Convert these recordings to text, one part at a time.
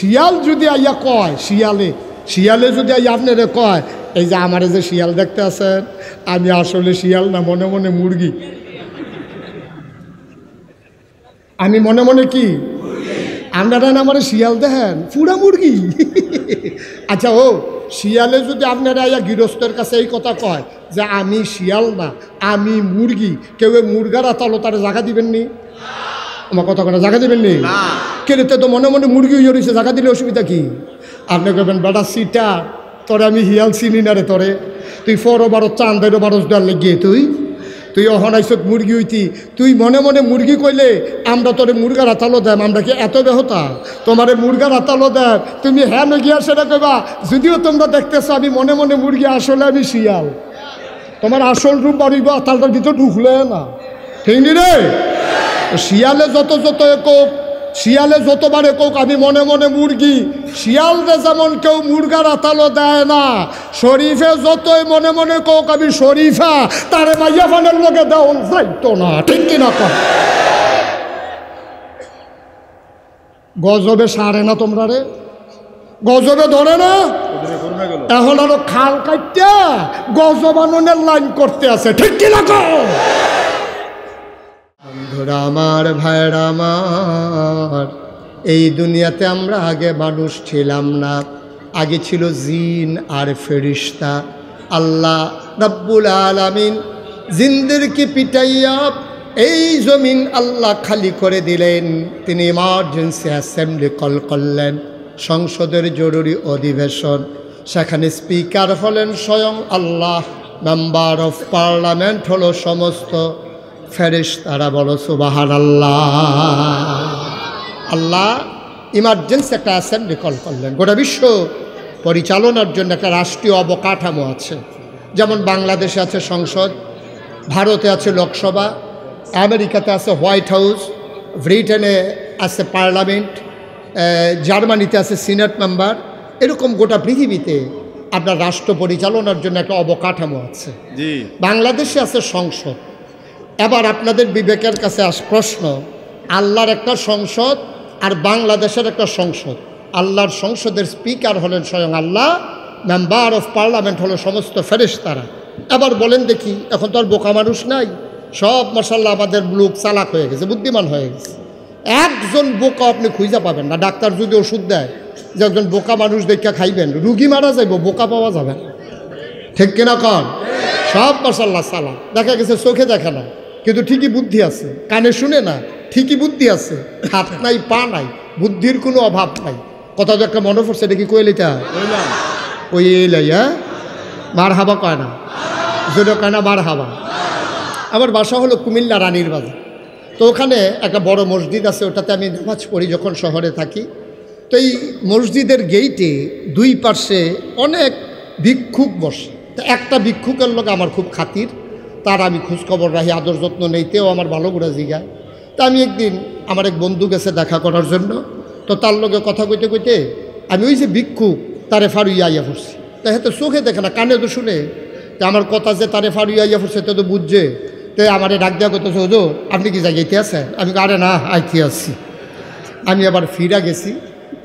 শিয়াল যদি আইয়া কয়, শিয়ালে শিয়ালে যদি আইয়া আপনারে কয়, এই যে আমার যে শিয়াল দেখতে আছেন, আমি আসলে শিয়াল না, মনে মনে মুরগি। আমি মনে মনে কি? আপনারা না আমার শিয়াল দেখেন, পুরা মুরগি। আচ্ছা ও, শিয়ালে যদি আপনারা ইয়া গৃহস্থের কাছে এই কথা কয় যে আমি শিয়াল না, আমি মুরগি, কেউ মুরগার আতালো তার জায়গা দিবেন নি আমার কথা কোনো জায়গা দিবেন নি? কেলেতে তো মনে মনে মুরগি হয়ে রয়েছে জায়গা দিলে অসুবিধা কি? আপনি কবেন বেটা সিটা তোরে আমি হিয়াল চিনি না রে তোরে। তুই ফরো বারো চান্দের বারো দেওয়ার লেগে তুই। তুই অহনাইছত মুরগি হইতি। তুই মনে মনে মুরগি কইলে আমরা তোরে মুরগার আতালো দেম আমরা কি এত বেহতা? তোমারে মুরগার আতালো দেব তুমি হ্যাঁ গিয়া সেটা কইবা। যদিও তোমরা দেখতেছো আমি মনে মনে মুরগি আসলে আমি শিয়াল। তোমার আসল রূপ বাড়িব আতালটার ভিতর ঢুকলে না। ঠিক নি রে? শিয়ালে যত যত কোক শিয়ালে যতবারে কোক আমি মনে মনে মুরগি, শিয়ালরে যেমন কেউ মুরগার আতালো দেয় না, শরীফে যতই মনে মনে কোক আমি শরীফা, তারে মাইয়া ফানের লোকে দেওয়া যাইতো না, ঠিক কিনা কর গজবে সারে না তোমরা রে? গজবে ধরে না? এখন আরও খাল কাটতে গজবাননের লাইন করতে আছে, ঠিক কিনা কর বন্ধুরা আমার ভাইরা আমার, এই দুনিয়াতে আমরা আগে মানুষ ছিলাম না। আগে ছিল জিন আর ফেরিস্তা। আল্লাহ রব্বুল আলামিন জিনদেরকে পিটাইয়া এই জমিন আল্লাহ খালি করে দিলেন। তিনি ইমার্জেন্সি অ্যাসেম্বলি কল করলেন। সংসদের জরুরি অধিবেশন। সেখানে স্পিকার হলেন স্বয়ং আল্লাহ। মেম্বার অফ পার্লামেন্ট হলো সমস্ত ফেরেশ তারা বলো সুবাহান আল্লাহ আল্লাহ ইমার্জেন্সি একটা অ্যাসেম্বলি কল করলেন। গোটা বিশ্ব পরিচালনার জন্য একটা রাষ্ট্রীয় অবকাঠামো আছে। যেমন বাংলাদেশে আছে সংসদ ভারতে আছে লোকসভা আমেরিকাতে আছে হোয়াইট হাউস ব্রিটেনে আছে পার্লামেন্ট জার্মানিতে আছে সিনেট মেম্বার। এরকম গোটা পৃথিবীতে আপনার রাষ্ট্র পরিচালনার জন্য একটা অবকাঠামো আছে। বাংলাদেশে আছে সংসদ। এবার আপনাদের বিবেকের কাছে আস প্রশ্ন। আল্লাহর একটা সংসদ আর বাংলাদেশের একটা সংসদ। আল্লাহর সংসদের স্পিকার হলেন স্বয়ং আল্লাহ, মেম্বার অফ পার্লামেন্ট হলো সমস্ত ফেরেশতারা। এবার বলেন দেখি, এখন তো আর বোকা মানুষ নাই। সব মশাল্লা আমাদের লোক চালাক হয়ে গেছে, বুদ্ধিমান হয়ে গেছে। একজন বোকা আপনি খুঁজে পাবেন না। ডাক্তার যদি ওষুধ দেয় যে একজন বোকা মানুষ দেখা খাইবেন, রুগী মারা যাইব, বোকা পাওয়া যাবে ঠিক কিনা কন? সব মশাল্লা সালা দেখা গেছে চোখে দেখে না। কিন্তু ঠিকই বুদ্ধি আছে। কানে শুনে না ঠিকই বুদ্ধি আছে। হাত নাই পা নাই বুদ্ধির কোনো অভাব নাই। কথা তো একটা মনে পড়ছে দেখি কয়ে লিটা ওই হ্যাঁ? মার হাবা কয় না। যদি কয় না মার হাবা আমার বাসা হলো কুমিল্লা রানীর বাজার। তো ওখানে একটা বড় মসজিদ আছে ওটাতে আমি নামাজ পড়ি যখন শহরে থাকি। তো এই মসজিদের গেইটে দুই পার্শ্বে অনেক ভিক্ষুক বসে। তো একটা ভিক্ষুকের লোক আমার খুব খাতির। তার আমি খোঁজখবর রাখি, আদর যত্ন নেইতেও আমার ভালো করে জিগায়। তা আমি একদিন আমার এক বন্ধু গেছে দেখা করার জন্য। তো তার লগে কথা কইতে কইতে আমি ওই যে ভিক্ষুক তারে ফাড়ুইয়া আইয়া পড়ছি। তা তো চোখে দেখে না, কানে তো শুনে। তা আমার কথা যে তারে ফারুইয়া আইয়া পড়ছে, তো তো বুঝছে। তো আমারে ডাক দেওয়া করতেছে হুজুর আপনি কি জায়গাতে আছেন? আমি আরে না, আইতে আসছি আমি আবার ফিরা গেছি।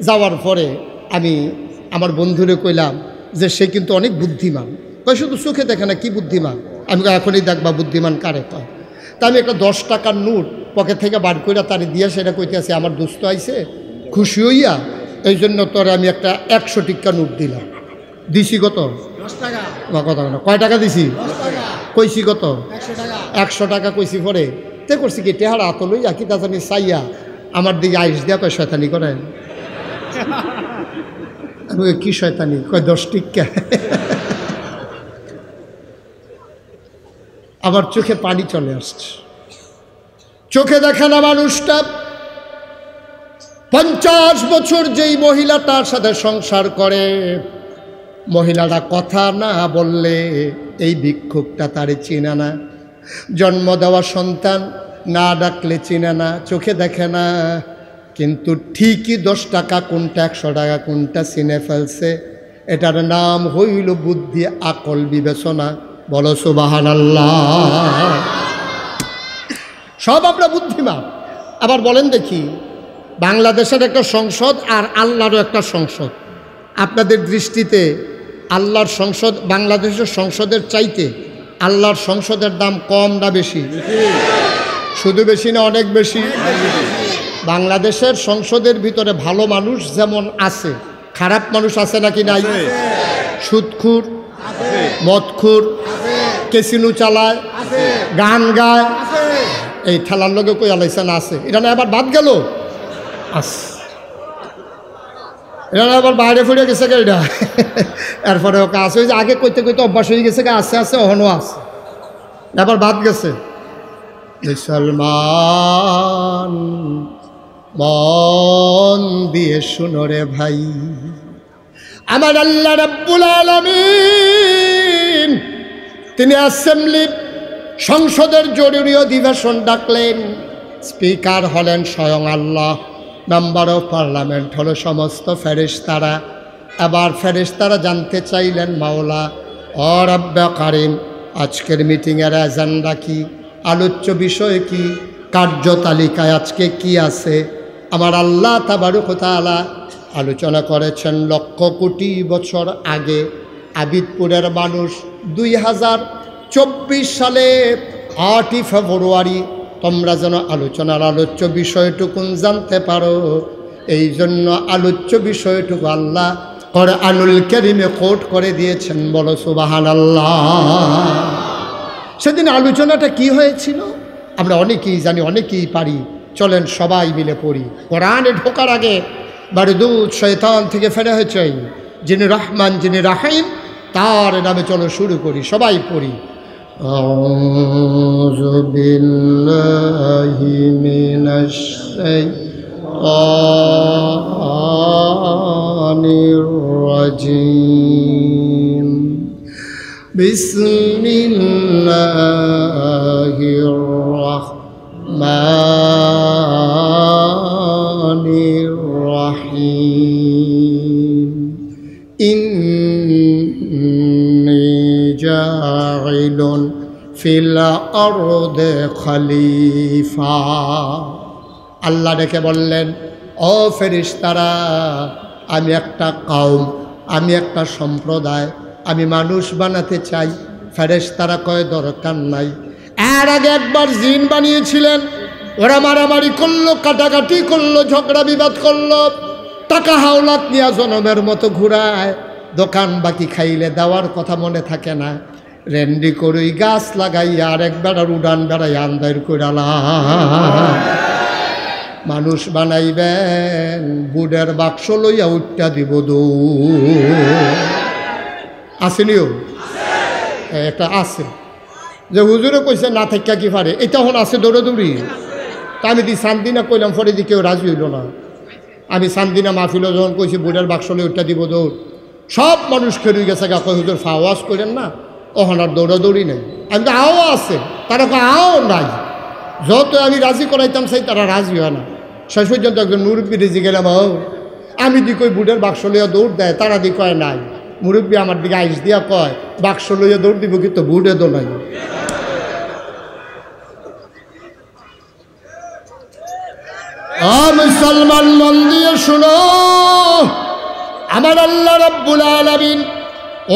যাওয়ার পরে আমি আমার বন্ধুরে কইলাম যে সে কিন্তু অনেক বুদ্ধিমান। কয় শুধু চোখে দেখে না, কি বুদ্ধিমান? আমি এখনই দেখবা বুদ্ধিমান কারে কয়? তা আমি একটা দশ টাকার নোট পকেট থেকে বার করে তারে দিয়ে সেটা কইতে আছি আমার দুস্থ আইছে খুশি হইয়া এই জন্য তোরে আমি একটা একশো টিক্কা নোট দিলাম। দিছি কত? বা কথা না কয় টাকা দিছি? কইছি কত? একশো টাকা। কইছি পরে। তে করছি কি টেহারা হাত লইয়া কি তা জানি চাইয়া আমার দিকে আইস দিয়া কয় শয়তানি করেন আমি কি শয়তানি? কয় দশ টিক্কা। আমার চোখে পানি চলে আসছে। চোখে দেখে না মানুষটা পঞ্চাশ বছর যেই মহিলা তার সাথে সংসার করে, মহিলাটা কথা না বললে এই ভিক্ষুকটা তারে চেনে না। জন্ম দেওয়া সন্তান না ডাকলে চিনে না, চোখে দেখে না। কিন্তু ঠিকই দশ টাকা কোনটা, একশো টাকা কোনটা চিনে ফেলছে। এটার নাম হইল বুদ্ধি, আকল বিবেচনা। বলো সুবাহান সব আমরা বুদ্ধিমান। আবার বলেন দেখি, বাংলাদেশের একটা সংসদ আর আল্লাহরও একটা সংসদ। আপনাদের দৃষ্টিতে আল্লাহর সংসদ বাংলাদেশের সংসদের চাইতে আল্লাহর সংসদের দাম কম না বেশি? শুধু বেশি না অনেক বেশি? বাংলাদেশের সংসদের ভিতরে ভালো মানুষ যেমন আছে, খারাপ মানুষ আছে নাকি নাই? সুদখুর মদখুর কেসিনু চালায় গান গায়। এই ঠেলার লগে কই আলাইছেন আছে? এটা না আবার বাদ গেল? আস। এটা না আবার বাইরে ফুড়ে গেছে কে এটা? এরপরে ওকে ওই যে আগে কইতে কইতে অভ্যাস হয়ে গেছে কে আছে আছে অহনও আছে। এবার বাদ গেছে। মুসলমান মন দিয়ে শুনো রে ভাই। আমার আল্লাহ রাব্বুল আলামিন। তিনি অ্যাসেম্বলি সংসদের জরুরি অধিবেশন ডাকলেন। স্পিকার হলেন স্বয়ং আল্লাহ। মেম্বার অফ পার্লামেন্ট হলো সমস্ত ফেরেশতারা। আবার ফেরেশতারা জানতে চাইলেন, মাওলা রব্বা কারিম, আজকের মিটিংয়ের এজেন্ডা কি? আলোচ্য বিষয় কি? কার্যতালিকায় আজকে কি আছে? আমার আল্লাহ তাবারুক তাআলা আলোচনা করেছেন লক্ষ কোটি বছর আগে আবিদপুরের মানুষ দুই হাজার চব্বিশ সালে আটই ফেব্রুয়ারি। তোমরা যেন আলোচনার আলোচ্য বিষয়টুকুন জানতে পারো। এই জন্য আলোচ্য বিষয়টুকু আল্লাহ করে আনুল কেরিমে কোট করে দিয়েছেন। বলো সুবাহান আল্লাহ সেদিন আলোচনাটা কি হয়েছিল? আমরা অনেকেই জানি, অনেকেই পারি। চলেন সবাই মিলে পড়ি। কোরআনে ঢোকার আগে বারুদুদ শয়তান থেকে ফেরা হয়েছে যিনি রহমান যিনি রাহিম তার নামে চলো শুরু করি সবাই পড়ি أعوذ بالله من الشيطان الرجيم بسم الله الرحمن الرحيم إني جاعل في الأرض خليفة আল্লাহ ডেকে বললেন ও ফেরিস্তারা আমি একটা কাউম আমি একটা সম্প্রদায় আমি মানুষ বানাতে চাই ফেরেশতারা কয় দরকার নাই এর আগে একবার জিন বানিয়েছিলেন ওরা মারামারি করলো কাটাকাটি করলো ঝগড়া বিবাদ করলো টাকা হাওলাত নিয়ে জনমের মতো ঘুরায়। দোকান বাকি খাইলে দেওয়ার কথা মনে থাকে না। রেন্ডি করুই গাছ লাগাইয়া আর এক বেড়ার উড়ান বেড়াই আন্দার করালা মানুষ বানাইবেন বুডের বাক্স লইয়া উঠটা দিব দৌ। আসেনিও একটা আছে। যে হুজুরে কইছে, না থাকা কি পারে? এটা হন আছে দৌড়াদৌড়ি। তা আমি দি শান্তি সান্দিনা কইলাম, পরে দি কেউ রাজি হইল না। আমি সান্দিনা মাহফিল যখন কইছি, বুড়ার বাক্সলে ওইটা দিব দৌড়। সব মানুষ খেয়ে গেছে গা কই হুজুর ফাওয়াজ করেন না। ওখান আর দৌড়াদৌড়ি নেই। আমি তো আও আছে, তারা আও নাই। যত আমি রাজি করাইতাম, সেই তারা রাজি হয় না। শেষ পর্যন্ত একজন মুরব্বী রেজি গেলাম, ও, আমি দি কই বুড়ের বাক্স লইয়া দৌড় দেয়? তারা দি কয়, নাই। মুরব্বী আমার দিকে আইস দিয়া কয়, বাক্স লইয়া দৌড় দিব কিন্তু বুড়ে দো নাই। মুসলমান মন দিয়ে শুনো। আমার আল্লাহ রব্বুল আলামিন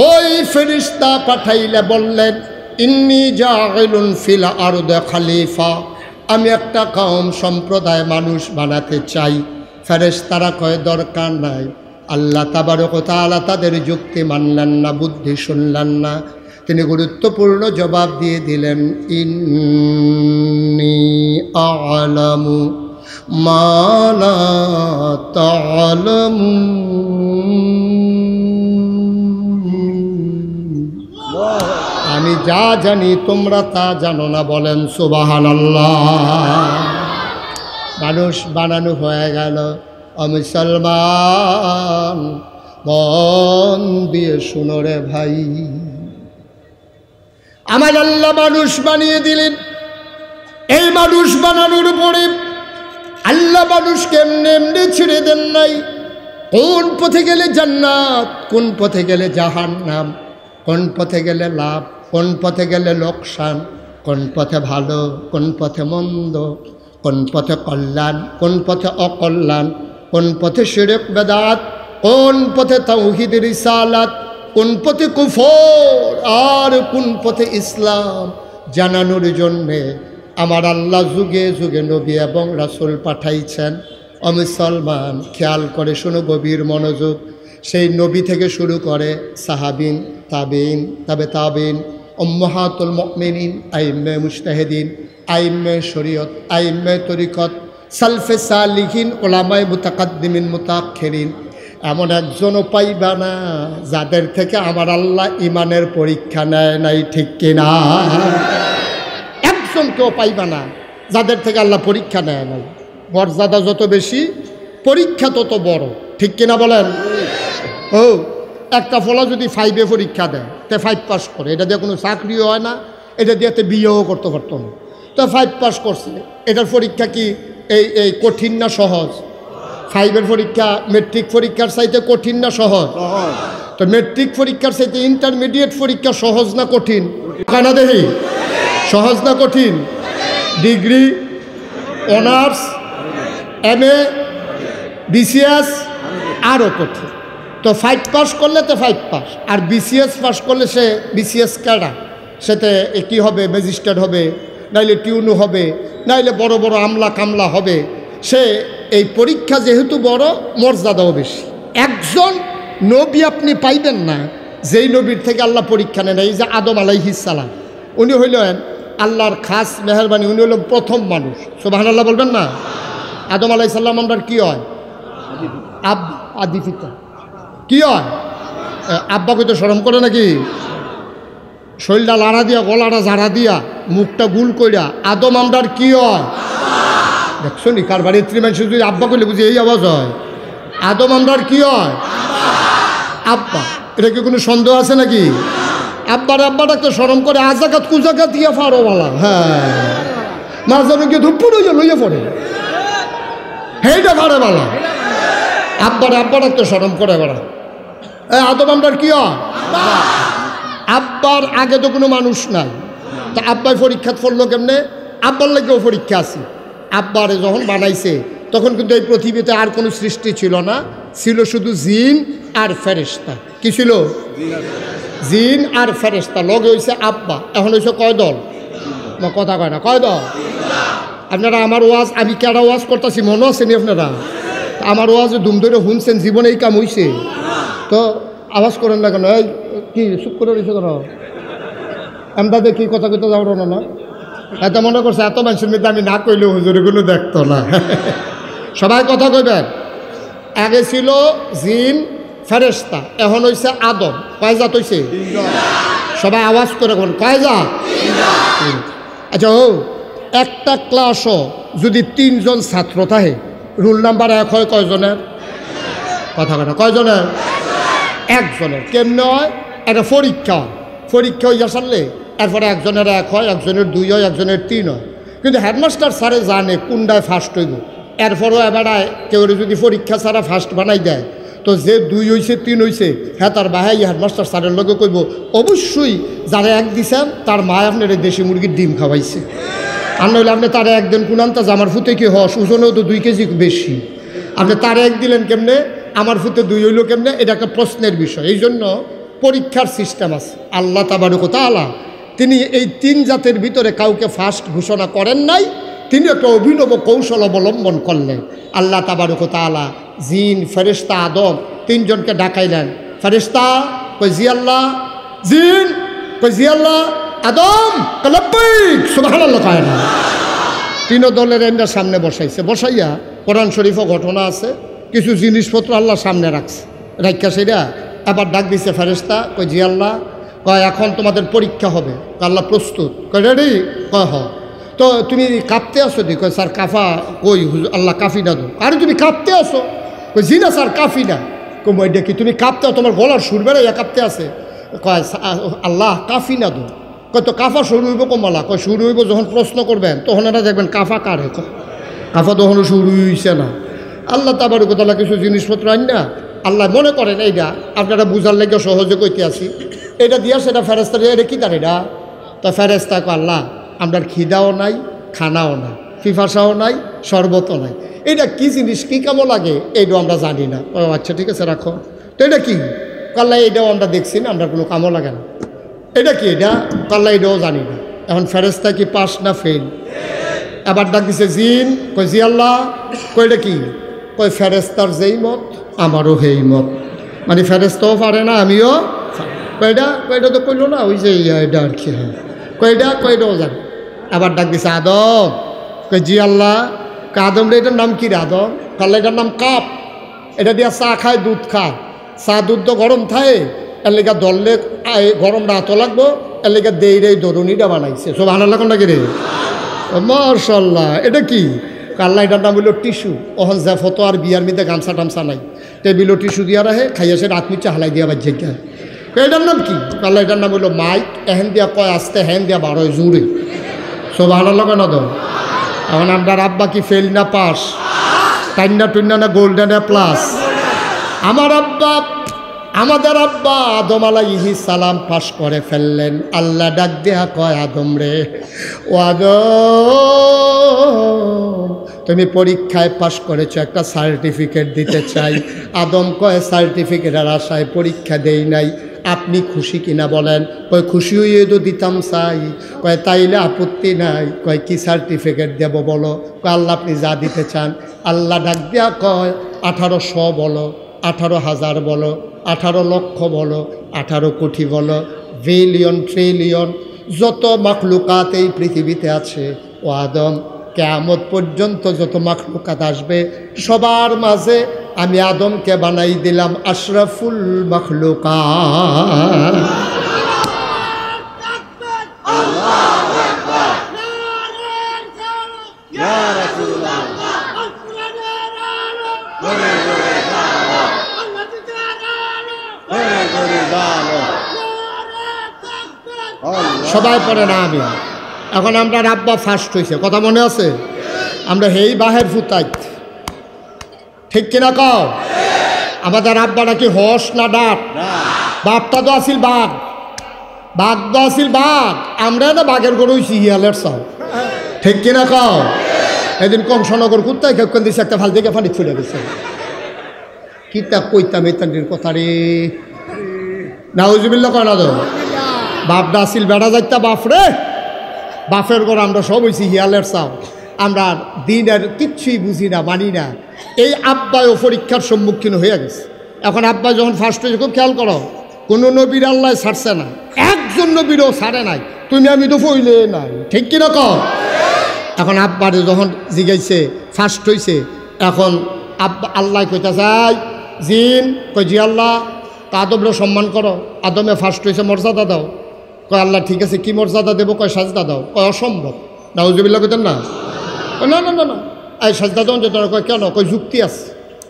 ওই ফেরিস্তা পাঠাইলে বললেন, ইন্নি জাগিলুন ফিল আরদে খালিফা। আমি একটা কম সম্প্রদায় মানুষ বানাতে চাই। ফেরেশতারা কয়, দরকার নাই। আল্লাহ তাআলা তাদের যুক্তি মানলেন না, বুদ্ধি শুনলেন না। তিনি গুরুত্বপূর্ণ জবাব দিয়ে দিলেন, ইন্নি আলামু মালা আমি যা জানি তোমরা তা জানো না বলেন সুবাহান মানুষ বানানো হয়ে গেল। অমুসলমান মন দিয়ে শুনো রে ভাই। আমার আল্লাহ মানুষ বানিয়ে দিলেন। এই মানুষ বানানোর পরে আল্লাহ মানুষকে এমনি এমনি ছেড়ে দেন নাই কোন পথে গেলে জান্নাত কোন পথে গেলে জাহান জাহান্নাম কোন পথে গেলে লাভ কোন পথে গেলে লোকসান কোন পথে ভালো কোন পথে মন্দ কোন পথে কল্যাণ কোন পথে অকল্যাণ কোন পথে শিরেক বেদাত কোন পথে তৌহিদ রিসালাত কোন পথে কুফর আর কোন পথে ইসলাম জানানোর জন্যে আমার আল্লাহ যুগে যুগে নবী এবং রাসুল পাঠাইছেন। অমুসলমান খেয়াল করে শোনো গভীর মনোযোগ। সেই নবী থেকে শুরু করে সাহাবিন তাবিন তাবে তাবিন উম্মাহাতুল মুমিনিন, আইম্মে মুস্তাহিদিন আইম্মে শরীয়ত, আইম্মে তরিকত, সালফে সালিহিন ওলামায় মুতাকাদ্দিমিন মুতাক্ষেরিন এমন একজনও পাইবা না যাদের থেকে আমার আল্লাহ ইমানের পরীক্ষা নেয় নাই, ঠিক কিনা? একজন কেউ পাইবা না। যাদের থেকে আল্লাহ পরীক্ষা নেয় নাই। মর্যাদা যত বেশি পরীক্ষা তত বড়। ঠিক কিনা বলেন? ও একটা ফলা যদি ফাইভে পরীক্ষা দেয় তে ফাইভ পাস করে। এটা দিয়ে কোনো চাকরিও হয় না এটা দিয়ে তে বিয়েও করতে পারতো না। তো ফাইভ পাস করছে। এটার পরীক্ষা কি এই এই কঠিন না সহজ? ফাইভের পরীক্ষা মেট্রিক পরীক্ষার চাইতে কঠিন না সহজ? তো মেট্রিক পরীক্ষার চাইতে ইন্টারমিডিয়েট পরীক্ষা সহজ না কঠিন? কানা দেখি সহজ না কঠিন? Degree, honours M A BCS আরও কঠিন। তো ফাইভ পাস করলে তো ফাইভ পাস। আর বিসিএস পাস করলে সে বিসিএস ক্যাডা সেতে কী হবে? ম্যাজিস্ট্রেট হবে, নাইলে টিউনু হবে, নাইলে বড় বড় আমলা কামলা হবে। সে এই পরীক্ষা যেহেতু বড়, মর্যাদাও বেশি। একজন নবী আপনি পাইবেন না, যেই নবীর থেকে আল্লাহ পরীক্ষা নেন, এই যে আদম আলাইহিসালাম উনি হইলেন আল্লাহর খাস মেহরবানি উনি হলেন প্রথম মানুষ। সোবাহান আল্লাহ বলবেন না? আদম আলাইসাল্লাম আমরা কি হয়? আব আদি পিতা কি হয়? এ, আব্বাকে তো সরম করে নাকি? শরীরটা লাড়া দিয়া গলাটা ঝাড়া দিয়া মুখটা গুল কইরা আদম আমরার কি হয়? দেখছ নি কার বাড়ির ত্রি মানুষ যদি আব্বা করলে বুঝি এই আওয়াজ হয়। আদম আমরার কি হয়? আব্বা। এটা কি কোনো সন্দেহ আছে নাকি? আব্বার আব্বাটা তো সরম করে, আজাকাত কুজাকাত ইয়া ফারো বালা হ্যাঁ। জানো কি ধুপুর হইয়া লইয়া পড়ে। হেইটা ফারে বালা আব্বার আব্বাটা তো সরম করে বেড়া। এ আদম আমরার কি আব্বার আগে তো কোনো মানুষ নাই। তা আব্বাই পরীক্ষা করল কেমনে? আব্বার লাগেও পরীক্ষা আছে। আব্বারে যখন বানাইছে, তখন কিন্তু এই পৃথিবীতে আর কোনো সৃষ্টি ছিল না। ছিল শুধু জিন আর ফেরেস্তা কি ছিল? জিন আর ফেরেস্তা লগে হয়েছে আব্বা। এখন হয়েছে কয় দল? কথা কয় না। কয় দল? আপনারা আমার ওয়াজ, আমি কেডা ওয়াজ করতেছি, মনে আছেনি আপনারা? আমার ওয়াজ দুম ধরে শুনছেন, জীবনে এই কাম হইছে। তো আওয়াজ করেন না কেন? এই, কি, চুপ করে রয়েছে কেন? আমদাদে কি কথা কইতে যাব না না? এত মনে করছে, এত মানুষের মধ্যে আমি না কইলেও হুজুরগুলো দেখতো না। সবাই কথা কইবেন। আগে ছিল জিন ফেরেস্তা এখন হইছে আদম। কয় জাত হইছে? সবাই আওয়াজ করে কোন কয় জাত? আচ্ছা ও, একটা ক্লাসও যদি তিনজন ছাত্র থাকে, রুল নাম্বার এক হয় কয়জনের? কথা কথা কয়জনের? একজনের। কেমনে হয়? একটা পরীক্ষা পরীক্ষা হইয়া সারলে এরপরে একজনের এক হয়, একজনের দুই হয়, একজনের তিন হয়। কিন্তু হেডমাস্টার স্যারে জানে কোনটায় ফার্স্ট হইব। এরপরও এবারায় কেউ যদি পরীক্ষা ছাড়া ফার্স্ট বানাই দেয় তো যে দুই হইছে, তিন হইছে হ্যাঁ তার বাহাই হেডমাস্টার স্যারের লগে কইব, অবশ্যই যারা এক দিছেন, তার মা আপনার এই দেশি মুরগির ডিম খাওয়াইছে। আর নইলে আপনি তারা একদিন কুনান্তা আমার ফুতে কি হস? ওজনেও তো দুই কেজি বেশি। আপনি তারা এক দিলেন কেমনে? আমার ফুতে দুই হইল কেমনে? এটা একটা প্রশ্নের বিষয়। এই জন্য পরীক্ষার সিস্টেম আছে। আল্লাহ তাবারুক তালা তিনি এই তিন জাতের ভিতরে কাউকে ফার্স্ট ঘোষণা করেন নাই তিনি একটা অভিনব কৌশল অবলম্বন করলেন। আল্লাহ তাবারুক তালা জিন ফেরেস্তা আদম তিনজনকে ডাকাইলেন। ফেরেস্তা কই জি আল্লাহ। জিন কই জি আল্লাহ। আদম কলব্বিক সুবহানাল্লাহ কয় না। তিন দলের এন্ডার সামনে বসাইছে। বসাইয়া কোরআন শরীফও ঘটনা আছে। কিছু জিনিসপত্র আল্লাহ সামনে রাখছে। রাখা সেটা আবার ডাক দিছে ফেরেস্তা কই জি কয়, এখন তোমাদের পরীক্ষা হবে। আল্লাহ প্রস্তুত। কয়, রেডি? কয়, হ। তো তুমি কাঁপতে আসো দি কয় স্যার কাফা কই আল্লাহ কাফি না দো আরে তুমি কাঁপতে আসো কই জি না স্যার কাফি না। কই দেখি, তুমি কাঁপতে তোমার গলার সুর বেড়ে কাঁপতে আছে। কয় আল্লাহ কাফি না দো কয়, তো কাফা শুরু হইব কমলা কয় শুরু হইব যখন প্রশ্ন করবেন, তখন এটা দেখবেন কাফা কার কাফা তখনও শুরু হইছে না। আল্লাহ তাবার কোথাও কিছু জিনিসপত্র আন না? আল্লাহ মনে করেন এইটা আপনারা বুঝার লেগে সহজে কইতে আসি এটা দিয়া সেটা ফেরেস্তা এটা কি তার এটা তা ফেরেস্তা আল্লাহ আপনার খিদাও নাই, খানাও নাই ফিফাসাও নাই, শরবতও নাই। এটা কি জিনিস, কী কেমন লাগে এইটাও আমরা জানি না। ও আচ্ছা ঠিক আছে, রাখো। তো এটা কি? কাল্লা এটাও আমরা দেখছি না আমরা কোনো কামও লাগে না। এটা কি এটা? কাল্লা এটাও জানি না। এখন ফেরেস্তা কি পাস না ফেল? আবার ডাক দিছে, জিন কই জি আল্লাহ কইটা কি? কই ফেরেস্তার যেই মত, আমারও সেই মত। মানে ফেরেস্তাও পারে না, আমিও কয়টা কয়টা তো কইলো না, ওই যে এটা আর কি হ্যাঁ। কয়টা কয়টাও জানি। আবার ডাক দিছে, আদম। জি আল্লাহ। কা আদম রে, এটার নাম কি রে আদম? কাল এটার নাম কাপ। এটা দিয়া চা খায়, দুধ খায়। চা, দুধ তো গরম থাকে এর লেগা দললে গরম রাতও লাগবো, এর লেগা দেই রে, দরুনিটা বানাইছে। সব আনার লাগন নাকি রে? মার্শাল্লাহ এটা কি? কাল্লা এটার নাম হইল টিস্যু। ওহন জাফত আর বিয়ার মধ্যে গামছা টামছা নাই। টেবিলও টিস্যু দিয়া রাখে, খাইয়া সে রাত মিচ্ছে হালাই দিয়া বাজ্যে গিয়া। এটার নাম কি? কাল্লা এটার নাম হইল মাইক। এহেন দিয়া কয়, আসতে হেন দিয়া বারোয় জুড়ে। সব আনার লাগে না তো? এখন আপনার আব্বা কি ফেল না পাস টাইনা টুন্না না গোল্ডেন প্লাস আমার আব্বা, আমাদের আব্বা আদম আলাইহি সালাম পাশ করে ফেললেন। আল্লাহ ডাক দেয়া কয়, আদম রে, ও আদম, তুমি পরীক্ষায় পাশ করেছ, একটা সার্টিফিকেট দিতে চাই। আদম কয় সার্টিফিকেটের আশায় পরীক্ষা দেই নাই। আপনি খুশি কিনা বলেন? কয়, খুশি হয়ে তো দিতাম চাই। কয়, তাইলে আপত্তি নাই। কয়, কি সার্টিফিকেট দেব বলো? কয়, আল্লাহ আপনি যা দিতে চান। আল্লাহ ডাক দেয়া কয়, আঠারোশো বলো, আঠারো হাজার বলো, আঠারো লক্ষ বলো, আঠারো কোটি বলো, বিলিয়ন ট্রিলিয়ন যত মাখলুকাত এই পৃথিবীতে আছে। ও আদম, কেয়ামত পর্যন্ত যত মাখলুকাত আসবে, সবার মাঝে আমি আদমকে বানাই দিলাম আশরাফুল মাখলুকাত। সবাই পড়ে না আমি। এখন আমরা রাব্বা ফার্স্ট হয়েছে কথা মনে আছে? আমরা হেই বাহের ফুতাইত। ঠিক কিনা কও? আমাদের আব্বা নাকি হস না ডাক? বাপটা তো আসিল বাঘ। বাঘ তো আসিল বাঘ। আমরা না বাঘের গরু হইছি হিয়ালের সব ঠিক কিনা কও? এদিন কংসনগর কুত্তায় কেউ দিছে একটা ভালো দিকে ফানি ফুলে গেছে কিতা কইতাম এতান্ডির কথা রে? নাউজুবিল্লা কয় না তো? বাপটা আসিল বেড়া যাইতা বাপ রে? বাপের ঘর আমরা সব হয়েছি হিয়ালের চাও আমরা দিন আর কিচ্ছুই বুঝি না, মানি না। এই আব্বায়ও পরীক্ষার সম্মুখীন হয়ে গেছে। এখন আব্বা যখন ফার্স্ট হয়েছে, খুব খেয়াল করো, কোনো নবীর আল্লাহ ছাড়ছে না। একজন নবীরও ছাড়ে নাই। তুমি আমি তো ফইলে নাই। ঠিক কিনা কর এখন আব্বারে যখন জিগাইছে ফার্স্ট হইছে, এখন আব্বা, আল্লাহ কইতা চাই জিন, কই জি আল্লাহ, তা আদমরে সম্মান করো। আদমে ফার্স্ট হয়েছে মর্যাদা দাও। কয়, আল্লাহ ঠিক আছে, কি মর্যাদা দেবো? কয়, সাজদা দাও। কয়, অসম্ভব। নাউজুবিল্লা কইতেন না? না না না না। এই সাজদা যে তোরা কয়, কেন? কয়, যুক্তি আছে।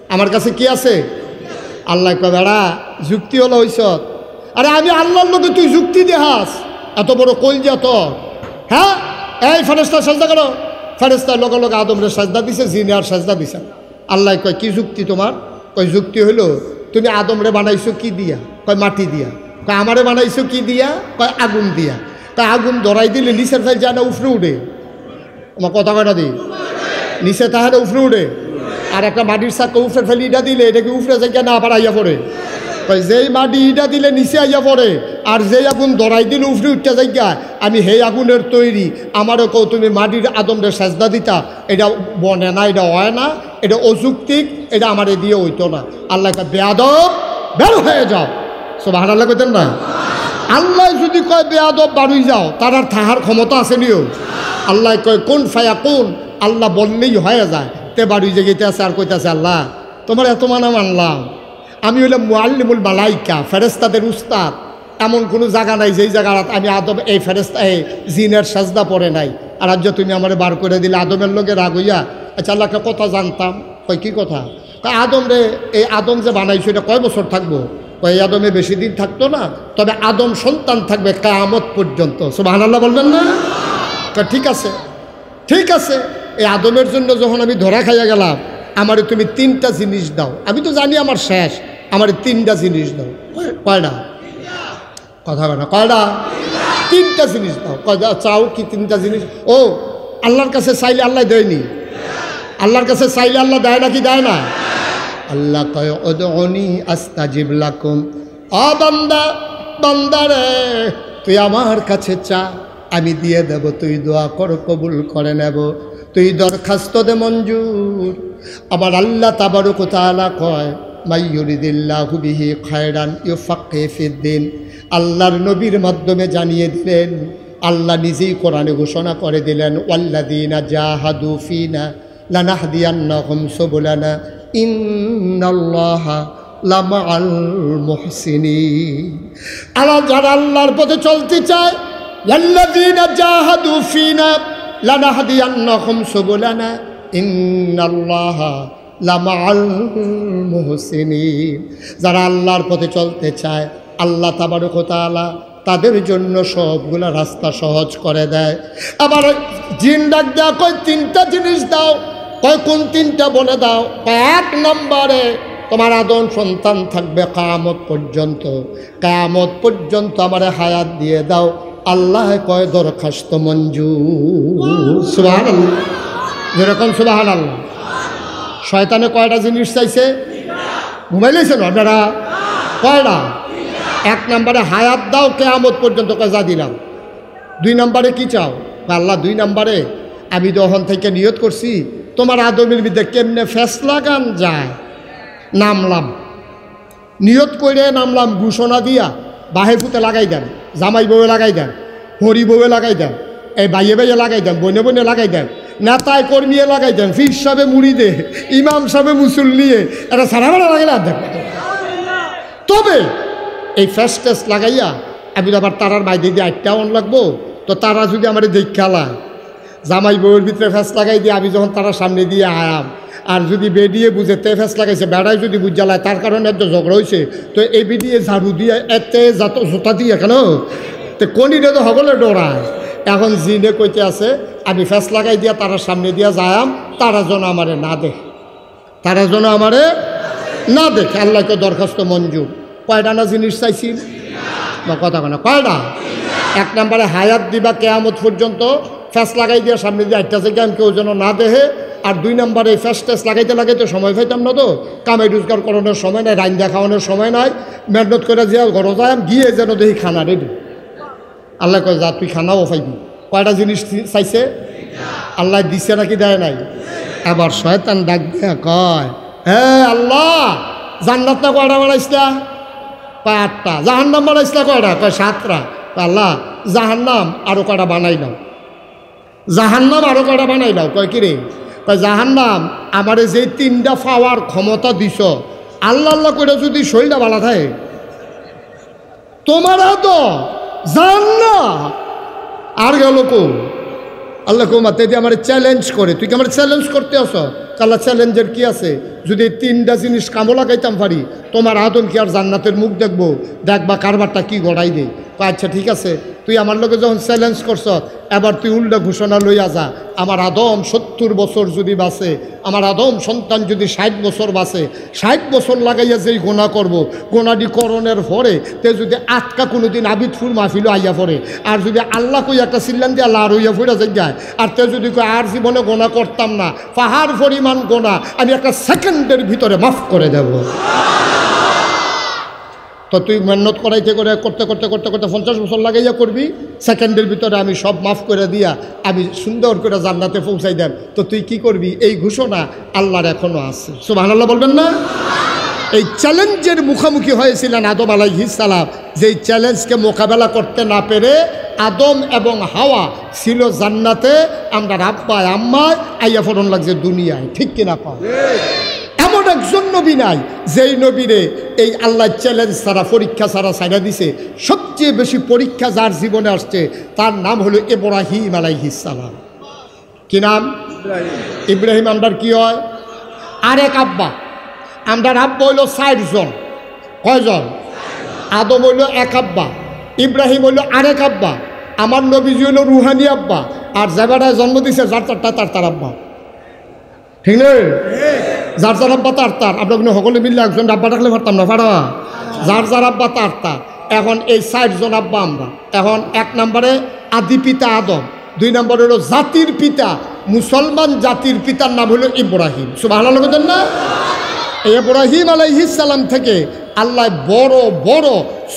আমার কাছে কি আছে? আল্লাহ কয়, বেড়া, যুক্তি হলো হইস আরে, আমি আল্লাহর লোকে তুই যুক্তি দেহাস এত বড় কইল যা তোর হ্যাঁ? এই ফেরেস্তা সাজদা করো। ফেরেস্তার লগে লগে আদমরে সাজদা দিছে, জিনে আর সাজদা দিছে। আল্লাহ কয়, কি যুক্তি তোমার? কয়, যুক্তি হইল, তুমি আদমরে বানাইছো কি দিয়া? কয়, মাটি দিয়া। কয়, আমারে বানাইছো কি দিয়া? কয়, আগুন দিয়া। কয় আগুন ধরাই দিলে নিচের ফাইল যায় না উফরে উঠে। আমার কথা কয়টা দিই নিচে তাহলে উফরে উঠে। আর একটা মাটির চাক্কা উফরে ফেলি ইটা দিলে এটা কি উফরে জায়গা না আবার আইয়া পড়ে যেই মাটি ইটা দিলে নিচে আইয়া পড়ে আর যেই আগুন ধরাই দিলে উফরে উঠতে জায়গা আমি সেই আগুনের তৈরি, আমারও কৌ তুমি মাটির আদমরে সাজদা দিতা, এটা বনে না, এটা হয় না, এটা অযুক্তিক, এটা আমারে দিয়ে হইতো না। আল্লাহ বেয়াদব, বের হয়ে যাও। সব হারাল্লা কইতেন না? আল্লাহ যদি কয় বেয়াদব বাড়ুই যাও, তার আর থাহার ক্ষমতা আছে নিও। আল্লাহ কয়, কোন ফায়া কোন আল্লাহ বললেই হয়ে যায়। তে বাড়ুই যে গেতে আছে আর কইতেছে, আল্লাহ, তোমার এত মানা মানলাম। আমি হইলাম মুআল্লিমুল মালাইকা ফেরেস্তাদের উস্তাদ। এমন কোনো জায়গা নাই যেই জায়গাত আমি আদম এই ফেরেস্তা এই জিনের সাজদা পড়ে নাই। আর আজ তুমি আমার বার করে দিলে, আদমের লোকে রাগ হইয়া আচ্ছা আল্লাহ একটা কথা জানতাম। কয়, কি কথা? আদম রে, এই আদম যে বানাইছো, এটা কয় বছর থাকব? এই আদমে বেশি দিন থাকতো না, তবে আদম সন্তান থাকবে কায়ামত পর্যন্ত। সুবাহান আল্লাহ বলবেন না? ঠিক আছে। ঠিক আছে, এই আদমের জন্য যখন আমি ধরা খাইয়া গেলাম, আমারে তুমি তিনটা জিনিস দাও। আমি তো জানি আমার শেষ, আমার তিনটা জিনিস দাও। কয়- কয়টা কথা কয় না। কয়টা তিনটা জিনিস দাও। কয়টা চাও কি তিনটা জিনিস? ও, আল্লাহর কাছে চাইলে আল্লাহ দেয়নি। আল্লাহর কাছে চাইলে আল্লাহ দেয় নাকি দেয় না? আল্লাহ কয় অদনি আস্তাজিব লাকুম। অ বান্দা বান্দারে তুই আমার কাছে চা, আমি দিয়ে দেব, তুই দোয়া কর, কবুল করে নেব, তুই দরখাস্ত দে মঞ্জুর। আবার আল্লাহ তাবারুক তাআলা কয় মাইয়ুরিদিল্লাহু বিহি খায়রান ইউফাক্কি ফিদ্দিন। আল্লাহর নবীর মাধ্যমে জানিয়ে দিলেন, আল্লাহ নিজেই কোরআনে ঘোষণা করে দিলেন ওয়াল্লাদিনা জাহাদু ফিনা লানাহদিয়ান্নাহুম সুবুলানা। ইন্নাল্লাহা লামাআল মুহসিনিন। আল্লাহ যারা আল্লাহর পথে চলতে চায় মুহসিনিন। যারা আল্লাহর পথে চলতে চায়, আল্লাহ তাবারক ওয়া তাআলা তাদের জন্য সবগুলা রাস্তা সহজ করে দেয়। আবার জিন ডাক দেওয়া কয়, তিনটা জিনিস দাও। কয়, কোন তিনটা বলে দাও? এক নম্বরে, তোমার আদন সন্তান থাকবে কামত পর্যন্ত। কামত পর্যন্ত আমার হায়াত দিয়ে দাও। আল্লাহ কয়, দরখাস্ত মঞ্জু সুবাহ যেরকম সুবাহ আল্লাহ শয়তানে কয়টা জিনিস চাইছে? ঘুমাইলেছেন আপনারা? কয়টা? এক নম্বরে হায়াত দাও, কেয়ামত পর্যন্ত কাজা দিলাম। দুই নম্বরে কি চাও? আল্লাহ, দুই নম্বরে আমি তখন থেকে নিয়ত করছি। তোমার আদমের বিদ্যে কেমনে ফেসলা গান যায়? নামলাম। নিয়ত করে নামলাম, ঘোষণা দিয়া বাহে ফুতে লাগাই দেন, জামাই বউয়ে লাগাই দেন, হরি বউয়ে লাগাই দেন, এই বাইয়ে বাইয়ে লাগাই দেন বনে বনে লাগাই দেন, নেতায় কর্মীয়ে লাগাই দেন, ফির সাবে মুড়ি দে ইমাম সাবে মুসল্লিয়ে এটা সারা বেলা লাগে না দেখ তবে এই ফেস টেস্ট লাগাইয়া আমি আবার তারার মাই দিয়ে আটটা অন লাগবো, তো তারা যদি আমার দেখালায় জামাই বউয়ের ভিতরে ফ্যাস লাগাই দিয়ে আমি যখন তারা সামনে দিয়ে আয়াম, আর যদি বেডিয়ে বুঝে তে ফ্যাস লাগাইছে বেড়াই যদি বুঝালায় তার কারণে এত ঝগড়া হয়েছে তো এই বেডিয়ে ঝাড়ু দিয়ে এতে যাত জোতা দিয়ে কেন? তো কনিরে তো সকলে ডরায়। এখন জিনে কইতে আছে, আমি ফ্যাস লাগাই দিয়া তারা সামনে দিয়া যায়াম, তারা যেন আমারে না দেখে তারা যেন আমারে না দেখে আল্লাহকে দরখাস্ত মঞ্জুর। কয়টা না জিনিস চাইছি? বা কথা কেন কয়টা এক নম্বরে হায়াত দিবা কেয়ামত পর্যন্ত। ফ্যাস লাগাই দিয়ে সামনে দিয়ে আটটা থেকে আমি কেউ যেন না দেহে। আর দুই নম্বরে ফ্যাস ট্যাস লাগাইতে লাগাইতে সময় পাইতাম না তো। কামাই রোজগার করানোর সময় নাই রাইন দেখানোর সময় নাই। মেহনত করে যে ঘর যায়, গিয়ে যেন দেখি খানা রেডি। আল্লাহ কয়, যা, তুই খানাও পাইবি। কয়টা জিনিস চাইছে? আল্লাহ দিছে নাকি দেয় নাই? আবার শয়তান ডাক দিয়ে কয় হ্যাঁ আল্লাহ, জান্নাত না কয়টা বানাইছিলা? কয়, আটটা। জাহান্নাম বানাইছিলা কয়টা? কয়, সাতটা। আল্লাহ, জাহান্নাম আরও কয়টা বানাই নাও জাহান্নাম আরও বানাই নাও? কয় কিরে? কয় জাহান্নাম, আমারে যে তিনটা পাওয়ার ক্ষমতা দিছ, আল্লাহ আল্লাহ করে যদি শরীরটা বালা থাকে, তোমার তো জাহান্না আর গেল কো আল্লাহ কুমার তেদি আমার চ্যালেঞ্জ করে। তুই কি আমার চ্যালেঞ্জ করতে আস? আল্লাহ চ্যালেঞ্জের কি আছে? যদি তিনটা জিনিস কামো লাগাইতাম পারি, তোমার আদম কি আর জান্নাতের মুখ দেখব? দেখবা কারবারটা কি গড়াই দে আচ্ছা ঠিক আছে। তুই আমার লোকে যখন চ্যালেঞ্জ করছ, এবার তুই উল্টা ঘোষণা লইয়া যা। আমার আদম সত্তর বছর যদি বাঁচে, আমার আদম সন্তান যদি ষাট বছর বাঁচে, ষাট বছর লাগাইয়া যেই গোনা করব গোনাডি করণের পরে তে যদি আটকা কোনো দিন আবিদ ফুল মাহফিল আইয়া পড়ে, আর যদি আল্লাহ কই একটা সিল্লান দিয়া লার হইয়া ফুড়া যায় আর তে যদি আর জীবনে গোনা করতাম না, পাহাড় পরিমাণ গোনা আমি একটা সেকেন্ডের ভিতরে মাফ করে দেব। তো তুই মেহনত করাইতে করে করতে করতে করতে করতে পঞ্চাশ বছর লাগাইয়া করবি, সেকেন্ডের ভিতরে আমি সব মাফ করে দিয়া আমি সুন্দর করে জান্নাতে পৌঁছাই দেব। তো তুই কি করবি? এই ঘোষণা আল্লাহর এখনও আছে। সুবাহ আল্লাহ বলবেন না? এই চ্যালেঞ্জের মুখোমুখি হয়েছিলেন আদম আলাইহিস সালাম। যেই চ্যালেঞ্জকে মোকাবেলা করতে না পেরে আদম এবং হাওয়া ছিল জান্নাতে আমরা রাব্বায় আম্মায় আইয়া ফোরন লাগছে দুনিয়ায়। ঠিক কিনা পা এমন একজন নবী নাই যেই নবীরে এই আল্লাহ চ্যালেঞ্জ ছাড়া পরীক্ষা ছাড়া সাইডা দিছে। সবচেয়ে বেশি পরীক্ষা যার জীবনে আসছে তার নাম হলো এব্রাহিম আলাইহিস সালাম। কি নাম? ইব্রাহিম। আমরার কি হয়? আরেক আব্বা। আমরার আব্বা হইল ষাট জন। কয়জন? আদম হইল এক আব্বা। ইব্রাহিম হইল আরেক আব্বা, আমার নবীজি হইল রুহানি আব্বা, আর যাবাটায় জন্ম দিছে যার তারটা তার তার আব্বা। ঠিক নেই? যার যার আব্বা, তার তার। আমরা কিন্তু সকলে মিললে একজন আব্বা ডাকলে পারতাম না পারা যার যার আব্বা, তার তার। এখন এই ষাট জন আব্বা আমরা। এখন এক নম্বরে আদি পিতা আদম, দুই নম্বর হলো জাতির পিতা, মুসলমান জাতির পিতার নাম হলো ইব্রাহিম। সুবাহ না? ইব্রাহিম আলাইহিসাল্লাম থেকে আল্লাহ বড় বড়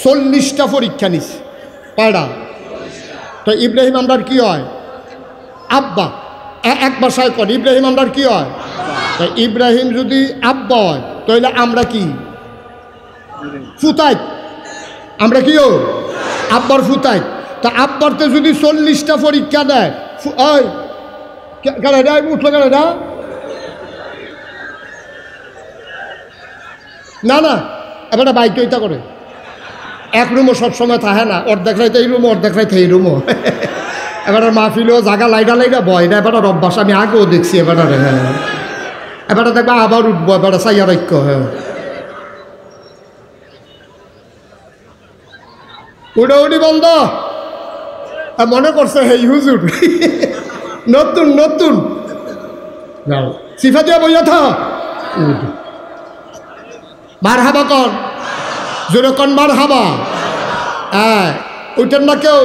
চল্লিশটা পরীক্ষা নিছে। কয়টা তো ইব্রাহিম আমরার কি হয়? আব্বা। এক বাসায় কর ইব্রাহিম আমরার কি হয়? তো ইব্রাহিম যদি আব্বা হয়, তাহলে আমরা কি? ফুতাই আমরা কি ও? আব্বার ফুতাই তা আব্বারতে যদি চল্লিশটা পরীক্ষা দেয় ওই কেন উঠল কেন না না, এবার বাইক ওইটা করে। এক রুমও সবসময় থাকে না, অর্ধেক রাইতে এই রুমও, অর্ধেক রাইতে এই রুমও। এবার মাহফিলও জাগা লাইটা লাইটা বয় না, এবার অভ্যাস আমি আগেও দেখছি এবার হ্যাঁ। এবার দেখবা আবার উঠবো, এবার সাইয়া রাখ্য হ্যাঁ। উড়ে, উড়ি, বন্ধ। মনে করছে হেই হুজুর, নতুন নতুন। সিফা দিয়া বইয়া থা। মার হাবা কন। জোরে কন মার হাবা হ্যাঁ ওইটার না কেউ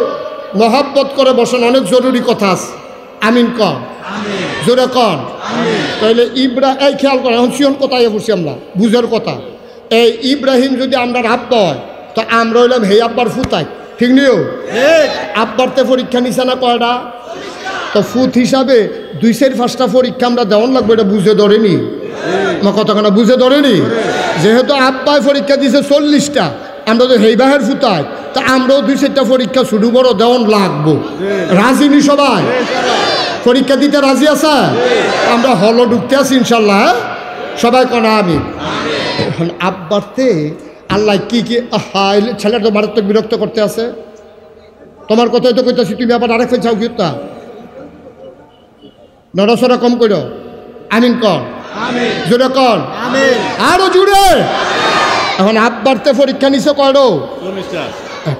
মহাব্বত করে বসেন অনেক জরুরি কথা আছে। আমিন কন। জোরে কন। তাহলে ইব্রা এই খেয়াল করে এখন সিয়ন কোথায় বসছি আমরা? বুঝের কথা। এই ইব্রাহিম যদি আমরা আব্বা হয় তো আমরা হইলাম হে আব্বার ফুতাই। ঠিক নিও? আব্বারতে পরীক্ষা নিছে না কয়টা? তো ফুত হিসাবে দুই সের পাঁচটা পরীক্ষা আমরা দেওয়ান লাগবে, এটা বুঝে ধরেনি। আমার কতখানা বুঝে ধরেনি। যেহেতু আব্বায় পরীক্ষা দিছে চল্লিশটা, আমরা তো হেইবাহের ফুতাই তা আমরাও দুই চারটা পরীক্ষা শুরু বড় দেওয়ান লাগবো। রাজিনি সবাই? পরীক্ষা দিতে রাজি আছে? আমরা হলো ঢুকতে আছি, ইনশাল্লাহ হ্যাঁ? সবাই কনা আমি। এখন আব্বারতে আল্লাহ কি কি ছেলের তো মারাত্মক বিরক্ত করতে আছে। তোমার কথাই তো কইতাছি, তুমি আবার আরেক চাও কি তা? নড়াচড়া কম করো আমিন কর জোরে কর আরও জুড়ে এখন আব্বারতে পরীক্ষা নিছে করো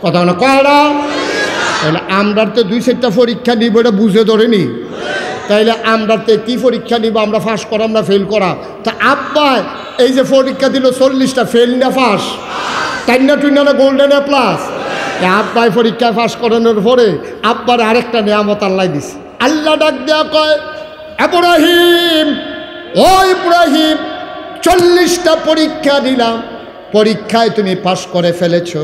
কথা না কয়টা তাহলে আমরার তো দুই চারটা পরীক্ষা নিব এটা বুঝে ধরেনি। তাইলে আমরাতে কি পরীক্ষা নিব আমরা ফাঁস করা আমরা ফেল করা? তা আব্বা এই যে পরীক্ষা দিল চল্লিশটা ফেল না ফাঁস? তাই না টুই না গোল্ডেন এ প্লাস? আব্বাই পরীক্ষায় ফাঁস করানোর পরে আব্বার আরেকটা নিয়ামত আল্লাহ দিস আল্লাহ ডাক দেয়া কয় এব্রাহিম, ও ইব্রাহিম, চল্লিশটা পরীক্ষা দিলাম। পরীক্ষায় তুমি পাশ করে ফেলেছ।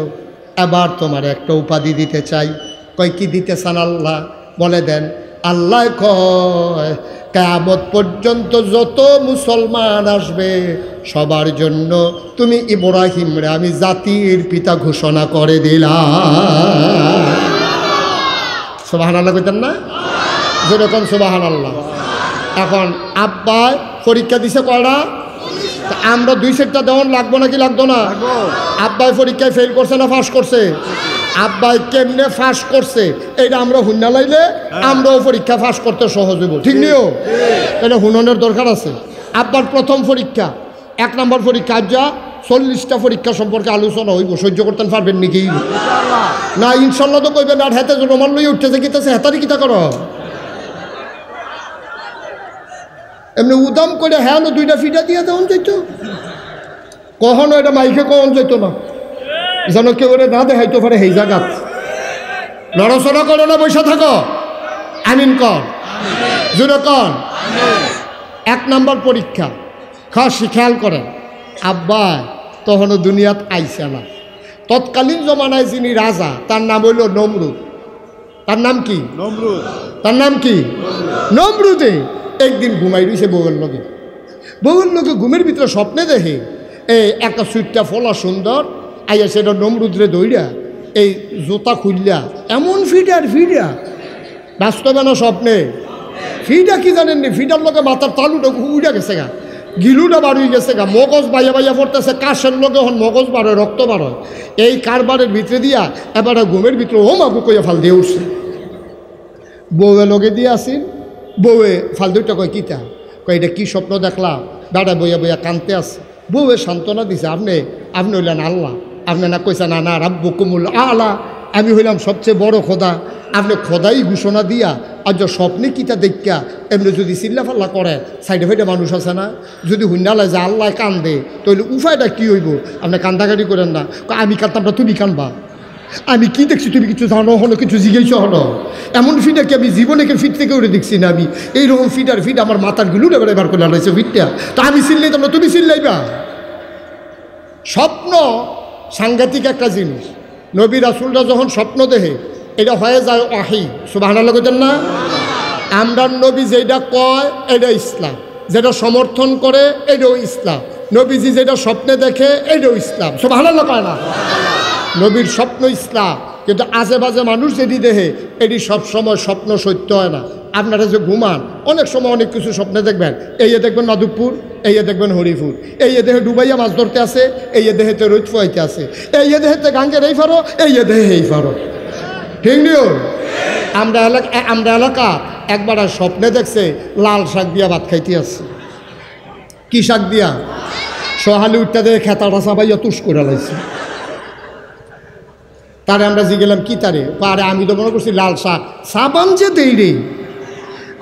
এবার তোমার একটা উপাধি দিতে চাই। কয়, কি দিতে চান আল্লাহ? বলে দেন, আল্লাহ কয়, কেয়ামত পর্যন্ত যত মুসলমান আসবে, সবার জন্য তুমি ইব্রাহিম রে, আমি জাতির পিতা ঘোষণা করে দিলাম। সোবাহান আল্লাহ কইতেন না? যেরকম সোবাহান আল্লাহ এখন আব্বা পরীক্ষা দিছে কয়টা আমরা দুই সেটটা দেওয়ান লাগবো নাকি লাগতো না? আব্বাই পরীক্ষায় ফেল করছে না ফাঁস করছে? আব্বাই কেমনে ফাঁস করছে? এইটা আমরা হুন্না লাইলে আমরাও পরীক্ষা ফাঁস করতে সহজ হইব। ঠিক নিও? এটা হুননের দরকার আছে। আব্বার প্রথম পরীক্ষা। এক নম্বর পরীক্ষা যা চল্লিশটা পরীক্ষা সম্পর্কে আলোচনা হইব। সহ্য করতে পারবেন নাকি? না ইনশাল্লাহ তো কইবেন আর হেতে রোমান লই উঠতেছে কিতাছে হেতারি কিতা করো? এমনি উদাম করে হ্যাঁ দুইটা ফিটা দিয়ে দেওয়ান যাইত কখনো এটা মাইকে কখন যাইত না। যেন কেউ ওরে না দেখাইতে পারে সেই জায়গাত লড়াচড়া করো না বসে থাকো। আমিন কর। জুড়ে কর। এক নম্বর পরীক্ষা। খাস খেয়াল করেন। আব্বা তখনও দুনিয়াত আইসে না। তৎকালীন জমানায় যিনি রাজা তার নাম হইল নমরুদ। তার নাম কি? নমরুদ। তার নাম কি? নমরুদে। একদিন ঘুমাই রয়েছে বউয়ের লগে। বউয়ের লগে ঘুমের ভিতরে স্বপ্নে দেখে, এই একটা সুইটটা ফলা সুন্দর, আইয়া সেটা নমরুদ্রে দইরা এই জুতা খুললা এমন ফিডার, ফিডা। বাস্তবে না স্বপ্নে? ফিডা কি জানেন নি ফিডার লগে মাথার তালুটা উড়া গেছে গা। গিলুটা হয়ে গেছে গা। মগজ বাইয়া বাইয়া পড়তেছে, কাশের লোকে হন মগজ হয়, রক্ত বার এই কারবারের ভিতরে দিয়া এবার ঘুমের ভিতরে ও মাগু কইয়া ফাল দিয়ে উঠছে। বউয়ে লগে দিয়ে আসিন বউয়ে ফালতুটা কয়, কিতা? কয়, এটা কী স্বপ্ন দেখলাম? দাদা বইয়া বইয়া কানতে আছে। বউয়ে সান্ত্বনা দিছে, আপনি আপনি হইলেন আল্লাহ। আপনি না কইসা না না রাব্বু কুমুল আলা। আমি হইলাম সবচেয়ে বড় খোদা। আপনি খোদাই ঘোষণা দিয়া আর যে স্বপ্নে কিতা দেখা এমনি যদি চিল্লা ফাল্লা করে, সাইডে ফাইডে মানুষ আছে না? যদি হুন্ডালায় যে আল্লাহ কান্দে, তাহলে উপায়টা কী হইব? আপনি কান্দাকাটি করেন না। আমি কান্দতাম না, তুমি কানবা। আমি কি দেখছি? তুমি কিছু জানো হলো, কিছু জিজ্ঞেস হলো। এমন ফিটা আমি জীবনে কে ফিট থেকে উঠে দেখছি না আমি। এইরকম ফিট আর ফিট আমার মাথারগুলো এবার এবার করে আনাইছে ফিটটা তা আমি চিল্লাইতাম না তুমি চিল্লাইবা স্বপ্ন সাংঘাতিক একটা জিনিস। নবী রাসুলরা যখন স্বপ্ন দেখে, এটা হয়ে যায় অহি সুবাহ লাগতেন না? আমরা নবী যেটা কয়, এটা ইসলাম। যেটা সমর্থন করে, এটাও ইসলাম। নবীজি যেটা স্বপ্নে দেখে, এটাও ইসলাম। সুবাহ কয় না? নবীর স্বপ্ন ইসলাম। কিন্তু আজে বাজে মানুষ যেটি দেহে এটি সবসময় স্বপ্ন সত্য হয় না। আপনারা যে ঘুমান, অনেক সময় অনেক কিছু স্বপ্নে দেখবেন। এই দেখবেন মাধবপুর, এই দেখবেন হরিপুর। এই এ দেহে ডুবাইয়া মাছ ধরতে আসে এই এ দেহেতে রোজ ফুয়াইতে আসে এই এ দেহেতে গাঙ্গের এই ফারো, এই এ দেহে এই ফারো। ঠিক নিও আমরা এলাকা আমরা এলাকা একবার স্বপ্নে দেখছে, লাল শাক দিয়া ভাত খাইতে আসছে কি শাক দিয়া? সহালি উঠতে দেখে খেতাটা সাবাইয়া তুষ করে লাইছে। তারে আমরা জি গেলাম কি তারে? পারে আমি তো মনে করছি লাল শাক। সাবান যে দেই রে।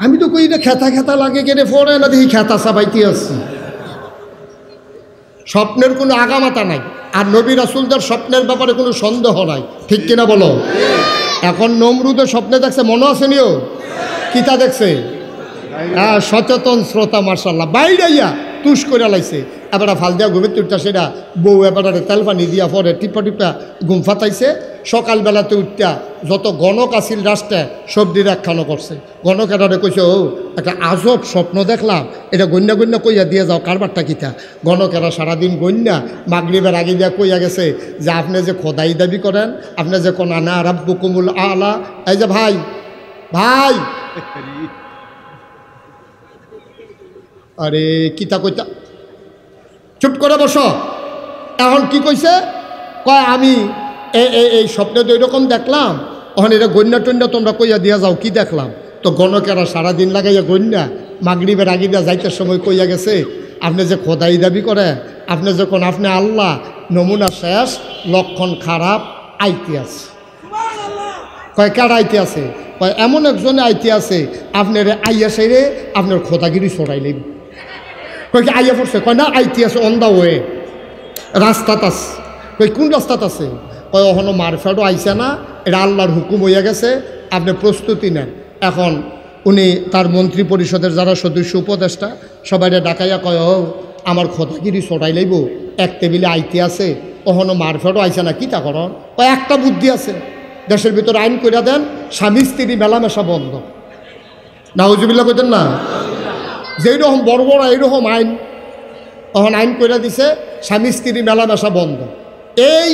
আমি তো কই খেতা খেতা লাগে কেটে ফোরে না দেখি খেতা সাবাইতে আসছি। স্বপ্নের কোনো আগামাতা নাই। আর নবী রাসুলদের স্বপ্নের ব্যাপারে কোনো সন্দেহ নাই। ঠিক কিনা বলো? এখন নমরুদের স্বপ্নে দেখছে, মনে আছে নিও? কিতা দেখছে? হ্যাঁ সচেতন শ্রোতা মার্শাল্লাহ বাইরে ইয়া তুষ করে লাইছে। এবার ফাল দিয়া ঘুমের তুলটা সেটা বউ এবারে তেল পানি দিয়া পরে টিপা টিপা ঘুম ফাতাইছে সকালবেলাতে উঠটা যত গণক আছিল রাষ্ট্রে সবজি একখানো করছে। গণক এটারে কইছে, ও, একটা আজব স্বপ্ন দেখলাম। এটা গন্যা গন্যা কইয়া দিয়ে যাও, কারবারটা কিতা? গণক এরা সারাদিন গন্যা মাগরিবের আগে দিয়া কইয়া গেছে যে, আপনি যে খোদাই দাবি করেন, আপনি যে কোন আনা রাব্বু কুমুল আলা। এই যে ভাই ভাই। আরে কিতা কইতা? চুপ করে বস। এখন কি কইছে? কয়, আমি এই স্বপ্নে তো এরকম দেখলাম। ওখানে এটা গন্যা টন্যা তোমরা কইয়া দিয়া যাও, কি দেখলাম? তো গণকেরা সারাদিন লাগাইয়া গন্যা মাগরিবের দিয়া যাইতে সময় কইয়া গেছে, আপনি যে খোদাই দাবি করে, আপনি যখন আপনি আল্লাহ, নমুনা শেষ, লক্ষণ খারাপ, আইতে আছে। কয় কার আইতে আছে? কয়, এমন একজনে আইতে আছে, আপনার আইয়া সেরে আপনার খোদাগিরি সরাই নেব কয় কি আইয়া পড়ছে? কয় না আইতে আছে অন দা ওয়ে রাস্তাত আছে। কই কোন রাস্তাত আছে? কয় ওখানো মারফেটও আইছে না এটা আল্লাহর হুকুম হইয়া গেছে, আপনি প্রস্তুতি নেন। এখন উনি তার মন্ত্রী পরিষদের যারা সদস্য, উপদেষ্টা সবাই ডাকাইয়া কয়, ও, আমার খোদাগিরি সরাই লাইব। এক টেবিলে আইতে আছে ওখানো মারফেটও আইছে না, কি তা করন কয়, একটা বুদ্ধি আছে। দেশের ভিতরে আইন কইরা দেন, স্বামী স্ত্রী মেলামেশা বন্ধ। নাউজুবিল্লা কইতেন না? যেই রকম বড় বড় এইরকম আইন তখন আইন করে দিছে স্বামী স্ত্রী মেলামেশা বন্ধ। এই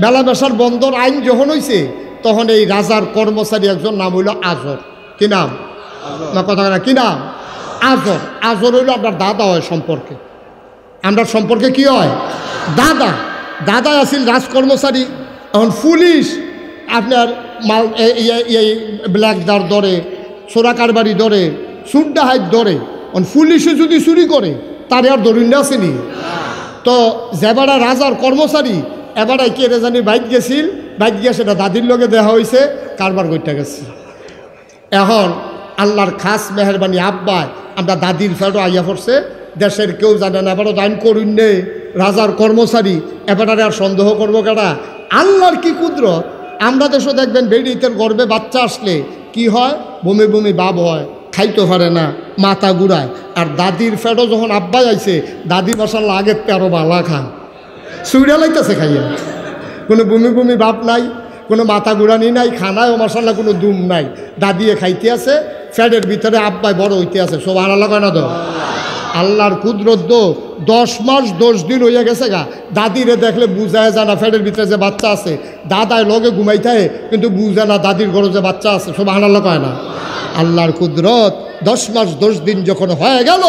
মেলামেশার বন্ধর আইন যখন হয়েছে তখন এই রাজার কর্মচারী একজন নাম হইল আজর। কি নাম? না কথা না কি নাম? আজর। আজর হইল আপনার দাদা হয় সম্পর্কে। আমরা সম্পর্কে কি হয়? দাদা। দাদা আছিল রাজকর্মচারী এখন পুলিশ আপনার মাল এই ব্ল্যাকদার দরে সোরা কারবারি দরে সুড্ডা হাইট দরে পুলিশে যদি চুরি করে, তার আর দরিন্ডা আসেনি। তো যেবারা রাজার কর্মচারী এবারে কে রে জানি বাইক গেছিল, বাইক গিয়ে সেটা দাদির লগে দেখা হয়েছে কারবার করতে গেছে। এখন আল্লাহর খাস মেহরবানি আব্বায় আমরা দাদির ফেরো আইয়া পড়ছে, দেশের কেউ জানে না, এবারও দান করুন নে রাজার কর্মচারী এবারে আর সন্দেহ করব কেটা আল্লাহর কি কুদরত? আমরা দেশও দেখবেন বেড়িতের গর্বে বাচ্চা আসলে, কি হয়? বমি বমি বাপ হয়। খাইতে পারে না, মাথা গুড়ায় আর দাদির ফেটো যখন আব্বাই আইছে, দাদি মশাল্লা আগের তেরো বালা খান সুইডা লাইতেছে খাইয়া। কোনো বমি বমি বাপ নাই, কোনো মাথা গুড়ানি নাই খানায় ও মশাল্লা কোনো দুম নাই। দাদিয়ে খাইতে আছে ফ্যাটের ভিতরে আব্বায় বড় হইতে আছে সব আলাদা হয় না তো? আল্লাহর কুদরত দো, দশ মাস দশ দিন হইয়া গেছে গা। দাদিরে দেখলে বুঝায় জানা ফ্যাটের ভিতরে যে বাচ্চা আছে। দাদায় লগে ঘুমাইতে কিন্তু বুঝে না দাদির ঘরে যে বাচ্চা আছে সব আনাল্লা কয় না। আল্লাহর কুদরত দশ মাস দশ দিন যখন হয়ে গেল,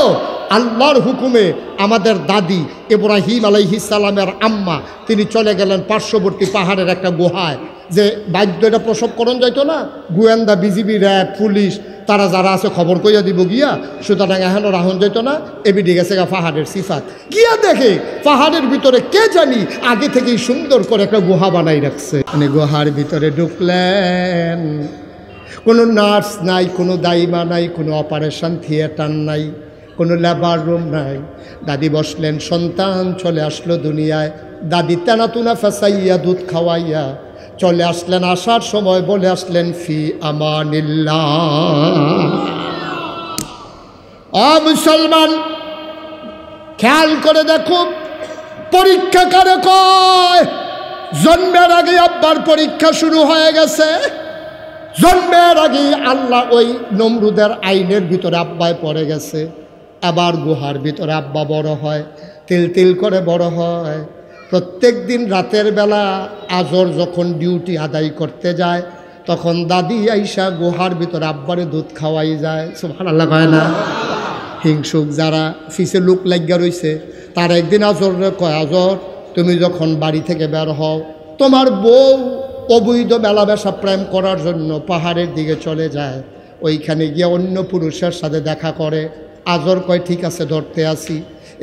আল্লাহর হুকুমে আমাদের দাদি ইব্রাহিম আলাইহিসালামের আম্মা, তিনি চলে গেলেন পার্শ্ববর্তী পাহাড়ের একটা গুহায়। যে বাদ্য এটা প্রসব করণ যাইতো না, গোয়েন্দা, বিজিবি, র্যাব, পুলিশ, তারা যারা আছে খবর কইয়া দিব গিয়া, সুতরাং এখনও রাহন যেত না, এবিডি গেছে গা পাহাড়ের সিফাত। গিয়া দেখে পাহাড়ের ভিতরে কে জানি আগে থেকেই সুন্দর করে একটা গুহা বানাই রাখছে। মানে গুহার ভিতরে ঢুকলেন। কোনো নার্স নাই, কোনো দাইমা নাই, কোনো অপারেশন থিয়েটার নাই, কোনো লেবার রুম নাই। দাদি বসলেন, সন্তান চলে আসলো দুনিয়ায়। দাদি তেনা তুনা ফেসাইয়া, দুধ খাওয়াইয়া। চলে আসলেন, আসার সময় বলে আসলেন, ফি আমানিল্লাহ। অ মুসলমান, খেয়াল করে দেখো, পরীক্ষা কারে কয়? জন্মের আগে আব্বার পরীক্ষা শুরু হয়ে গেছে। জন্মের আগে আল্লাহ ওই নমরুদের আইনের ভিতরে আব্বায় পড়ে গেছে। আবার গুহার ভিতরে আব্বা বড় হয়, তিল তিল করে বড় হয়। প্রত্যেক দিন রাতের বেলা আজর যখন ডিউটি আদায় করতে যায়, তখন দাদি আইসা গুহার ভিতরে আব্বারে দুধ খাওয়াই যায়। সব আল্লাহ কয় না। হিংসুক যারা ফিসে লোক লাগিয়া রইছে, তার একদিন আজর কয়, আজর, তুমি যখন বাড়ি থেকে বের হও, তোমার বউ অবৈধ মেলা বেসা প্রেম করার জন্য পাহাড়ের দিকে চলে যায়। ওইখানে গিয়ে অন্য পুরুষের সাথে দেখা করে, আজর কয়, ঠিক আছে, ধরতে আসি।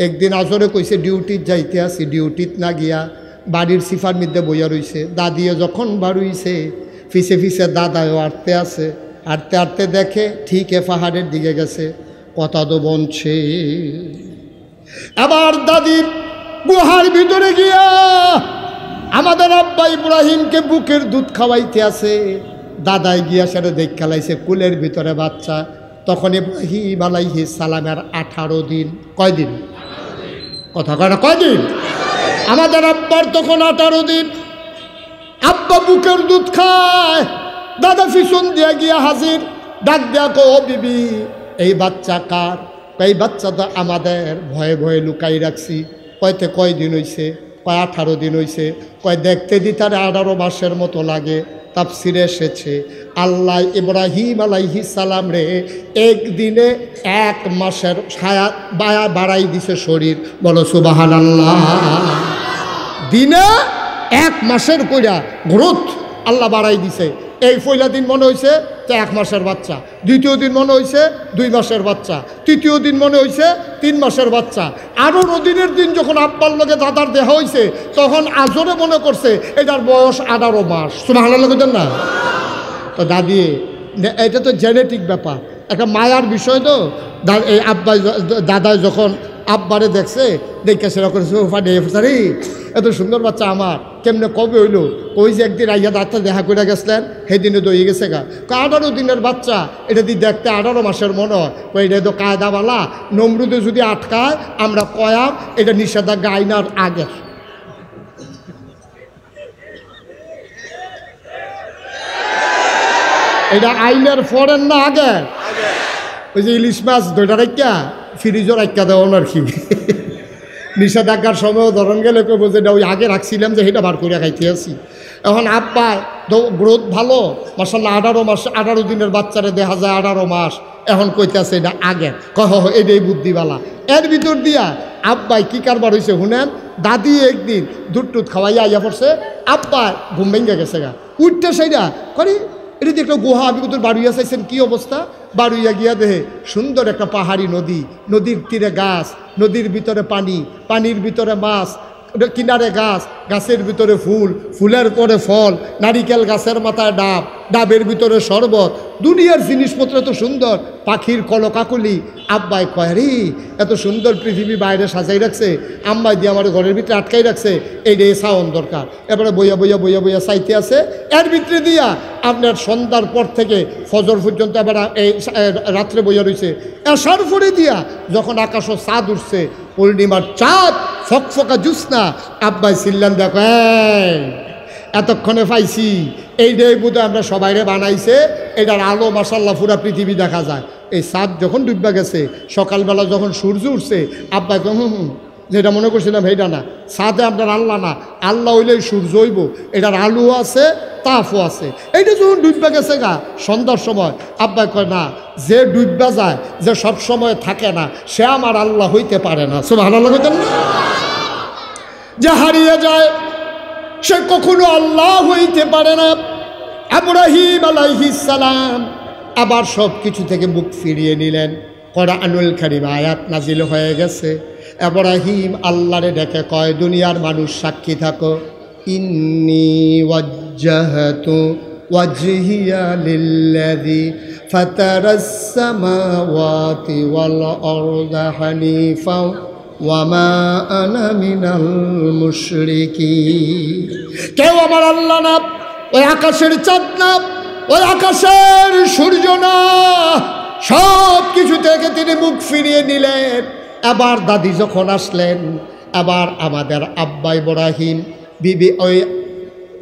একদিন আজরে কইছে, ডিউটিত যাইতে আসি, ডিউটিত না গিয়া বাড়ির সিফার মধ্যে বইয়া রইছে। দাদিয়ে যখন বাড়ুইছে, ফিসে ফিসে দাদাও আটতে আছে আটতে আটতে দেখে ঠিক এ পাহাড়ের দিকে গেছে। কথা তো বনছে। আবার দাদির গুহার ভিতরে গিয়া আমাদের আব্বা ইব্রাহিমকে বুকের দুধ খাওয়াইতে আছে দাদাই গিয়া সেটা দেখ খেলাইছে কুলের ভিতরে বাচ্চা। তখন ইব্রাহিম আলাইহি সালামের আঠারো দিন, কয়দিন? কথা কয় না কয়দিন আমাদের আব্বার তখন আঠারো দিন। আব্বা বুকের দুধ খায়, দাদা ফিসুন দিয়ে গিয়া হাজির। ডাক দেয়া কো বিবি, এই বাচ্চা কার? এই বাচ্চা তো আমাদের ভয়ে ভয়ে লুকাই রাখছি। কয়তে কয় দিন হইছে? কয় আঠারো দিন হইছে। কয়, দেখতে দিতারে আঠারো মাসের মতো লাগে। তাফসিরে এসেছে, আল্লাহ ইব্রাহিম আলাইহি সালাম রে, একদিনে এক মাসের ছায়া বায়া বাড়াই দিছে শরীর। বলো সুবাহান আল্লাহ দিনে এক মাসের কইরা গ্রোথ আল্লাহ বাড়াই দিছে। এই পয়লা দিন মনে হয়েছে তো এক মাসের বাচ্চা। দ্বিতীয় দিন মনে হয়েছে দুই মাসের বাচ্চা। তৃতীয় দিন মনে হয়েছে তিন মাসের বাচ্চা। আঠারো দিনের দিন যখন আব্বার লোকে দাদার দেহ হয়েছে তখন আজরে মনে করছে, এটার বয়স আঠারো মাস। তোমার হানা লগে না? তো দাদি এটা তো জেনেটিক ব্যাপার। একটা মায়ার বিষয় তো। এই আব্বা দাদা যখন আব্বারে দেখছে দেখে সেরকম সারি এত সুন্দর বাচ্চা আমার কেমনে কবে হইল? ওই যে একদিন আইয়া ডাক্তার দেখা করে গেছিলেন সেদিনে দই গেছে গা। আঠারো দিনের বাচ্চা এটা দিয়ে দেখতে আঠারো মাসের মনে হয়। এটা তো কায়দাওয়ালা নমরুদে যদি আটকায় আমরা কয়াম এটা নিষেধাজ্ঞা আইনার আগে। এটা আইনের ফরেন না আগে? ওই যে ইলিশ মাছ দইটা রাখা ফ্রিজও রাখা দেওয়ান আর কি নিষেধাজ্ঞার সময় ধরন গেলে কই বলছে ওই আগে রাখছিলাম যে সেটা বার করে খাইতে আসি এখন আব্বা গ্রোথ ভালো মাসাল্লাহ আঠারো মাস আঠারো দিনের বাচ্চারে দেখা যায় আঠারো মাস। এখন কইতেছে এটা আগে। কহ এটাই বুদ্ধিবালা। এর ভিতর দিয়া, আব্বাই কি কারবার হয়েছে শুনেন? দাদি একদিন দুধ টুধ খাওয়াইয়া আইয়া পড়ছে আব্বা ঘুম ভেঙে গেছে গা। উঠতে সেইটা করে এটা দিয়ে একটা গুহা আমি তোর বাড়ুইয়া চাইছেন, কি অবস্থা? বাড়ুইয়া গিয়া দেহে সুন্দর একটা পাহাড়ি নদী, নদীর তীরে গাছ, নদীর ভিতরে পানি, পানির ভিতরে মাছ কিনারে গাছ, গাছের ভিতরে ফুল, ফুলের পরে ফল, নারিকেল গাছের মাথায় ডাব, ডাবের ভিতরে শরবত। দুনিয়ার জিনিসপত্র এত সুন্দর। পাখির কলকাকুলি। আব্বাই কয় রে এত সুন্দর পৃথিবী বাইরে সাজাই রাখছে। আম্বাই দিয়ে আমার ঘরের ভিতরে আটকাই রাখছে। এই রে সাউন দরকার। এবারে বইয়া বইয়া বইয়া বইয়া চাইতে আছে। এর ভিতরে দিয়া আপনার সন্ধ্যার পর থেকে ফজর পর্যন্ত আবার এই রাত্রে বইয়া রয়েছে এসার পরে দিয়া যখন আকাশও চাঁদ উঠছে পূর্ণিমার চাঁদ ফকফকা জুসনা। আব্বাই সিল্লান দেখো এতক্ষণে পাইছি। এই ডে বুধ আমরা সবাইরে বানাইছে। এটার আলো মাসাল্লাহ পুরা পৃথিবী দেখা যায়। এই সাদ যখন ডুববা গেছে, সকালবেলা যখন সূর্য উঠছে, আব্বাই কম হুম হুম যেটা মনে করছিলাম, এইটা না সাথে আপনার আল্লাহ না, আল্লাহ হইলে সূর্য হইব, এটার আলু আছে, তাফও আছে। এইটা যখন ডুববা গেছে গা, সন্ধ্যার সময় আব্বাই কয়, না, যে ডুববা যায়, যে সব সময় থাকে না, সে আমার আল্লাহ হইতে পারে না। সব আল্লাহ হইতেন না? যে হারিয়ে যায়, সে কখনো আল্লাহ হইতে পারে না। আবরাহিম সালাম আবার সব কিছু থেকে মুখ ফিরিয়ে নিলেন। কোরআনুল কারিম আয়াত নাজিল হয়ে গেছে। এব্রাহিম আল্লাহরে ডেকে কয়, দুনিয়ার মানুষ সাক্ষী থাকো। ইন্নি ওয়াজ্জাহাতু ওয়াজহিয়া লিল্লাযী ফাতারাস সামাওয়াতি ওয়াল আরদা হানিফা ওয়ামা আনা মিনাল মুশরিকিন। কেউ আমার আল্লাহ না, ওই আকাশের চাঁদ না, ওই আকাশের সূর্য না। সব কিছু থেকে তিনি মুখ ফিরিয়ে নিলেন। এবার দাদি যখন আসলেন, এবার আমাদের আব্বা ইব্রাহিম, বিবি ওই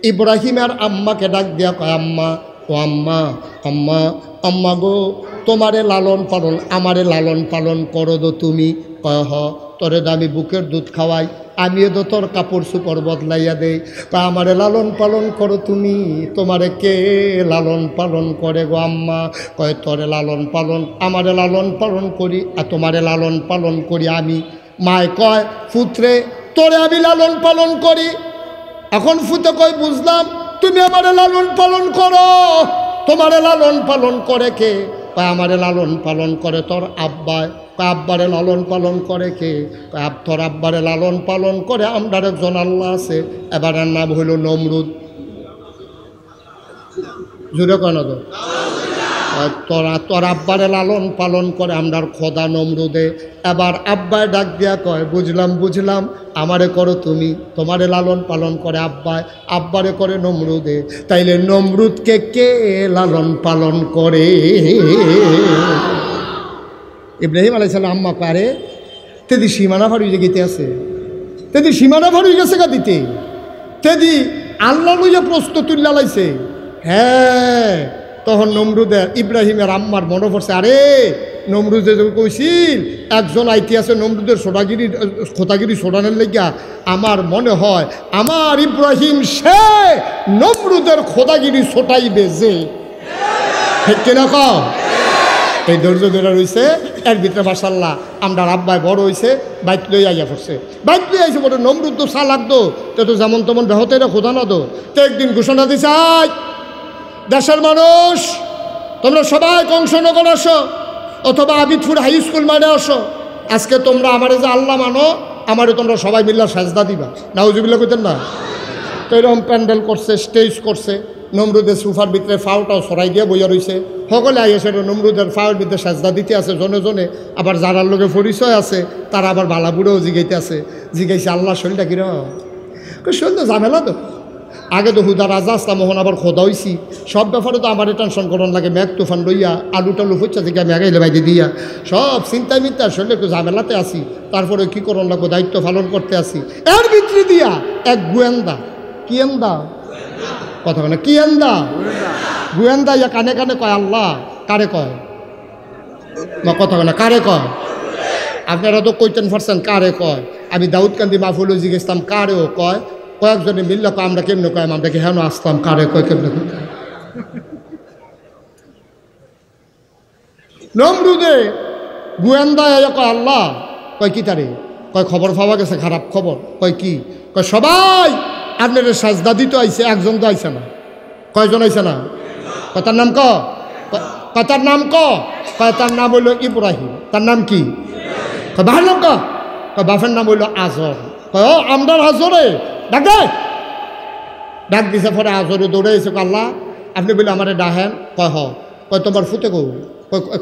ইব্রাহিমের আম্মাকে ডাক দিয়া কয়, আম্মা, ও আম্মা আম্মা আম্মা গো, তোমারে লালন পালন, আমারে লালন পালন করো তো তুমি। কয়, হ। তোরে আমি বুকের দুধ খাওয়াই আমিও তো তোর কাপড় সুপড় বদলাইয়া দেই। তা আমারে লালন পালন করো তুমি, তোমারে কে লালন পালন করে গো আম্মা? কয়, তোরে লালন পালন, আমারে লালন পালন করি, আর তোমারে লালন পালন করি আমি। মায় কয় পুত্রে তোরে আমি লালন পালন করি। এখন ফুতে কই বুঝলাম, তুমি আমারে লালন পালন করো। তোমারে লালন পালন করে কে? কয়, আমারে লালন পালন করে তোর আব্বায়। কয় আব্বারে লালন পালন করে কে? আব আব্বারে লালন পালন করে, আমরার একজন আল্লাহ আছে। এবারের নাম হইল নমরুদ। জুড়ে কেন তো তোরা, তোর আব্বারে লালন পালন করে, আমরার খোদা নমরুদে। এবার আব্বায় ডাক দিয়া কয়, বুঝলাম বুঝলাম, আমারে করো তুমি। তোমারে লালন পালন করে আব্বায়, আব্বারে করে নমরুদে। তাইলে নমরুদকে কে লালন পালন করে? ইব্রাহিম আলাইসাল্লাম আম্মা পারে, তেদি সীমানা ফাড়ি যে গীতে আছে। তেদি সীমানা ফাড়ি গেছে গা দিতে। তেদি আল্লাহ লইয়া প্রশ্ন তুল্লা লাইছে। হ্যাঁ তখন নমরুদের ইব্রাহিমের আম্মার মনে পড়ছে, আরে নমরুদে কইছিল, একজন আইতি আছে নমরুদের সোটাগিরি খোতাগিরি সোটানের লেগিয়া। আমার মনে হয় আমার ইব্রাহিম সে নমরুদের খোদাগিরি ছোটাইবে যে। ঠিক কিনা কম এই ধৈর্য ধরে রয়েছে এর ভিতরে মাসাল্লাহ আমরা আব্বায় বড় হয়েছে বাইক লই আইয়া পড়ছে। বাইক লই আইসে বড় নমরুদ তো সা লাগতো, তো তো যেমন তেমন ব্যাহতের খোদা না তো। তো একদিন ঘোষণা দিছে দেশের মানুষ, তোমরা সবাই কংসনগর আসো, অথবা আবিদপুর হাই স্কুল মানে আসো। আজকে তোমরা আমারে যে আল্লাহ মানো, আমারে তোমরা সবাই মিল্লা সাজদা দিবা। নাউজুবিল্লা কইতেন না? তো এরকম প্যান্ডেল করছে, স্টেজ করছে। নমরুদের সুফার ভিতরে ফাওটাও সরাই দিয়ে বইয়া রয়েছে সকলে আইসে নমরুদের ফাওয়ের ভিতরে সাজদা দিতে আছে, জনে জনে। আবার যারার লোকে পরিচয় আছে, তারা আবার বালাবুড়েও জিগাইতে আছে। জিগাইছে, আল্লাহ, শরীরটা কিরম? শরীর তো ঝামেলা তো। আগে তো হুদা রাজা আসলাম মোহন আবার খোদা হইছি। সব ব্যাপারে তো আমার টেনশন করন লাগে, মেঘ, তুফান লইয়া, আলু টালু হচ্ছে থেকে আমি আগে বাইদে দিয়া। সব চিন্তা মিন্তা শরীরে একটু ঝামেলাতে আসি তারপরে কি করন লাগবো, দায়িত্ব পালন করতে আসি এর ভিতরে দিয়া, এক গোয়েন্দা। কি এন্দা কথা মানে কি এন্দা গুয়েন্দা, ইয়া কানে কানে কয়, আল্লাহ। কারে কয়? কথা না, কারে কয়? আপনারা তো কইতেন পারছেন কারে কয়? আমি দাউদ কান্দি মাহফুল জিজ্ঞেসতাম কারেও কয়? কয়েকজনে মিললে কয়, আমরা কেমনে কয়? আমরা কি হেন আসতাম, কারে কয়, কেমনে কয়? নমরুদে, গোয়েন্দা এ কয়, আল্লাহ। কয় কি তারে? কয়, খবর পাওয়া গেছে, খারাপ খবর। কয় কি? কয়, সবাই আপনার সাজদা দিতে আইছে, একজন তো আইছে না। কয়জন আইছে না? কয় তার নাম ক? কয় তার নাম ক? তার নাম হইল ইব্রাহিম। তার নাম কি? বাহার নাম ক? বাপের নাম হইল আজর। কয়, ও, আমদার আজরে, ডাক দে। ডাক দিছে পরে আজরে দৌড়ে এসে আল্লাহ, আপনি বলে আমারে ডাহেন। কয়, হ। কয়, তোমার ফুতে কৌ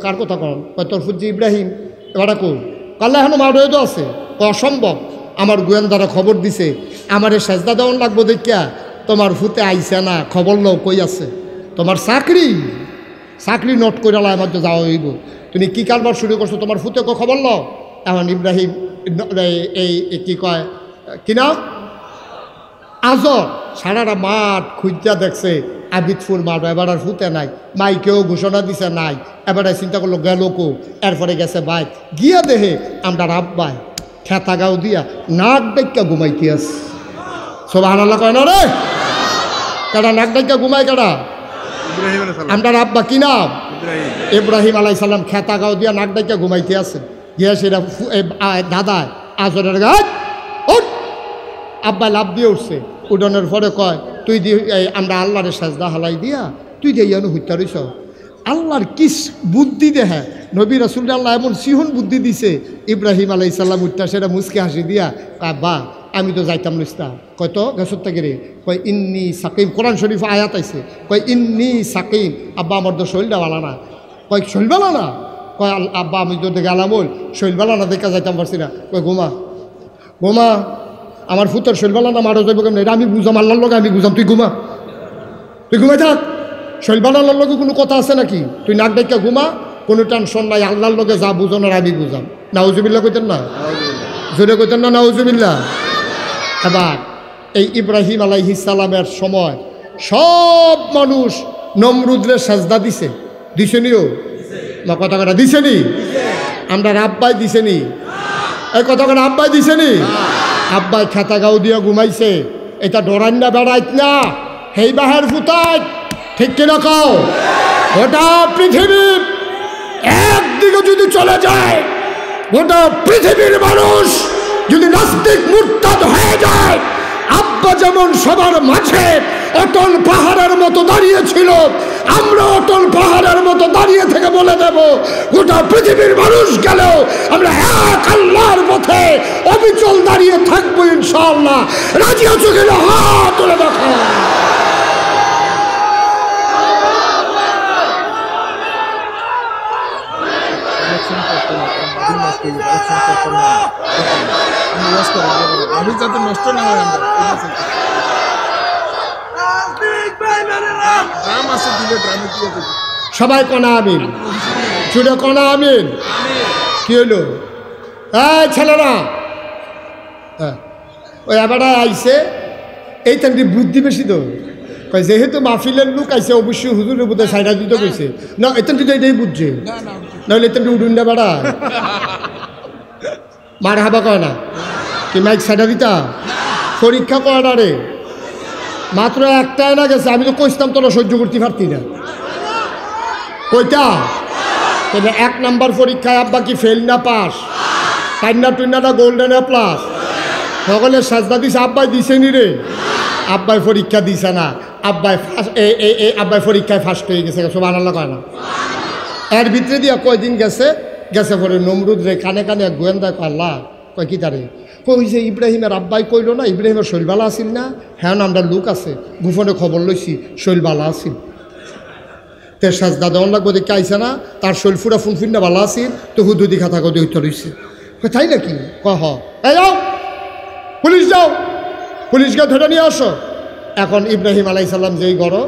কার কথা কন? কয়, তোর ফুজি ইব্রাহিম, এবারে কৌ কাল্লা এখনও মারয়ে তো আছে অসম্ভব। আমার গোয়েন্দারা খবর দিছে, আমারে সেজদা দেওয়ান লাগবো দেখিয়া তোমার ফুতে আইসে না, খবর লও, কই আছে? তোমার চাকরি? চাকরি নোট করে আমার তো যাওয়া হইব। তুমি কি কারবার শুরু করছ? তোমার ফুতে কো খবর লও? এখন ইব্রাহিম, এই কি কয়, কি নাম? আজর সারাটা মাঠ খুঁজা দেখছে, আবিদপুর মাঠ, এবার আর ফুতে নাই, মাইকেও ঘোষণা দিছে নাই, এবারে চিন্তা করল গেল কো, এরপরে গেছে বাইক। গিয়া দেহে, আমরা রাব্বায়। খেতা গাও দিয়া নাক ডাইকা ঘুমাইতে আস সব আনাল্লা কয় না রে? কেডা নাক ডাইকা ঘুমাই কেডা? ইব্রাহিম আলাইহিস আমরা রাব্বা কি নাম? ইব্রাহিম। আলাই সাল্লাম খেতা গাও দিয়া নাক ডাইকা ঘুমাইতে আছে গিয়া সেটা ফু- এ, আ- দাদা আজরের গাছ উঠ। আব্বা লাভ দিয়ে উঠছে। উডনের পরে কয় তুই দি আমরা আল্লাহরে সাজদা হালাই দিয়া তুই দিয়ে ইয়ানো হত্যা রইছ আল্লাহর কিস বুদ্ধি দেহে নবী রসুল আল্লাহ এমন সিহন বুদ্ধি দিছে, ইব্রাহিম আলাই সাল্লাম উঠটা, সেটা মুসকে হাসি দিয়া বা, আমি তো যাইতাম নিস্তা কয়, তো গেছত থেকে রে কয়, ইন্নি সাকিম। কোরআন শরীফ আয়াত আইছে, কয়, ইন্নি সাকিম। আব্বা আমার তো শরীরটা ভালো না। কয় ভালো না? কয় আব্বা, আমি তো আলামুল শরীর ভালো না দেখা যাইতাম পারছি না। কয়, ঘুমা ঘুমা, আমার ফুতর শৈলবালা না মারো যাইব কেমন? এটা আমি বুঝাম, আল্লাহর লগে আমি বুঝাম, তুই ঘুমা। তুই ঘুমাই থাক। শৈল লগে কোনো কথা আছে নাকি? তুই নাক ডাইকা ঘুমা কোনো টেনশন নাই, আল্লাহর লগে যা বুঝানোর আমি বুঝাম। নাউজুবিল্লা কইতেন না? জোরে কইতেন না নাউজুবিল্লা এবার, এই ইব্রাহিম সালামের সময় সব মানুষ নমরুদ্রের সাজদা দিছে। দিছেনিও না, কথা কথা দিছেনি আমরা আব্বাই দিছেনি এই কথা কথা আব্বাই দিছেনি আব্বাই খাতা গাও দিয়া ঘুমাইছে। এটা ডরান না বেড়াইত না। হেই বাহের ফুতাইত। ঠিক কিনা কও? গোটা পৃথিবী একদিকে যদি চলে যায়, গোটা পৃথিবীর মানুষ যদি নাস্তিক মুরতাদ হয়ে যায়, আব্বা যেমন সবার মাঝে অটল পাহাড়ের মতো দাঁড়িয়ে ছিল, আমরা অটল পাহাড়ের মতো দাঁড়িয়ে থেকে বলে দেব, গোটা পৃথিবীর মানুষ গেলেও আমরা এক আল্লাহর পথে অবিচল দাঁড়িয়ে থাকব ইনশাআল্লাহ। রাজি আছো গেলে হাত তুলে দেখো ইলেকশন করতে না দিন নষ্ট হয়ে যাবে ইলেকশন করতে না আমি যাতে নষ্ট না হয় আমরা ড্রাম আছে? দিলে ড্রামে কি আছে সবাই কনা আমিন। ছুটে কনা আমিন। কি হলো এই ছেলেরা। হ্যাঁ। ওই এবারে আইসে এই তেমনি বুদ্ধি বেশি তো। যেহেতু মাহফিলের লোক আইসে অবশ্যই হুজুরের বোধহয় সাইডা দিতে কইছে। না এতেন তো এটাই বুঝছে না না নাহলে এতেন উডুন না বেড়া। মার হাবা কয় না? কি মাইক সাইডা দিতা? পরীক্ষা কয় না রে? মাত্র একটাই না গেছে, আমি তো কইতাম তোরা সহ্য করতে পারতি না। কইতা? তবে এক নাম্বার পরীক্ষায় আব্বা কি ফেল না পাস টাইনা টুইনাটা গোল্ডেন এ প্লাস সকলে সাজদা দিছে, আব্বাই দিছে নি রে? আব্বাই পরীক্ষা দিছে না। আব্বাই ফার্স্ট এই আব্বাই পরীক্ষায় ফার্স্ট হয়ে গেছে সব আনাল্লা কয় না? এর ভিতরে দিয়া কয়দিন গেছে? গেছে পরে নমরুদ রে কানে কানে গোয়েন্দা আল্লাহ, কয় কি তারে? কই যে ইব্রাহিমের আব্বাই কইল না, ইব্রাহিমের শৈলবালা আছিল না? হ্যাঁ আমরা লোক আছে গুফনে খবর লইছি, শৈলবালা আছিল। তে সাজ দাদা লাগবো দেখে আইসে না, তার শৈল ফুরা ফুনফুন না বালা আছিল, তো হুদুদি খাতা কদি হইতে রইছে তাই নাকি? ক হ। এই যাও, পুলিশ যাও, পুলিশকে ধরে নিয়ে আসো। এখন ইব্রাহিম আলাই সাল্লাম যেই গড়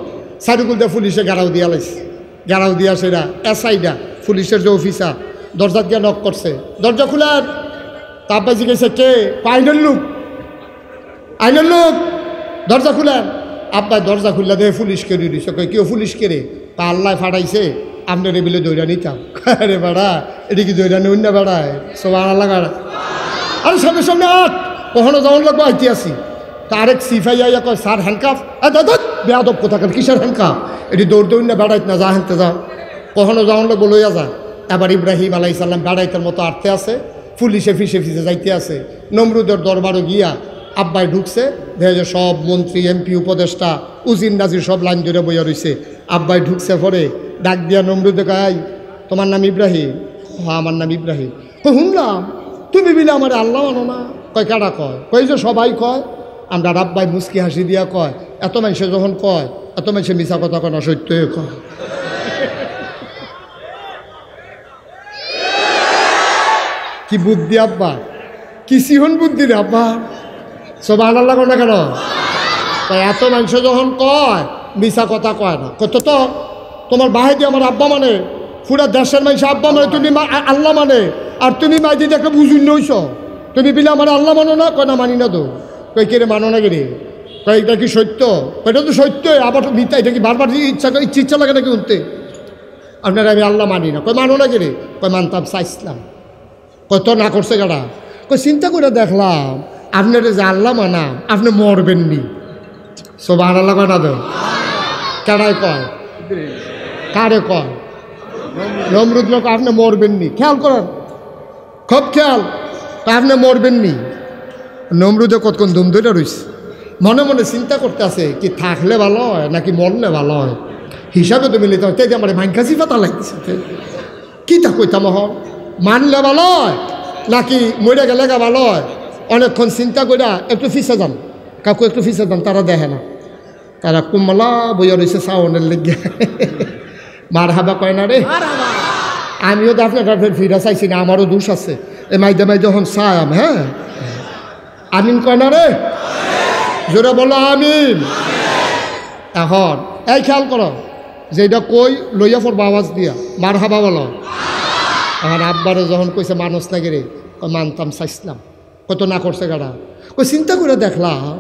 সাইডুকুল পুলিশে গাড়াও দিয়ে লাইছে। গাড়াও দিয়া সেটা এসআইডা পুলিশের যে অফিসার দরজা দিয়ে নক করছে। দরজা খুলার তারপর জিজ্ঞেসে কে? আইনের লোক। আইনের লোক, দরজা খুলেন আব্বা দরজা খুললে দেখে পুলিশ কেড়ে দিছে কই কেউ পুলিশ কেড়ে? তা আল্লাহ ফাটাইছে। আপনার এবিলে দৈরা নিতাম। আরে বেড়া, এটি কি দৈরা নেই না বেড়ায়? সব আল্লাহ আরে সামনে সামনে আট কখনো যেমন লাগবো আইতে আসি। তা আরেক সিফাই আইয়া কয়, স্যার হ্যান্ডকাফ বেয়াদব কোথাকার, কিসের হ্যান্ডকাফ এটি দৌড় দৌড় না, বেড়াইত না, যা, হেনতে যা। কখনো যেমন লাগবো, লইয়া যা। এবার ইব্রাহিম আলাইসাল্লাম বেড়াইতের মতো আটতে আছে পুলিশে ফিসে ফিসে যাইতে আছে নমরুদের দরবারও গিয়া আব্বাই ঢুকছে, দেখে সব মন্ত্রী, এমপি, উপদেষ্টা উজিন নাজির সব লাইন ধরে বইয়া রইছে। আব্বাই ঢুকছে পরে, ডাক দিয়া নমরুদে কাই তোমার নাম ইব্রাহিম? হ্যাঁ আমার নাম ইব্রাহিম। কই, শুনলাম, তুমি বিলে আমার আল্লাহ আনো না? কয় কারা কয়? কই যে সবাই কয় আমরা রাব্বাই মুস্কি হাসি দিয়া কয়, এত মানুষে যখন কয়, এত মানুষে মিশা কথা কয় না, সত্যই কয়। কি বুদ্ধি আব্বা? কি সিহন বুদ্ধি রে আব্বা? সব আনার লাগো না কেন? তাই এত মানুষ যখন কয় মিশা কথা কয় না। কত তো, তোমার বাহেদি আমার আব্বা মানে পুরা দেশের মানুষ আব্বা মানে তুমি আল্লাহ মানে। আর তুমি মাইদি দেখে বুঝুন নইছ তুমি বিলে আমার আল্লাহ মানো না, কয় না মানি না তো? কই কে রে মানো না রে? কয় এটা কি সত্য? কয়, এটা তো সত্যই আবার তো মিথ্যা এটা কি বারবার ইচ্ছা করে- ইচ্ছে ইচ্ছা লাগে নাকি উঠতে আপনারা আমি আল্লাহ মানি না। কয় মানো না রে? কয় মানতাম চাইছিলাম কত না করছে গাড়া কই চিন্তা করে দেখলাম আপনার যে আল্লাহ মানাম আপনি মরবেন নি। সব আল্লাহ কয় না তো? কেডায় কয়? কারে কয়? নমরুদ আপনি মরবেননি খেয়াল করেন? খুব খেয়াল। তা আপনি মরবেননি নমরুদে কতক্ষণ ধুম ধরে রইছে? মনে মনে চিন্তা করতে আছে কি থাকলে ভালো হয় নাকি মরলে ভালো হয়? হিসাবে তুমি মিলিত হয়। তাই আমার মাইনকাশি পাতা লাগছে কি তা কইতাম হন মানলে ভালো হয় নাকি মরে গেলে গা ভালো হয়? অনেকক্ষণ চিন্তা কইরা একটু ফিসে যান। কাকু একটু ফিসে যান তারা দেখে না। তারা কুমলা বইয়া রয়েছে সাউনের লেগে। মার হাবা কয় না রে? আমিও তো আপনার ফের চাইছি না আমারও দোষ আছে। এ মাইদে মাই যখন চাইম হ্যাঁ? আমিন কয় না রে? জোরে বলো আমিন। এখন, এই খেয়াল করো যেটা কই লইয়া পড়ব আওয়াজ দিয়া। মার হাবা বলো। এখন আব্বারে যখন কইছে, মানুষ না গেরে মানতাম, চাইছিলাম। কত না করছে গাড়া কই চিন্তা করে দেখলাম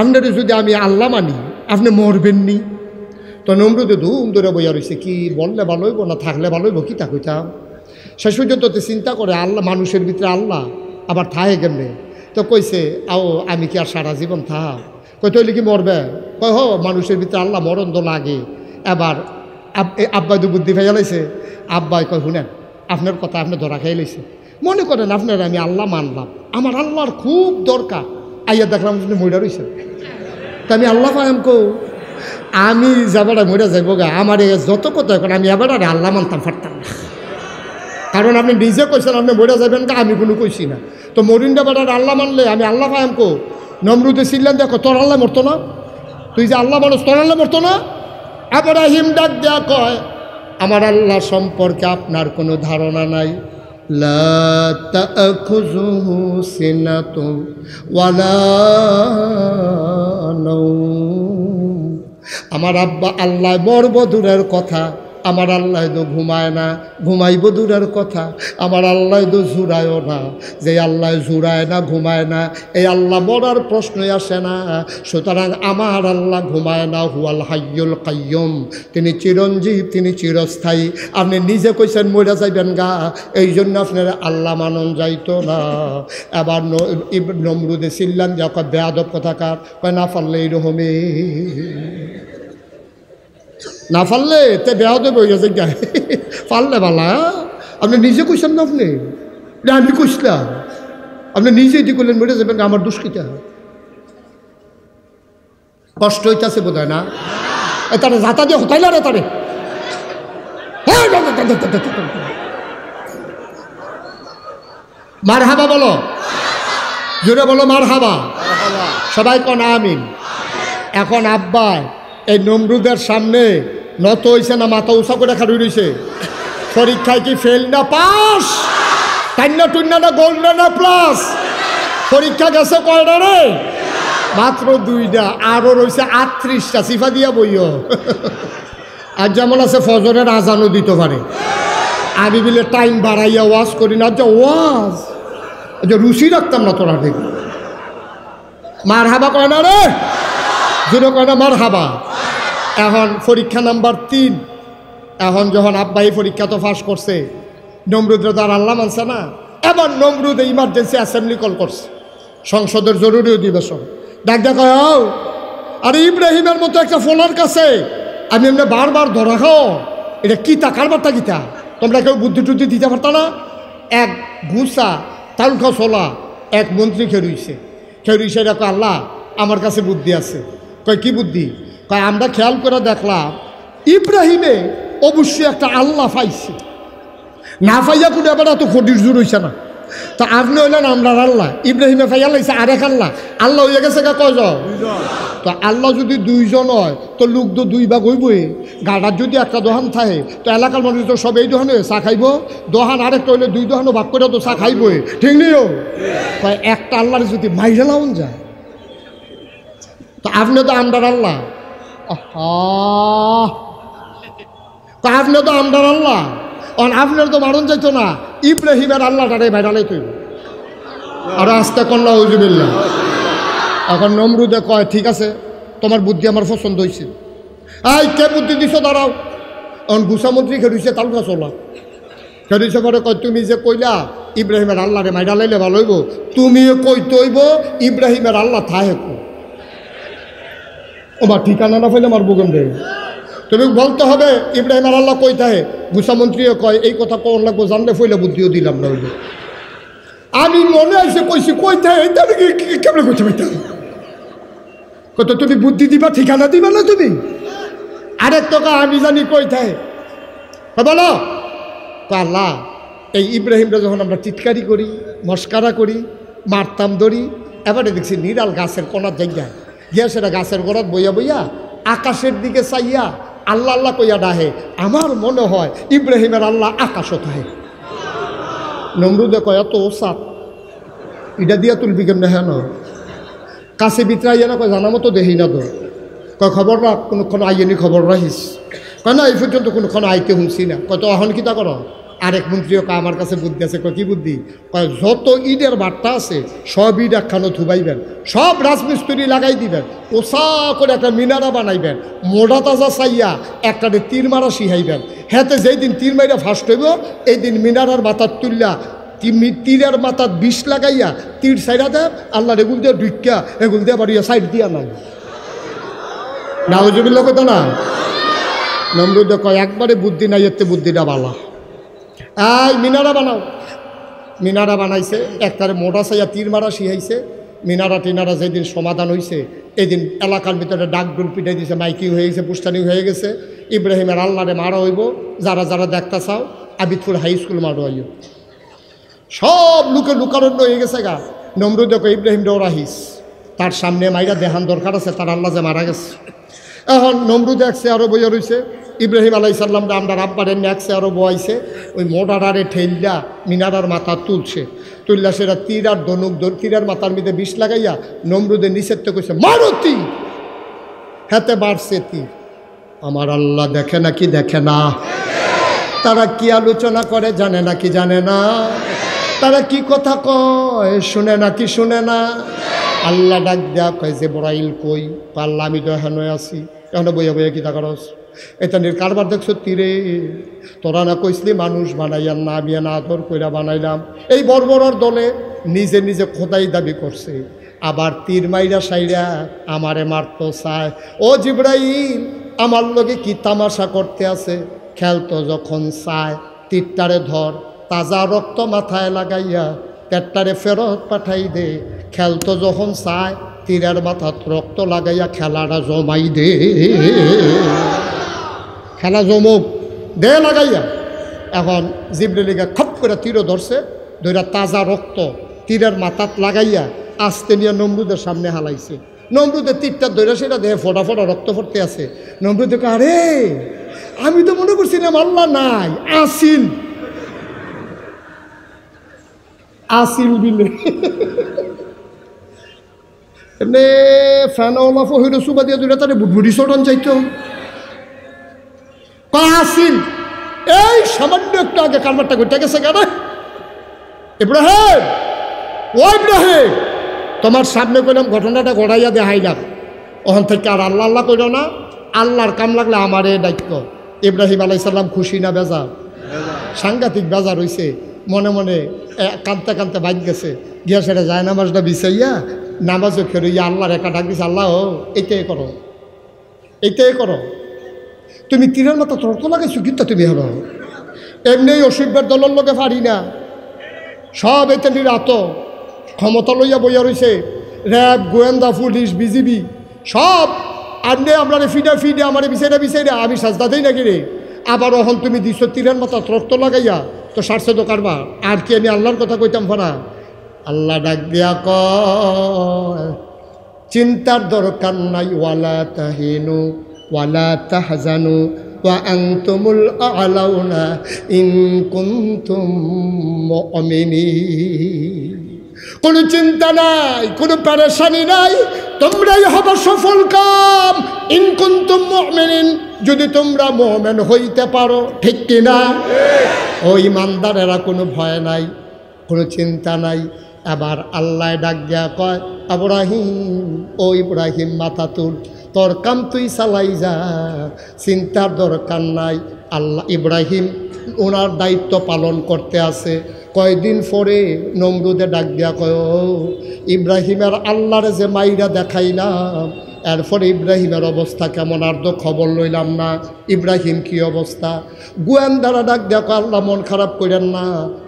আপনারে যদি আমি আল্লাহ মানি, আপনি মরবেননি তো নমরুদে ধুম ধরে বইয়া রয়েছে কি বললে ভালো হইব, না থাকলে ভালো হইব, কি তা কইতাম? শেষ পর্যন্ত চিন্তা করে, আল্লাহ, মানুষের ভিতরে আল্লাহ, আবার থাহে কেমনে? তো কইছে, আও, আমি কি আর সারা জীবন থাক কই তৈলে কি মরবে? কই, হো, মানুষের ভিতরে আল্লাহ মরণ তো লাগে। এবার আব্বাই তো বুদ্ধি ফেয়া লাইছে। আব্বাই কয়, শুনেন, আপনার কথা আপনি ধরা খেয়ে লাইছে। মনে করেন আপনার আমি আল্লাহ মানলাম। আমার আল্লাহর খুব দরকার। আইয়া দেখলাম আপনি মইরা রয়েছেন তা আমি আল্লাহ পাইম কো? আমি যাবাটা মরে যাইব গা, আমার যত কথা এখন আমি এবার আল্লাহ মানতাম পারতাম না। কারণ আপনি নিজে কইছেন, আপনি মরে যাবেন কা, আমি কোনো কইছি না। তো মরিন্দা বেটার আল্লাহ মানলে, আমি আল্লাহ পাইম কো। নমরুদে ছিলেন দেখো, তোর আল্লাহ মরতো না? তুই যে আল্লাহ মানুষ, তোর আল্লাহ মরতো না? আব্রাহিম ডাক দেয়া কয়, আমার আল্লাহ সম্পর্কে আপনার কোনো ধারণা নাই। আমার আব্বা আল্লাহ বড় দূরের কথা। আমার আল্লাহ তো ঘুমায় না, ঘুমাইব দূরের কথা। আমার আল্লাহ তো জুড়ায়ও না, যে আল্লাহ জুড়ায় না, ঘুমায় না, এই আল্লাহ মরার প্রশ্নই আসে না। সুতরাং আমার আল্লাহ ঘুমায় না, হুয়াল হাইয়ুল কাইয়ম। তিনি চিরঞ্জীব, তিনি চিরস্থায়ী। আপনি নিজে কইছেন মরে যাইবেন গা এই জন্য আপনার আল্লাহ মানন যাইতো না। এবার নমরুদে চিল্লান যে বেয়াদব কথাকার? কয়, না পারলে এইরকমই না ফাললে তে বেহা দেবে ওই আছে গায়ে বালা হ্যাঁ? আপনি নিজে কইসেন না আপনি? আমি কইসলাম আপনি নিজে এটি করলেন মেরে যাবেন আমার দুষ্কৃতা কষ্ট হইতেছে বোধ হয় না তারা জাতা দিয়ে হতাইলা রে তারে। হ্যাঁ, মার হাবা বলো। জোরে বলো মার হাবা সবাই কনা আমিন। এখন আব্বায় এই নমরুদের সামনে নত হইছে না, মাথা উঁচা করে খাড়ি রইছে। পরীক্ষায় কি ফেল না, পাস? টান্না টুন্না না গোল্ড না প্লাস পরীক্ষা গেছে কয়টা রে? মাত্র দুইটা, আরও রয়েছে আটত্রিশটা, সিফা দিয়া বইও। আর যেমন আছে ফজরের আজানও দিতে পারে। আমি বিলে টাইম বাড়াইয়া ওয়াজ করি না, যে ওয়াজ। যে রুচি রাখতাম না তোরা দেখি মার হাবা কয় না রে? জুড়ে কয় না মার হাবা এখন পরীক্ষা নাম্বার তিন। এখন যখন আব্বাই পরীক্ষা তো পাস করছে, নমরুদের তার আল্লাহ মানছে না। এবার নমরুদ ইমার্জেন্সি অ্যাসেম্বলি কল করছে। সংসদের জরুরি অধিবেশন। ডাক ডাক আরে ইব্রাহিমের মতো একটা ফোনার কাছে আমি এমনি বারবার ধরা খাও এটা কি তা? কারবার তা? কিতা তোমরা কেউ বুদ্ধি টুদ্ধি দিতে পারতা না? এক ঘুষা তালখা সোলা এক মন্ত্রী খেরুইছে খেরুইছে দেখো আল্লাহ, আমার কাছে বুদ্ধি আছে। কয় কি বুদ্ধি? কয় আমরা খেয়াল করে দেখলাম ইব্রাহিমে অবশ্যই একটা আল্লাহ পাইছে। না পাইয়া কোনো এবার এত খটির জোর হইছে না। তা আপনি হইলেন আমরার আল্লাহ ইব্রাহিমে পাইয়া লাইছে আরেক আল্লাহ। আল্লাহ হইয়া গেছে গা কয়জন? তো আল্লাহ যদি দুইজন হয় তো লোক তো দুই ভাগ হইবই। গাড়ার যদি একটা দোহান থাকে তো এলাকার মানুষ তো সব এই দোহানে চা খাইব। দোহান আরেকটা হইলে দুই দোহানও ভাগ করে তো চা খাইবই। ঠিক নেই একটা আল্লাহর যদি মাইরে লাউন যায় তো আপনি তো আমরার আল্লাহ। আপনি তো আমরার আল্লাহ। অন, আপনার তো মারণ যাইতো না, ইব্রাহিমের আল্লাহটারে বাইরালাই তৈরি আর আস্তে কন্যা উজুবিল্লা এখন নমরুদে কয়, ঠিক আছে, তোমার বুদ্ধি আমার পছন্দ হয়েছে আই, কে বুদ্ধি দিছ, দাঁড়াও। এখন গুসামন্ত্রী খেলুছে তালকা চলা খেলুছে পরে কয়, তুমি যে কইলা, ইব্রাহিমের আল্লাহরে মাইরা লাইলে ভালো হইব, তুমিও কই তৈব ইব্রাহিমের আল্লাহ থাহে কো বা ঠিকানা না পাইলে আমার বুগন দেয় তুমি বলতে হবে, ইব্রাহিম আল্লাহ কই থাকে গুসামন্ত্রীও কয়, এই কথা কোন লাগবো, জানলে ফইলে বুদ্ধিও দিলাম না হইলে। আমি মনে আছে কইছি কই থাকে কেমনে কইতে কত তুমি বুদ্ধি দিবা, ঠিকানা দিবা না তুমি? আরেক টাকা আমি জানি কই থাকে হ্যাঁ বলো। আল্লাহ, এই ইব্রাহিমরা যখন আমরা চিৎকারি করি, মস্কারা করি, মারতাম ধরি এবারে দেখছি নিরাল গাছের কোনার জায়গায়। গিয়া সেটা গাছের গোড়াত বইয়া বইয়া আকাশের দিকে চাইয়া আল্লাহ আল্লাহ কইয়া ডাহে, আমার মনে হয় ইব্রাহিমের আল্লাহ আকাশও থাকে নমরুদে কয় তো সাপ এটা দিয়া তুলবি কেমনে হ্যাঁ কাছে বিতরাইয়া না কয় জানা মতো দেহি না তো। কয়, খবর রাখ, কোনোক্ষণ আইয়েনি খবর রাখিস। কয়, না, এই পর্যন্ত কোনোক্ষণ আইতে শুনছি না। কয়, তো অহন কিতা করো? আরেক মন্ত্রীও আমার কাছে বুদ্ধি আছে। কি বুদ্ধি? কয়, যত ঈদের বার্তা আছে, সব ঈদ একখানো থুবাইবেন। সব রাজমিস্ত্রি লাগাই দিবেন। ওসা করে একটা মিনারা বানাইবেন। মোড়া তাজা চাইয়া একটাতে তীর মারা শিহাইবেন। হেতে যেই দিন তীর মাইরা ফার্স্ট হইব এই দিন মিনারার মাথার তুললা তীরের মাথার বিষ লাগাইয়া তীর সাইডা দেয় আল্লাহ এগুল দিয়ে ঢুকিয়া এগুল দিয়ে বাড়িয়া সাইড দিয়া নাই না নাওজবিল্লা কথা না? নমরুদ কয়, একবারে বুদ্ধি নাই, এতে বুদ্ধিটা বালা। এই মিনারা বানাও। মিনারা বানাইছে একটারে মোটা সাইয়া তীর মারা শিহাইছে মিনারা টিনারা যেদিন সমাধান হয়েছে এদিন এলাকার ভিতরে ডাক ডুল পিটাই দিয়েছে মাইকিং হয়ে গেছে পুস্টানি হয়ে গেছে। ইব্রাহিমের আল্লাহরে মারা হইব, যারা যারা দেখতে চাও, আবিদপুর হাই স্কুল মারা হইব সব লুকে লুকারণ্য হয়ে গেছে গা। নমরুদ ইব্রাহিম ডোরাহিস তার সামনে মাইরা দেহান দরকার আছে, তার আল্লাহ যে মারা গেছে। এখন নমরুদ একসে আরও বইয়া রয়েছে ইব্রাহিম আলাই সাল্লাম আমরা রাব্বারের একসে আরও বয়াইছে ওই মোটারারে ঠেললা মিনারার মাথা তুলছে তুললা সেটা তীর আর ধনুক ধর- মাথার মধ্যে বিষ লাগাইয়া নমরুদের নিষেধ কইছে, মারো তীর! হাতে বাড়ছে তীর। আমার আল্লাহ দেখে নাকি দেখে না? তারা কি আলোচনা করে জানে নাকি জানে না? তারা কি কথা কয় শুনে নাকি শুনে না? আল্লাহ ডাক দেয়া কয় যে বড়াইল কই? পাল্লা আমি তো এখানে আছি। এখানে বইয়া বইয়া কি করস? এতানির কারবার দেখছ তীরে তোরা না কইসলি মানুষ বানাইয়াম না, আমি না আদর কইরা বানাইলাম। এই বর্বরর দলে নিজে নিজে খোদাই দাবি করছে। আবার তীর মাইরা সাইরা আমারে মারতো চায়। ও জিব্রাইল, আমার লগে কি তামাশা করতে আছে? খেলতো যখন চায়। তীরটারে ধর, তাজা রক্ত মাথায় লাগাইয়া পেটটারে ফেরত পাঠাই দে। খেলতো যখন চায় তীরের মাথাত রক্ত লাগাইয়া খেলাটা জমাই দে। খেলা জমুক। দে লাগাইয়া। এখন জিবরেলিগা খপ করে তীরও ধরছে ধইরা তাজা রক্ত তীরের মাথাত লাগাইয়া আস্তে নিয়ে নমরুদের সামনে হালাইছে। নমরুদের তীরটা ধরে সেটা দেহে ফোটা ফোটা রক্ত ফুটতে আছে। নমরুদে কয়, আরে আমি তো মনে করছিলাম আল্লাহ নাই আসিল। আসিল বিলে। এমনি ফ্যান ওলা ফহির সুবা দিয়ে দুটা তারে বুটবুটি চটন চাইতো আসিল এই সামান্য একটু আগে কারবারটা ঘটে গেছে কেন? ইব্রাহিম ও ইব্রাহিম তোমার সামনে কইলাম ঘটনাটা ঘটাইয়া দেখাইলাম ওখান থেকে আর আল্লাহ আল্লাহ কইল না আল্লাহর কাম লাগলে আমার এ দায়িত্ব ইব্রাহিম আলাইসাল্লাম খুশি না বেজার সাংঘাতিক বেজার হইছে মনে মনে কাঁদতে কাঁদতে বাইক গেছে। গিয়া সেটা যায় নামাজটা বিছাইয়া নামাজও খেয়ে আল্লাহর একা ডাক দিছে, আল্লাহ এইটাই করো এইটাই করো। তুমি তীরের মতো তর্ক লাগাইছো, কিন্তু তুমি হলো এমনি অসুখের দলের লোকে পারি না। সব এতে নিরাত। ক্ষমতা লইয়া বইয়া রয়েছে র্যাব, গোয়েন্দা, পুলিশ, বিজিবি, সব। আনলে আমরা ফিডা, ফিডে, আমার বিচাইরা বিচাইরা আমি সাজদা দেই নাকি রে? আবার অহন তুমি দিছ তীরের মতো রক্ত লাগাইয়া তো সারছে তো কারবা আর কি আমি আল্লাহর কথা কইতাম ফারা আল্লাহ ডাক দিয়া ক চিন্তার দরকার নাই, ওয়ালা তাহিনু, ওয়ালা তাহানু আনতুমুল আলাউনা ইং কুন্তুম মুমিনিন। কোনো চিন্তা নাই, কোনো প্যারেশানি নাই, তোমরাই হবে সফল কাম। ইন কুনতুম যদি তোমরা মুমিন হইতে পারো, ঠিক কি না? ও ইমানদারেরা, কোনো ভয় নাই, কোনো চিন্তা নাই। আবার আল্লাহ ডাক দেয়া কয়, আবরাহিম, ও ইব্রাহিম মাথা তুল তোর কাম তুই চালাই যা। চিন্তার দরকার নাই, আল্লাহ ইব্রাহিম ওনার দায়িত্ব পালন করতে আছে। কয়দিন পরে নমরুদে ডাক দেয়া কয় ইব্রাহিমের আল্লাহরে যে মাইরা দেখাইলাম এরপরে ইব্রাহিমের অবস্থা কেমন? আর তো খবর লইলাম না। ইব্রাহিম কি অবস্থা? গোয়েন্দারা ডাক দেখো আল্লাহ মন খারাপ করেন না।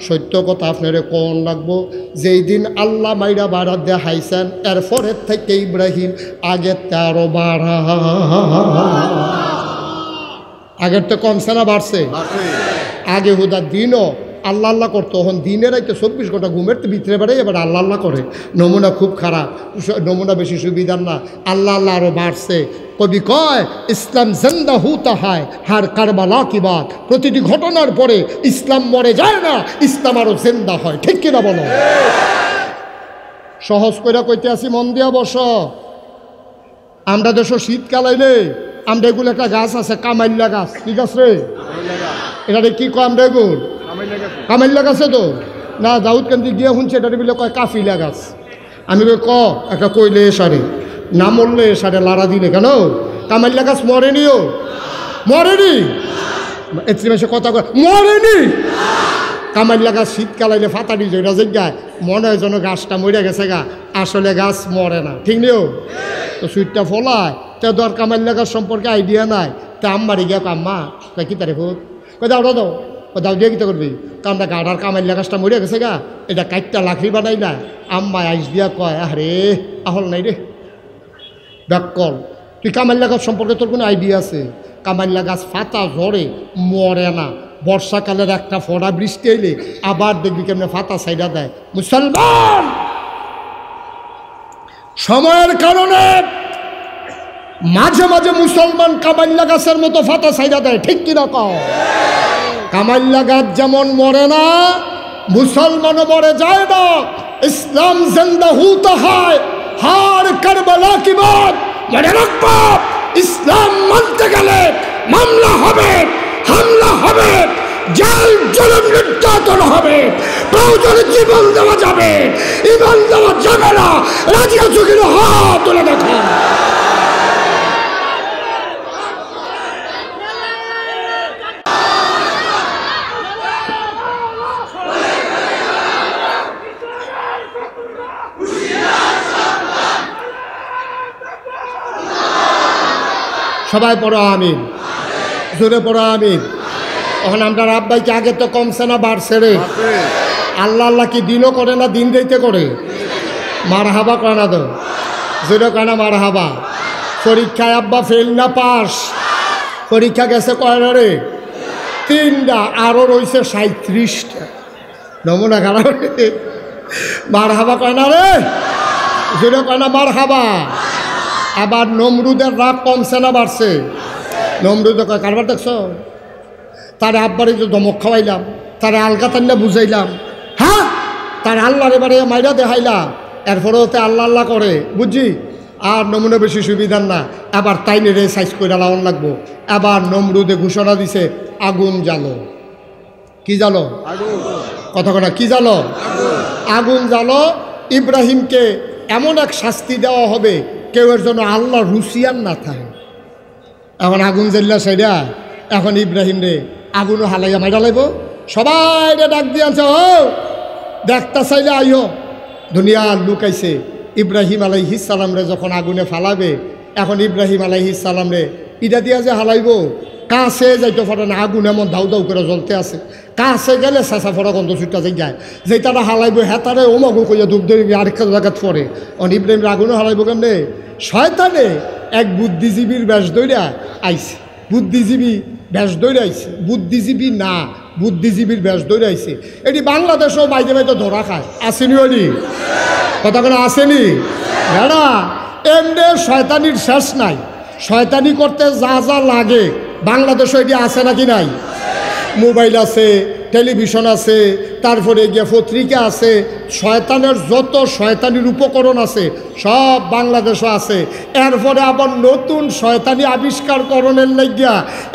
সত্য কথা আপনারে কোন লাগবো? যেই দিন আল্লাহ মাইরা বাড়া দেখাইছেন এরপরের থেকে ইব্রাহিম আগের তেরো বাড়া আগের তো কমছে না বাড়ছে। আগে হুদা দিনও আল্লাহ আল্লাহ করতো। তখন দিনের আইতে চব্বিশ ঘণ্টা ঘুমের তো ভিতরে বেড়াই এবার আল্লাহ আল্লাহ করে। নমুনা খুব খারাপ নমুনা বেশি সুবিধার না। আল্লাহ আল্লাহ আরও বাড়ছে। কবি কয় ইসলাম জেন্দা হুতা হয় হার কারবালা কি বাত? প্রতিটি ঘটনার পরে ইসলাম মরে যায় না ইসলাম আরও জেন্দা হয়। ঠিক কিনা বলো? সহজ কইরা কইতে আসি মন দিয়া বস। আমরা দেশ শীতকাল আইলে আমরা এগুলো একটা গাছ আছে কামাইল্লা গাছ। ঠিক আছে রে? এটাতে কি কয় আমরা এগুলো? কামাইল্লা গাছে তো? না, দাউদ কান্দি গিয়ে শুনছে, এটা বলে কয় কাফিলা গাছ আমি কই ক একটা কইলে সারে না মরলে সারে লাড়া দিলে কেন? কামাইল্লা গাছ মরেনিও মরেনি এত্রি মাসে কথা কয়, মরেনি? কামাইল্লা গাছ শীতকাল আইলে ফাতানি জয়রা জায়গায় মনে হয় যেন গাছটা মরে গেছে গা। আসলে গাছ মরে না। ঠিক নিও তো সুইটটা ফলায়। তা ধর কামাইল্লা গাছ সম্পর্কে আইডিয়া নাই। তা আম্মারি গিয়া আম্মা, কয় কি তারে কয় দাও দাও। দাও দিয়ে কিতা করবি? কামটা গাড়ার কামাইল্লা গাছটা মরে গেছে গা। এটা কাইটটা লাকড়ি বানাই না। আম্মা আইস দিয়া কয় আরে আহল নাই রে। ব্যাকল তুই কামাইল্লা গাছ সম্পর্কে তোর কোনো আইডিয়া আছে? কামাইল্লা গাছ ফাতা ঝরে, মরে না। বর্ষাকালের একটা ফোড়া বৃষ্টি এলে আবার দেখবি কেমনে ফাতা সাইডা দেয়। মুসলমান! সময়ের কারণে মাঝে মাঝে মুসলমান কামাইল্লা গাছের মতো ফাতা সাইডা দেয়। ঠিক কিনা কও? কামাইল্লা গাছ যেমন মরে না, মুসলমানও মরে যায় না, ইসলাম জিন্দা হুতা হয়, হার কারবালা কি বাত মনে রাখব ইসলাম মানতে গেলে মামলা হবে, হামলা হবে, জেল জলম নির্যাতন হবে, প্রয়োজনে জীবন দেওয়া যাবে, ইমান দেওয়া যাবে না, রাজি আছো কিনা? হাত তুলে দেখো। সবাই পড়ো আমিন। জোরে পড়ো আমিন। তখন আমরা আব্বাইকে আগে তো কমছে না, বাড়ছে রে। আল্লাহ আল্লাহ কি দিনও করে না, দিন দিতে করে? মার হাবা করে না তো? জোরে করে না মার হাবা পরীক্ষায় আব্বা ফেল না, পাস। পরীক্ষা গেছে কয়টা রে? তিনটা আরও রয়েছে সাঁত্রিশটা নমুনা খারাপ। মার হাবা কয় রে? জোরে কয় না মার হাবা আবার নমরুদের রাগ কমছে না বাড়ছে? নমরুদ কয়, কারবার দেখছ? তারে আব্বারে যে ধমক খাওয়াইলাম, তারে আলগা তান্না বুঝাইলাম। হ্যাঁ? তার আল্লাহর এবারে মাইরা দেখাইলাম এরপরেও তে আল্লাহ আল্লাহ করে, বুঝছি? আর নমুনা বেশি সুবিধার না। আবার তাই নেড়ে সাইজ করে লাউন লাগবো। আবার নমরুদে ঘোষণা দিছে, আগুন জ্বালো। কি জ্বালো? কথা কথা কি জানো আগুন জানো ইব্রাহিমকে এমন এক শাস্তি দেওয়া হবে কেউ এর জন্য আল্লাহ রুসিয়ান না থাকে। এখন আগুন জ্বললা সেটা, এখন ইব্রাহিম রে, আগুনও হালাইয়া মাইরা লাগবো সবাই ডাক দিয়ে আনছে, ও, দেখতে চাইলে আইও। দুনিয়ার লুকাইছে ইব্রাহিম আলাইহিস সালাম রে যখন আগুনে ফালাবে, এখন ইব্রাহিম আলাইহিস সালাম রে ইটা দিয়া যে হালাইবো, কাছে যাইতে পারে না, আগুন এমন দাউ দাউ করে জ্বলতে আছে। কাছে গেলে চেঁচা ফোড়া গন্ধ ছুটটা যাই যায়। যে তারা হালাইবো হেতারে ওমাগু কইয়া ডুব দিয়ে আরেকটা জায়গাত পড়ে। অন ইব্রাহিম আগুনও হালাইবো কেমনে? শয়তানে এক বুদ্ধিজীবীর বেশ দইরা আইছে। বুদ্ধিজীবী বেশ দৌড়ে আইছে। বুদ্ধিজীবী না, বুদ্ধিজীবীর বেশ দৌড়ে আইছে। এটি বাংলাদেশেও বাইরে বাইরে ধরা খায়। আসেনি ওনি কথা কোনো আসেনি? ভেড়া এমনি শয়তানির শেষ নাই। শয়তানি করতে যা যা লাগে। বাংলাদেশে এটি আছে নাকি নাই? মোবাইল আছে, টেলিভিশন আছে, তারপরে গিয়ে পত্রিকা আছে, শয়তানের যত শয়তানির উপকরণ আছে, সব বাংলাদেশও আছে। এরপরে আবার নতুন শয়তানি আবিষ্কার করণের লাগিয়া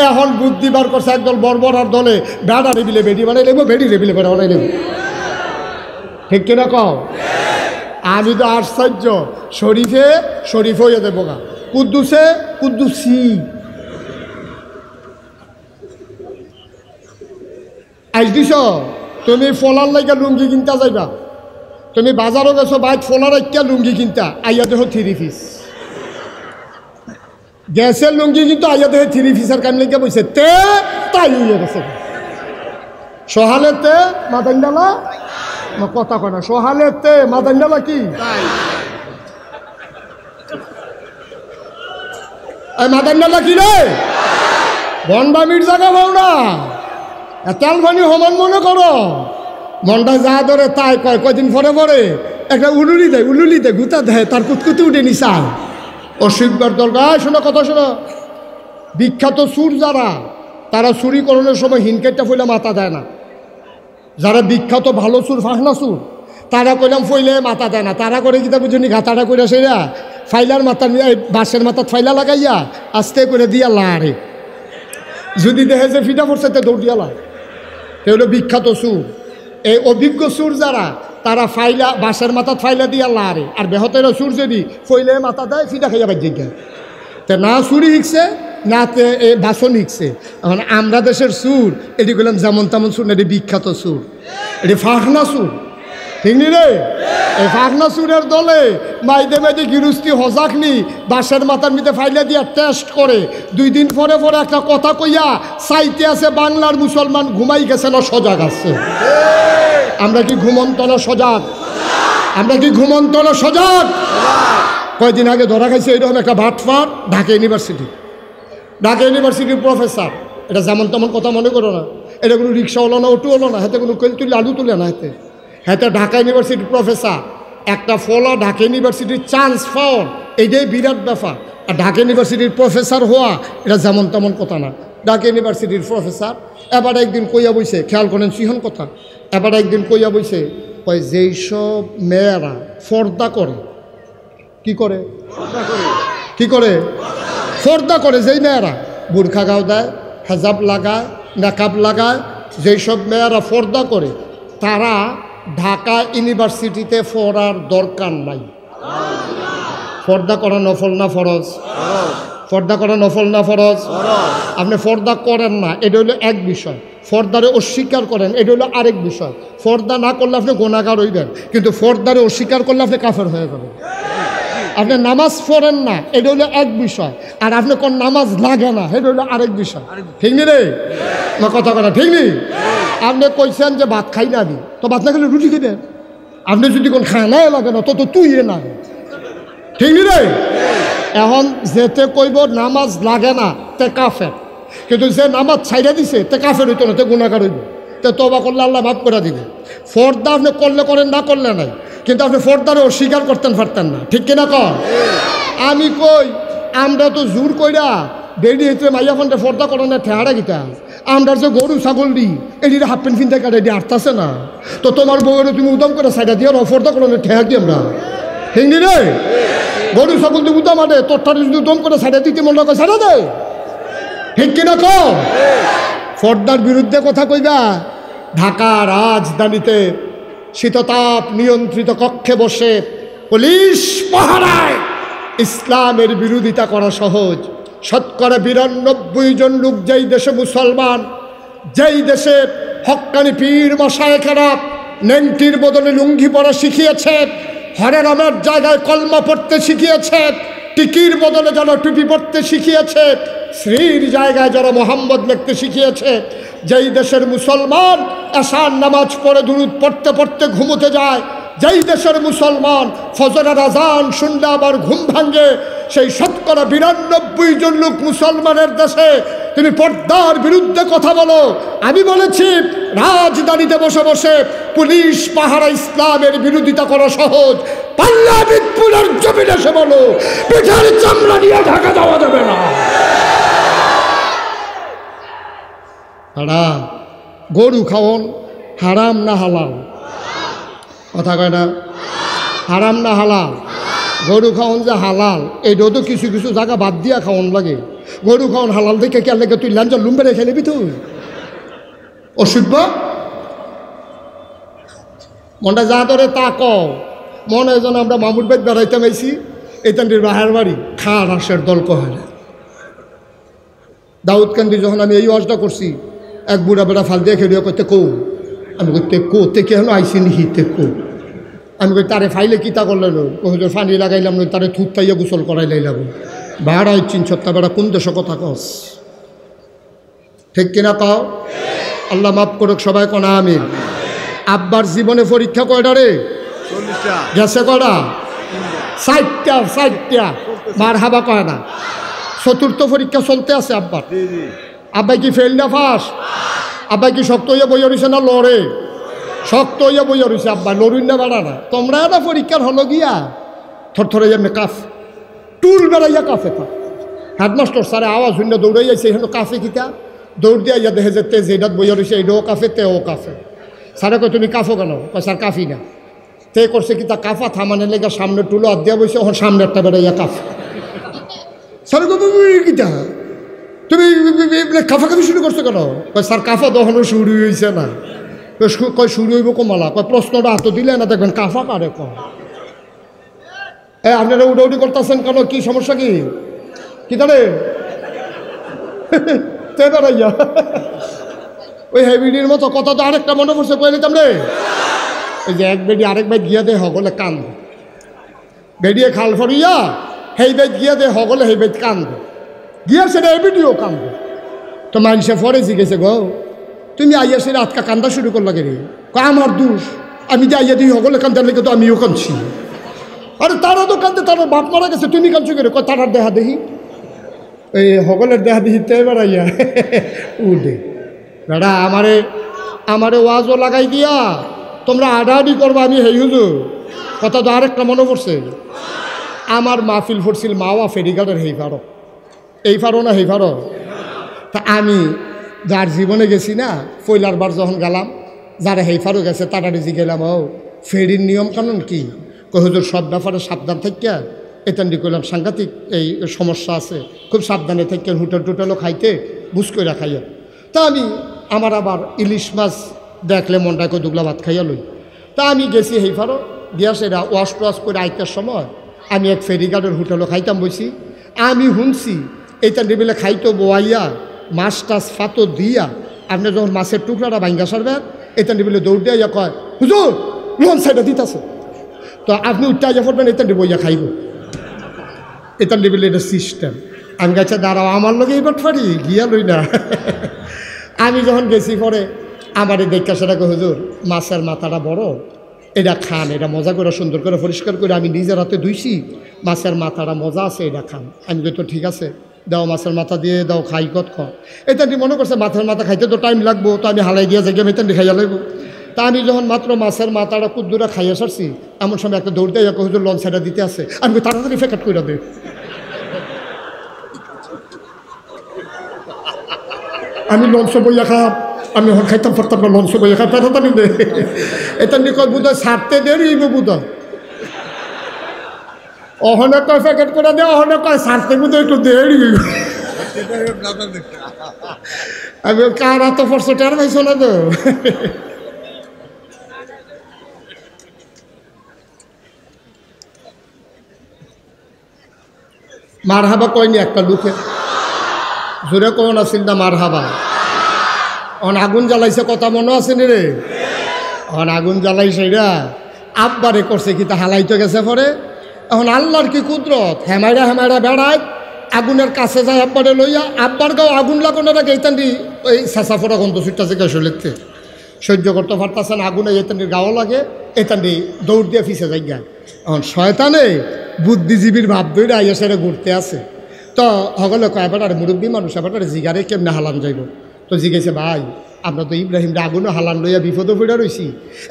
এখন বুদ্ধি বার করছে একদল বর্বরার দলে, বেড়া রেবিলে বেডি বানাই লেবো বেডি রেবিলে বেড়া বানাই লেবো ঠিক কিনা কও? আমি তো আশ্চর্য, শরীফে শরীফ হয়ে দেবো গা। কুদ্দুসে কুদ্দুসি। আইস দিছ তুমি ফলার লাইকা লুঙ্গি কিনতা যাইবা। তুমি বাজারও গেছো, বাইক ফলার একটা লুঙ্গি কিনতা, আইয়া দেহ থ্রি পিস গ্যাসের লুঙ্গি কিন্তু আইয়া দেহ থ্রি পিসের কাম বসে তে, তাই হইয়া গেছে। সহালে তে মাদান্ডালা কথা কয় না। সহালে তে মাদান্ডালা কি এই মাদান্ডালা কি রে? বনবামির জায়গা বউনা তেল পানি সমান মনে করো। মনটা যা ধরে তাই কয়, কয়দিন পরে পরে একটা উলুলি দেয় উলুলি দেয়, গুতা দেয়, তার কুতকুতি উঠে নিশায়। অসুখবার দরকার শোনো কথা শোনো। বিখ্যাত সুর যারা, তারা চুরিকরণের সময় হিনকেটটা ফইলে মাথা দেয় না। যারা বিখ্যাত ভালো সুর, ফাঁসনা সুর, তারা কইলাম ফইলে মাথা দেয় না। তারা করে কিতা বুঝুনি ঘাতাটা করে সেরা। ফাইলার মাথা বাঁশের মাথা ফাইলা লাগাইয়া আস্তে করে দিয়া লাড়ে যদি দেখে যে ফিটা পড়ছে তে দৌড় দিয়া লাড়ে হলো বিখ্যাত সুর। এই অভিজ্ঞ সুর যারা, তারা ফাইলা, বাঁশের মাথা ফাইলা দিয়া লাড়ে আর বেহতের সুর যদি ফইলে মাথা দেয় ফিটা খাইয়া বাজ জিজ্ঞা তে না সুরি শিখছে না তে বাসন শিখছে এখন আমরা দেশের সুর, এটি বললাম যেমন তেমন সুর, না এটি বিখ্যাত সুর। এটি ফাহনা সুর। ঠিক নি রে? এই ফাহনা সুরের দলে মাইদে মাইদে গিরুস্তি হজাক নি, বাঁশের মাথার মিতে ফাইলে দিয়া টেস্ট করে। দুই দিন পরে পরে একটা কথা কইয়া সাইতে আছে বাংলার মুসলমান, ঘুমাই গেছে না সজাগ আছে। আমরা কি ঘুমন্ত না সজাগ? আমরা কি ঘুমন্ত না সজাগ? কয়েকদিন আগে ধরা খাইছে এরকম একটা ভাটফাট ঢাকা ইউনিভার্সিটি। ঢাকা ইউনিভার্সিটির প্রফেসর। এটা যেমন তেমন কথা মনে করো না। এটা কোনো রিক্সা হলো না অটো হলো না, হাতে কোনো কেল তুলে আলু তুলে না হাতে। হাতে ঢাকা ইউনিভার্সিটির প্রফেসর, একটা ফলো ঢাকা ইউনিভার্সিটির চান্স পাওয়ার এইটাই বিরাট ব্যাপার। আর ঢাকা ইউনিভার্সিটির প্রফেসর হওয়া, এটা যেমন তেমন কথা না। ঢাকা ইউনিভার্সিটির প্রফেসর এবার একদিন কইয়া বইছে, খেয়াল করেন সিহন কথা, এবার একদিন কইয়া বইছে, কয় যেই সব মেয়েরা ফর্দা করে, কি করে? কি করে? ফর্দা করে যেই মেয়েরা। বুরখা গাও দেয়, হেজাব লাগায় মেকআপ লাগায়, যেই সব মেয়েরা ফর্দা করে, তারা ঢাকা ইউনিভার্সিটিতে পড়ার দরকার নাই। ফর্দা করা নফল না ফরজ? ফর্দা করা নফল না ফরজ? আপনি ফর্দা করেন না, এটা হলো এক বিষয়। ফর্দারে অস্বীকার করেন, এটা হলো আরেক বিষয়। ফর্দা না করলে আপনি গোনাগার হইবেন, কিন্তু ফর্দারে অস্বীকার করলে আপনি কাফের হয়ে যাবেন। আপনি নামাজ পড়েন না এটা হলো এক বিষয়। আর আপনি কোন নামাজ লাগে না এটা হলো আরেক বিষয়। ঠিক নি রে? কথা কথা ঠিক নি? আপনি কইছেন যে ভাত খাই না আমি তো ভাত না খেলে রুটি খেবেন আপনি যদি কোন খানায় লাগে না তো তো তুই না। ঠিক নি রে? এখন যেতে কইব নামাজ লাগে না তে কাফের। কিন্তু যে নামাজ ছাইড়া দিছে তে কাফের হইতো না তে গুণাগার হইব। তে তবা করলে আল্লাহ মাফ করে দিবে। ফর্দা আপনি করলে করেন, না করলে নাই। কিন্তু আপনি ফর্দারে অস্বীকার করতেন, পারতেন না। ঠিক কিনা কর আমি কই, আমরা তো জোর কইরা বেরিয়ে হইতে মাইয়া ফোনটা ফর্দা করে না ঠেহারা গিতা আমরা যে গরু, ছাগল দি, এটির হাফ প্যান্ট ফিনতে কাটে, এটি আটতাছে না। তো তোমার বউয়ের তুমি উদম করে সাইডা দিয়ে অফর্দা করে না ঠেহার দিই আমরা। হিন্দি রে? গরু, ছাগল দিয়ে উদম আটে, তোরটারে যদি উদম করে সাইডা দিতে মনে করে সাইডা দে। ঠিক কিনা কম ফর্দার বিরুদ্ধে কথা কইবা? ঢাকা রাজধানীতে শীততাপ নিয়ন্ত্রিত কক্ষে বসে পুলিশ পাহারায় ইসলামের বিরোধিতা করা সহজ। শতকরা বিরানব্বই জন লোক যেই দেশে মুসলমান, যেই দেশে হক্কানি পীর মশায় খারাপ, নেংটির বদলে লুঙ্গি পরা শিখিয়েছে, হরে রামের জায়গায় কলমা পড়তে শিখিয়েছে, টিকির বদলে যেন টুপি পড়তে শিখিয়েছে শ্রীর জায়গায় যারা মোহাম্মদ লিখতে শিখিয়েছে, যেই দেশের মুসলমান এশার নামাজ পড়ে, দুরুদ পড়তে পড়তে ঘুমোতে যায়, যেই দেশের মুসলমান ফজরের আজান শুনলে আবার ঘুম ভাঙ্গে সেই শতকরা বিরানব্বই জন লোক মুসলমানের দেশে, তুমি পর্দার বিরুদ্ধে কথা বলো। আমি বলেছি, রাজধানীতে বসে বসে পুলিশ পাহারা ইসলামের বিরোধিতা করা সহজ। পাল্লা বিদপুরের জমিন এসে বলো, পিঠার চামড়া নিয়ে ঢাকা দেওয়া যাবে না। হারাম। গরু খাওয়ন হারাম না হালাল? কথা কয় না? হারাম না হালাল? গরু খাওয়ন যে হালাল এইটাও তো কিছু কিছু জায়গা বাদ দিয়া খাওয়ন লাগে। গরু খাওয়ন হালাল দেখে কে লেগে তুই লাঞ্চ লুম্বে রেখে নিবি তুই? অসভ্য মনটা যা ধরে তা কও। মনে যেন আমরা মামুর বেদ বেড়াইতে পাইছি এইতানটির বাহার বাড়ি। খা রাসের দল কহে না দাউদকান্দি যখন আমি এই ওয়াজটা করছি এক বুড়া বেড়া ফাল দিয়ে খেলিয়া করতে কৌ? আমি কই তে কো? তে কেন আইসি নিহি তে কো? আমি কই তারে ফাইলে কিতা করলেন? ওই ফানি লাগাইলাম নই তারে থুত তাইয়া গোসল করাই লাইলাম। ভাড়া চিন ছত্তা বেড়া কোন দেশ কথা কস? ঠিক কিনা পাও আল্লাহ মাফ করুক সবাই কনা আমি আব্বার জীবনে পরীক্ষা কয়টা রে? গেছে কয়টা? ষাটটা ষাটটা মার হাবা কয় না? চতুর্থ পরীক্ষা চলতে আছে আব্বার। আব্বাই কি ফেল না ফাস? আব্বাই কি শক্ত হইয়া বইয়া রইছে না লড়ে? শক্ত হইয়া বইয়া রইছে আব্বা লড়ুন না, বেড়া না। তোমরা না পরীক্ষার হলো গিয়া থর থরে এমনি কাফ, টুল বেড়াইয়া কাফে তা হেডমাস্টার স্যারে আওয়াজ শূন্য দৌড়াইয়াছে, এখানে কাফে কিতা দৌড় দিয়া ইয়া দেখে যে তেজ এটাত বইয়া রইছে এইটাও কাফে তেও কাফে। স্যারে কই তুমি কাফো কেন? কয়, স্যার, কাফি না। তে করছে কি তা, কাফা থামানে লেগে সামনে টুলো আর দিয়া বসে ওখানে সামনে একটা বেড়াইয়া কাফা। স্যার কিটা তুমি কাফা কাফি শুরু করছ কেন? কয়, স্যার, কাফা দহনও শুরু হয়েছে না। কয় শুরু হইব কমালা কয়, প্রশ্নটা হাত দিলে না দেখবেন কাফা কারে কয়? এ, আপনারা উডাউডি করতেছেন কেন? কি সমস্যা কি? কি জানে? তে বেড়াইয়া ওই হেভিডির মতো কথা তো আরেকটা মনে পড়ছে কয়ে নিতাম রে? ওই যে এক বেডি আরেক বেড গিয়া দে হগলে কান বেডিয়ে খাল ফরিয়া সেই বেদ গিয়া দে হগলে সেই বেদ কান গিয়া সেটা এবিডিও কান তো মানুষে ফরে জিগেছে গো, তুমি আইয়া সেটা আটকা কান্দা শুরু করলা রে কয় আমার দোষ। আমি যে আইয়া দিই হগলে কান্দার লেগে তো আমিও কাঁদছি। আরে তারা তো কান্দে তারা বাপ মারা গেছে, তুমি কাঁদছো কয় তারার দেহা দেখি এই সকলের দেহা দেখি তে বেড়াইয়া উঠে। দাদা, আমারে আমারে ওয়াজও লাগাই দিয়া, তোমরা আডাআডি করবা আমি হেই হুজুর। কথা তো আরেকটা মনে পড়ছে। আমার মাহফিল ফুটছিল মাওয়া ফেরিঘাটের হেই ফারো এই ফারো না হেই ফারো। তা আমি যার জীবনে গেছি না পয়লার বার যখন গেলাম, যারা হেই ফারো গেছে তাড়াতাড়ি গেলাম, ও, ফেরির নিয়ম কানুন কি? কই সব ব্যাপারে সাবধান থাকিয়া এতান্ডি করলাম সাংঘাতিক এই সমস্যা আছে। খুব সাবধানে থাকেন হোটেল টোটেলও খাইতে, বুঝ করে খাইয়া। তা আমি, আমার আবার ইলিশ মাছ দেখলে মনটাকে দুগলা ভাত খাইয়া লই। তা আমি গেছি হেই ফারো দিয়া সেরা ওয়াশ টোয়াশ করে আইতার সময়, আমি এক ফেরিঘাটের হোটেলও খাইতাম বসি আমি শুনছি এইটা টেবিলে খাইতো বোয়াইয়া, মাছ টাছ ফাতো দিয়া আপনি যখন মাছের টুকরাটা ভাঙ্গা সারবেন এটা টেবিলে দৌড় দিয়া কয়, হুজুর লোন সাইডে দিতেছে। তো আপনি উঠতে আইয়া পড়বেন এটা বইয়া খাইব। এটা টেবিলে এটা সিস্টেম আমি গাছে দাঁড়াও, আমার লোকে এইবার পারি, গিয়া লই না। আমি যখন গেছি পরে, আমার এই দেখা সেটাকে হুজুর, মাছের মাথাটা বড়, এটা খান, এটা মজা করে, সুন্দর করে, পরিষ্কার করে আমি নিজের হাতে ধুইছি, মাছের মাথাটা মজা আছে, এটা খান। আমি তো ঠিক আছে। দাও মাছের মাথা দিয়ে দাও, খাই কত খ এটা মনে করছে, মাছের মাথা খাইতে তো টাইম লাগবো, তো আমি হালাই দিয়ে যাই আমি তেমনি খাইয়া লাগবো তা আমি যখন মাত্র মাছের মাথাটা কুদ্দুরা খাইয়া সারছি, এমন সময় একটা দৌড় দেয় হুজুর লঞ্চ দিতে আছে। আমি তাড়াতাড়ি ফেকাট করে দে। আমি লঞ্চ বইয়া খাম, আমি হন খাইতাম পারতাম না লঞ্চ বইয়া খাম তাড়াতাড়ি দে। এটা নিকট বুধ সারতে দেরি বুধ অহনে কয় প্যাকেট করে দে, অহনে কয় সারতে বুধ একটু দেরি আমি কার এত পড়ছো টের না তো? মার হাবা কয়নি একটা লুকে জোরে কোন আছিল না মার হাবা অন আগুন জ্বালাইছে, কথা মনে আছে নি রে? অন আগুন জ্বালাইছে রা আব্বারে করছে কি, তা হালাইতে গেছে পরে? এখন আল্লাহর কি কুদরত? হেমাইরা হেমাইরা বেড়ায়, আগুনের কাছে যায় আব্বারে লইয়া, আব্বার গাও আগুন লাগানোর আগে এইতান্ডি ওই ফোটা গন্ধ ছুটতেছে গ্যাস লিখতে সহ্য করতে পারতেছে না, আগুনে এতান্ডির গাও লাগে এতান্ডি দৌড় দিয়ে ফিসে যাই গা এখন শয়তানে বুদ্ধিজীবীর ভাব দইরা আইয়া সেটা ঘুরতে আছে। তো সকলে কয়, এবার মুরব্বী মানুষ, এবার জিগারে কেমনে হালান যাইব? তো জিজ্ঞেসে, ভাই, আমরা তো ইব্রাহিম আগুনে হালান লইয়া বিপদে পড়ে রয়েছি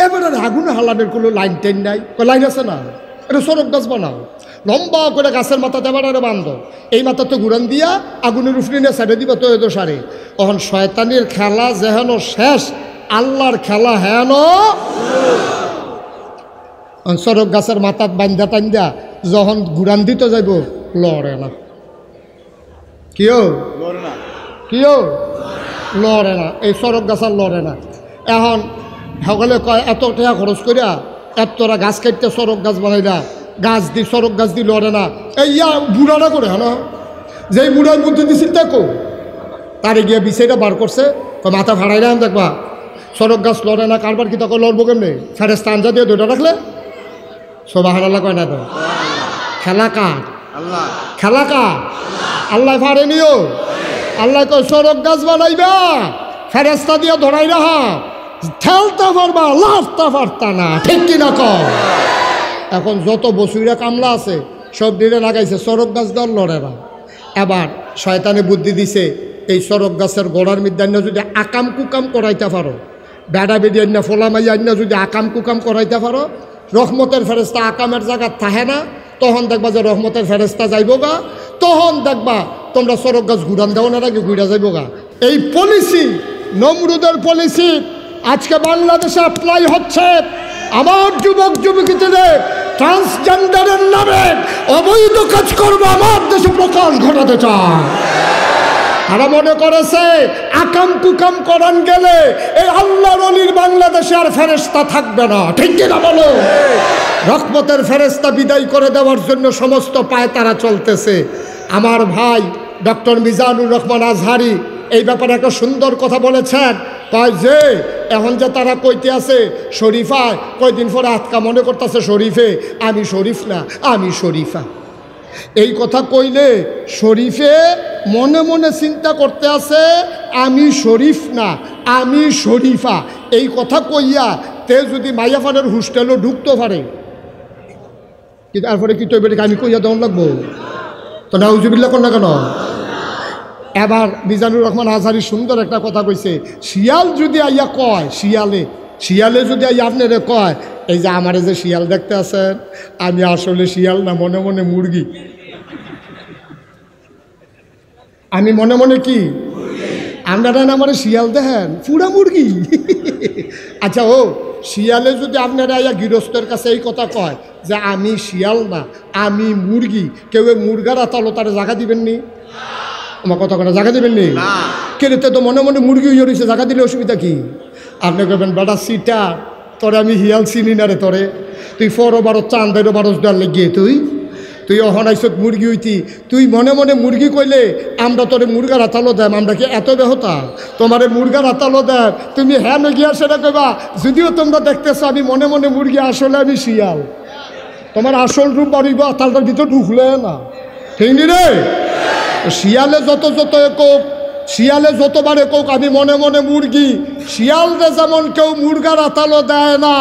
এবার আগুনে হালানের কোনো লাইন টেন নাই? লাইন আছে না। এটা সড়ক গাছ বানাও। লম্বা করে গাছের মাথাতে এবার আরে বান্ধ এই মাথা তো ঘুরান দিয়া আগুনের উফরে নিয়ে সাইডে দিবা তো এদো সারে। তখন শয়তানির খেলা যেহেন শেষ আল্লাহর খেলা হেন সড়ক গাছের মাথাত বান্ধা টান্দা যখন ঘুরান দিতে যাইব লড়ে না। কিও কিও লড়ে না। এই সড়ক গাছ আর লড়ে না। এখন সকলে কয় এত টাকা খরচ করিয়া এতটা গাছ কাটতে সড়ক গাছ বানাইলা গাছ দি সড়ক গাছ দি লড়ে না। এই ইয়া বুড়াটা করে হ্যাঁ না যেই বুড়ার বুদ্ধি দিছিল দেখো তারে গিয়ে বিষয়টা বার করছে কয় মাথা ভাড়াই রাম দেখবা। সড়ক গাছ লড়ে না কারবার কি তখন লড়বো কেমনি? ফেরেস্তা আঞ্জা দিয়ে দুইটা রাখলে? সবা হারালা কয় না তো? খেলা কার? আল্লাহ। খেলা কার? আল্লাহ ফারে নিও। আল্লাহ কয় সড়ক গাছ বানাইবা। ফেরেস্তা দিয়ে ধরাই রাহা ঠেলতে পারবা লাফতে পারতা না। ঠিক কিনা কম এখন যত বসুইরা কামলা আছে, সব দিনে লাগাইছে সড়ক গাছ দল লড়ে না এবার শয়তানে বুদ্ধি দিছে, এই সড়ক গাছের গোড়ার মিদ্যান্য যদি আকাম কুকাম করাইতে পারো, বেড়া বেড়ি আন্য ফোলা মাই আন্য যদি আকাম কুকাম করাইতে পারো, রহমতের ফেরেস্তা আকামের জায়গা থাহে না, তখন দেখবা যে রহমতের ফেরেস্তা যাইব গা, তখন দেখবা তোমরা সড়ক গাছ ঘুরান দেও না আগে ঘুরা যাইব গা। এই পলিসি নমরুদের পলিসি আজকে বাংলাদেশে অ্যাপ্লাই হচ্ছে আমার যুবক যুবতীদের ট্রান্সজেন্ডারের নামে অবৈধ কাজ করব আমার দেশে প্রকাশ ঘটাতে চায়। তারা মনে করেছে, আকাম কুকাম করান গেলে এই আল্লাহর অলির বাংলাদেশে আর ফেরেস্তা থাকবে না। ঠিক কিনা বলো? রহমতের ফেরেস্তা বিদায় করে দেওয়ার জন্য সমস্ত পায় তারা চলতেছে। আমার ভাই ডক্টর মিজানুর রহমান আজহারি এই ব্যাপারে একটা সুন্দর কথা বলেছেন। কয় যে এখন যে তারা কইতে আছে শরীফায় কয়দিন পরে আটকা মনে করতেছে শরীফে, আমি শরীফ না, আমি শরীফা। এই কথা কইলে শরীফে মনে মনে চিন্তা করতে আছে, আমি শরীফ না, আমি শরীফা। এই কথা কইয়া তে যদি মাইয়াফানের হোস্টেলও ঢুকতে পারে। তারপরে কি তৈরি আমি কইয়া দেওয়ান লাগবো? তো নাউজুবিল্লা কর না কেন? এবার মিজানুর রহমান আজহারি সুন্দর একটা কথা কইছে, শিয়াল যদি আইয়া কয়, শিয়ালে শিয়ালে যদি আইয়া আপনারে কয়, এই যে আমার যে শিয়াল দেখতে আছেন, আমি আসলে শিয়াল না, মনে মনে মুরগি। আমি মনে মনে কি আপনারা না আমার শিয়াল দেখেন, পুরা মুরগি। আচ্ছা ও, শিয়ালে যদি আপনারা আইয়া গৃহস্থের কাছে এই কথা কয় যে আমি শিয়াল না, আমি মুরগি, কেউ মুরগার আতালো তারা জায়গা দিবেননি? আমার কথা কোনো জায়গা দেবেন নি? কেলেতে তো মনে মনে মুরগি হয়ে রয়েছে জায়গা দিলে অসুবিধা কি? আপনি কবেন বেটা সিটা তোরে আমি হিয়াল চিনি না রে তোরে। তুই ফরো বারো চান্দেরও বারো ডাল লেগে তুই তুই অহনাইছত মুরগি হইতি। তুই মনে মনে মুরগি কইলে আমরা তোরে মুরগার আতালো দেম আমরা কি এত বেহতা? তোমারে মুরগার আতালো দেম। তুমি হ্যাঁ গিয়া সেটা কইবা যদিও তোমরা দেখতেছো আমি মনে মনে মুরগি আসলে আমি শিয়াল। তোমার আসল রূপ বাড়িব আতালটার ভিতর ঢুকলে না। ঠিক নি রে? শিয়ালে যত যত একক শিয়ালে যতবার একক আমি মনে মনে মুরগি, শিয়ালরে যেমন কেউ মুরগার আতালো দেয় না,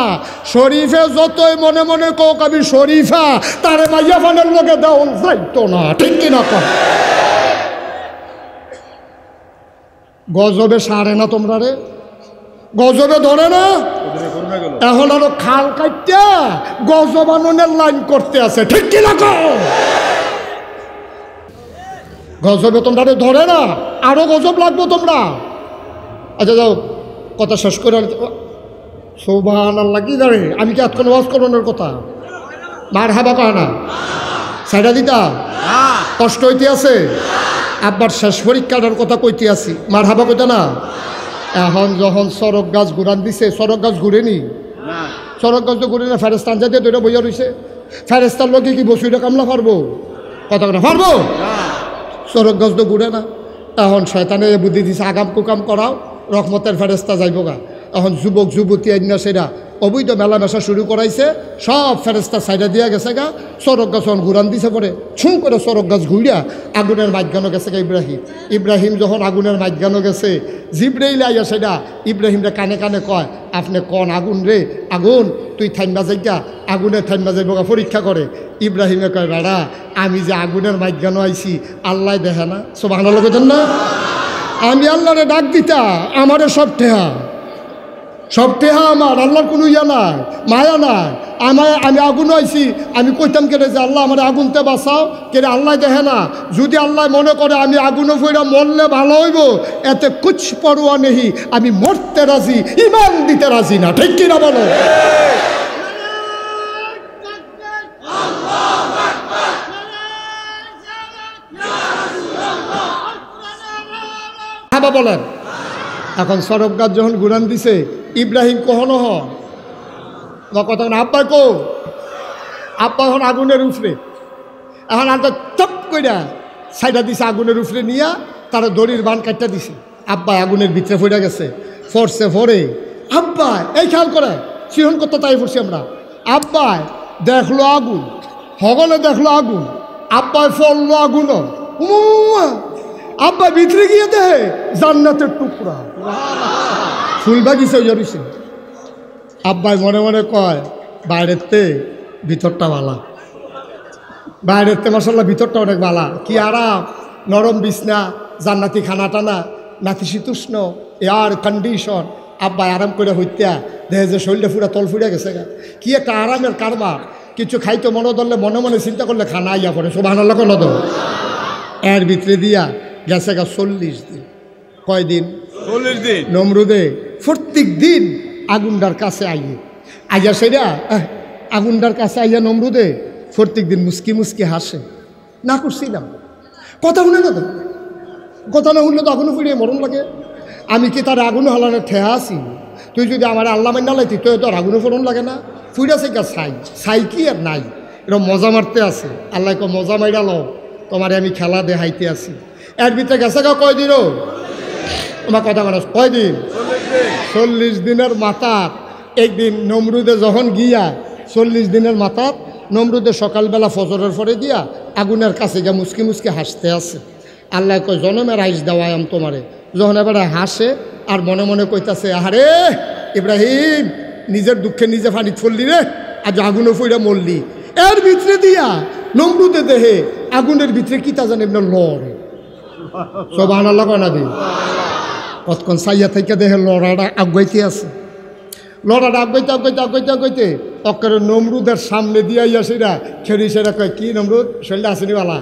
শরীফে যতই মনে মনে কোক, আমি শরীফা, তারে মাইয়া ফানের লোকে দেওয়া যাইতো না, ঠিক কিনা কর? গজবে সারে না তোমরা রে? গজবে ধরে না? এখন আরও খাল কাটতে গজবাননের লাইন করতে আছে, ঠিক কিনা কর? গজবে তোমরা ধরে না আরও গজব লাগবো তোমরা। আচ্ছা যাও, কথা শেষ করে সৌভান আল্লাহ কি জানে আমি কি আজকাল ওয়াজ করোনার কথা? মার হাবা কয় না। সাইডা দিতা? কষ্ট হইতে আছে? আব্বার শেষ পরীক্ষাটার কথা কইতে আছি। মার হাবা কইতে না? এখন যখন সড়ক গাছ ঘুরান দিছে, সড়ক গাছ ঘুরেনি সড়ক গাছ তো ঘুরে না ফেরেস্তান যাতে দুইটা বইয়া রয়েছে ফেরেস্তার লোকে কি বসুইটা কামলা পারব কথা কথা পারব সড়ক তো ঘুরে না। এখন শয়তানে বুদ্ধি দিছে, আগাম কুকাম করাও, রহমতের ফেরেস্তা যাইবগা। এখন যুবক, যুবতী, অন্য সেরা অবৈধ মেলা মেলামেশা শুরু করাইছে, সব ফেরেস্তা সাইডে দিয়া গেছে গা, সড়ক গাছ ঘুরান দিছে পরে। ছুঁ করে সড়ক গাছ ঘুরিয়া আগুনের মাঝখানো গেছে গা ইব্রাহিম। ইব্রাহিম যখন আগুনের মাঝখানো গেছে, জিব্রাইলে আইয়া সেটা ইব্রাহিমরে কানে কানে কয়, আপনি কন আগুন রে? আগুন, তুই যাইগা আগুনে থাইমবা যাইব গা, পরীক্ষা করে। ইব্রাহিমে কয়, বেড়া, আমি যে আগুনের মাঝখানো আইছি, আল্লাহ দেখে না। সব লোকেছেন না? আমি আল্লাহরে ডাক দিতা, আমারে সব ঠেহা। সব টেহা আমার আল্লাহর কোনো ইয়া নাই মায়া নাই আমায় আমি আগুন আইছি আমি কইতাম কেটে যে আল্লাহ আমার আগুনতে বাঁচাও কেটে আল্লাহ দেখে না যদি আল্লাহ মনে করে আমি আগুনে ফইরা মরলে ভালো হইব এতে কুছ পড়ুয়া নেহি আমি মরতে রাজি ইমান দিতে রাজি না ঠিক কিনা বলো বলেন এখন সরব গাছ যখন গুড়ান দিছে, ইব্রাহিম কখনো হন? কথা আব্বা কো? আব্বা এখন আগুনের উফরে। এখন আনটা চপ কইরা সাইডা দিছে আগুনের উফরে নিয়া, তারা দড়ির বান কাটটা দিছে। আব্বা আগুনের ভিতরে পড়ে গেছে। ফরছে, ফরে, আব্বা, এই খেয়াল করে, সিহন করতে তাই পড়ছি আমরা? আব্বাই দেখল আগুন, হগলে দেখল আগুন আব্বাই ফললো আগুন আব্বা ভিতরে গিয়ে দেহে জান্নাতের টুকরা। ফুল বাগিছে জড়িছে আব্বাই মনে মনে কয় বাইরের তে ভিতরটা বালা। বাইরের তে মশাল্লা ভিতরটা অনেক ভালা কি আরাম। নরম বিছনা, জান্নাতি খানা টানা নাতিশীতুষ্ণ এয়ার কন্ডিশন আব্বাই আরাম করে হইত্যা। দেখে যে শরীরটা ফুরা তল ফুড়ে গেছে গা। কি একটা আরামের কারবার। কিছু খাইতে মনে ধরলে, মনে মনে চিন্তা করলে খানা আইয়া পড়ে। সব আনার লোক নদ এর ভিতরে দিয়া গেছে গা চল্লিশ দিন। কয়দিন? দিন। নমরুদে প্রত্যেক দিন আগুনটার কাছে আইয়ে। আইয়া সেরা আহ, আগুনটার কাছে আইয়া নমরুদে প্রত্যেক দিন মুস্কি মুস্কি হাসে। না করছিলাম। কথা শুনে না তো? কথা না শুনলে তো আগুনও ফিরিয়ে মরণ লাগে। আমি কি তার আগুন হালানোর ঠেহা আছি? তুই যদি আমার আল্লাহ মান্না লাইতি তুই তোর আগুনও ফোরন লাগে না। ফুইরাছে গা ছাই? ছাই কি আর নাই? এটা মজা মারতে আছে। আল্লাহ মজা মাইরা লো তোমারে আমি খেলা দেখাইতে আছি। এর ভিতরে গেছে গা কয় দিন তোমার কথা মানুষ কয় দিন? চল্লিশ দিনের মাথার একদিন নমরুদে যখন গিয়া চল্লিশ দিনের মাথার নমরুদে সকালবেলা ফজরের পরে দিয়া আগুনের কাছে গিয়া মুসকি মুসকি হাসতে আছে। আল্লাহ কয় জনমের আইস দেওয়ায় আম তোমারে। যখন এবারে হাসে আর মনে মনে কইতাছে আহারে ইব্রাহিম নিজের দুঃখে নিজে ফানিত ফললি রে আজ আগুনে ফুইরা মরলি। এর ভিতরে দিয়া নমরুদে দেহে আগুনের ভিতরে কি তা জানে এমনি লড়ে। সব আনাল্লা কয়না দিন কতক্ষণ সাইয়া থেকে দেখে লড়াটা আগাইতে আছে। লড়াটা আগাইতে আগাইতে আগাইতে আগাইতে অক্করে নমরুদের সামনে দিয়ে আইয়া সেটা ছেড়ি সেটা কয়, কি নমরুদ শরীরটা আসেনি বালা?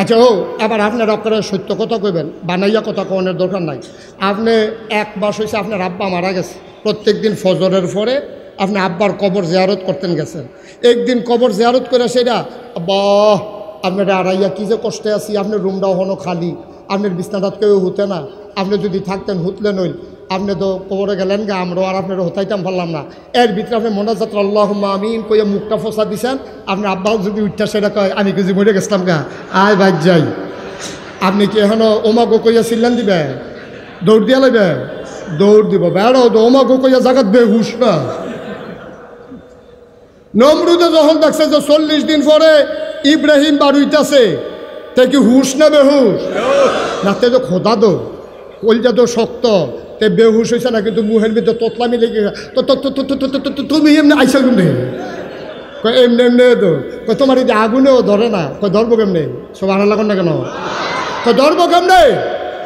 আচ্ছা ও এবার আপনার অক্করে সত্য কথা কইবেন বানাইয়া কথা কনের দরকার নাই। আপনি এক মাস হয়েছে আপনার আব্বা মারা গেছে। প্রত্যেক দিন ফজরের পরে আপনি আব্বার কবর জেয়ারত করতেন গেছেন। একদিন কবর জেয়ারত করে সেটা বাহ আপনার আড়াইয়া কী যে কষ্টে আছি, আপনার রুমটাও হনো খালি। আপনার বিছনাটাত কেউ হতে না। আপনি যদি থাকতেন হুতলে নইল। আপনি তো কবরে গেলেন গা, আমরাও আর আপনার হতাইতাম পারলাম না। এর ভিতরে আপনি মোনাজাত আল্লাহ আমিন কইয়া মুখটা ফসা দিছেন। আপনার আব্বাও যদি উঠটা সেটা কয়, আমি কিছু মরে গেছিলাম গা? আয় বাদ যাই। আপনি কি এখনও ওমা গো কইয়া সিল্লান দিবে? দৌড় দিয়া লাগবে দৌড় দিব। বেড়ো তো ওমা গো কইয়া জাগাত বেহুশ না। নমরুদে যখন দেখছে যে চল্লিশ দিন পরে ইব্রাহিম বাড়ুইতেছে তে কি হুশ না বেহুশ? না, তো খোদা দো কলজা তো শক্ত। তে বেহুশ হয়েছে না কিন্তু মুহের ভিতরে তোতলামি লেগে তুমি এমনি আইসা কিন্তু কয়, এমনি এমনি তো। তোমার যদি আগুনেও ধরে না, কয়, ধরব কেমনি? সব আনা লাগুন না কেন? তো ধরবো কেমনি?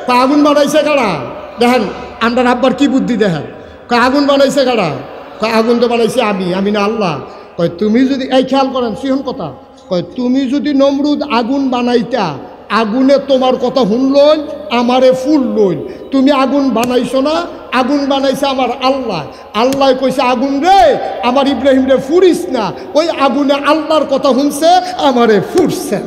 কয়, আগুন বানাইছে কারা? দেখেন, আমরা আব্বার কি বুদ্ধি দেখেন? কয়, আগুন বানাইছে কারা? কয়, আগুন তো বানাইছে আমি আমি না আল্লাহ। কয়, তুমি যদি এই খেয়াল করেন সিহন কথা। কয়, তুমি যদি নমরুদ আগুন বানাইতা, আগুনে তোমার কথা শুনলই, আমারে ফুল লই তুমি আগুন বানাইছো না, আগুন বানাইছে আমার আল্লাহ। আল্লাহ কইছে, আগুন রে, আমার ইব্রাহিম রে ফুরিস না। ওই আগুনে আল্লাহর কথা শুনছে, আমারে ফুরছে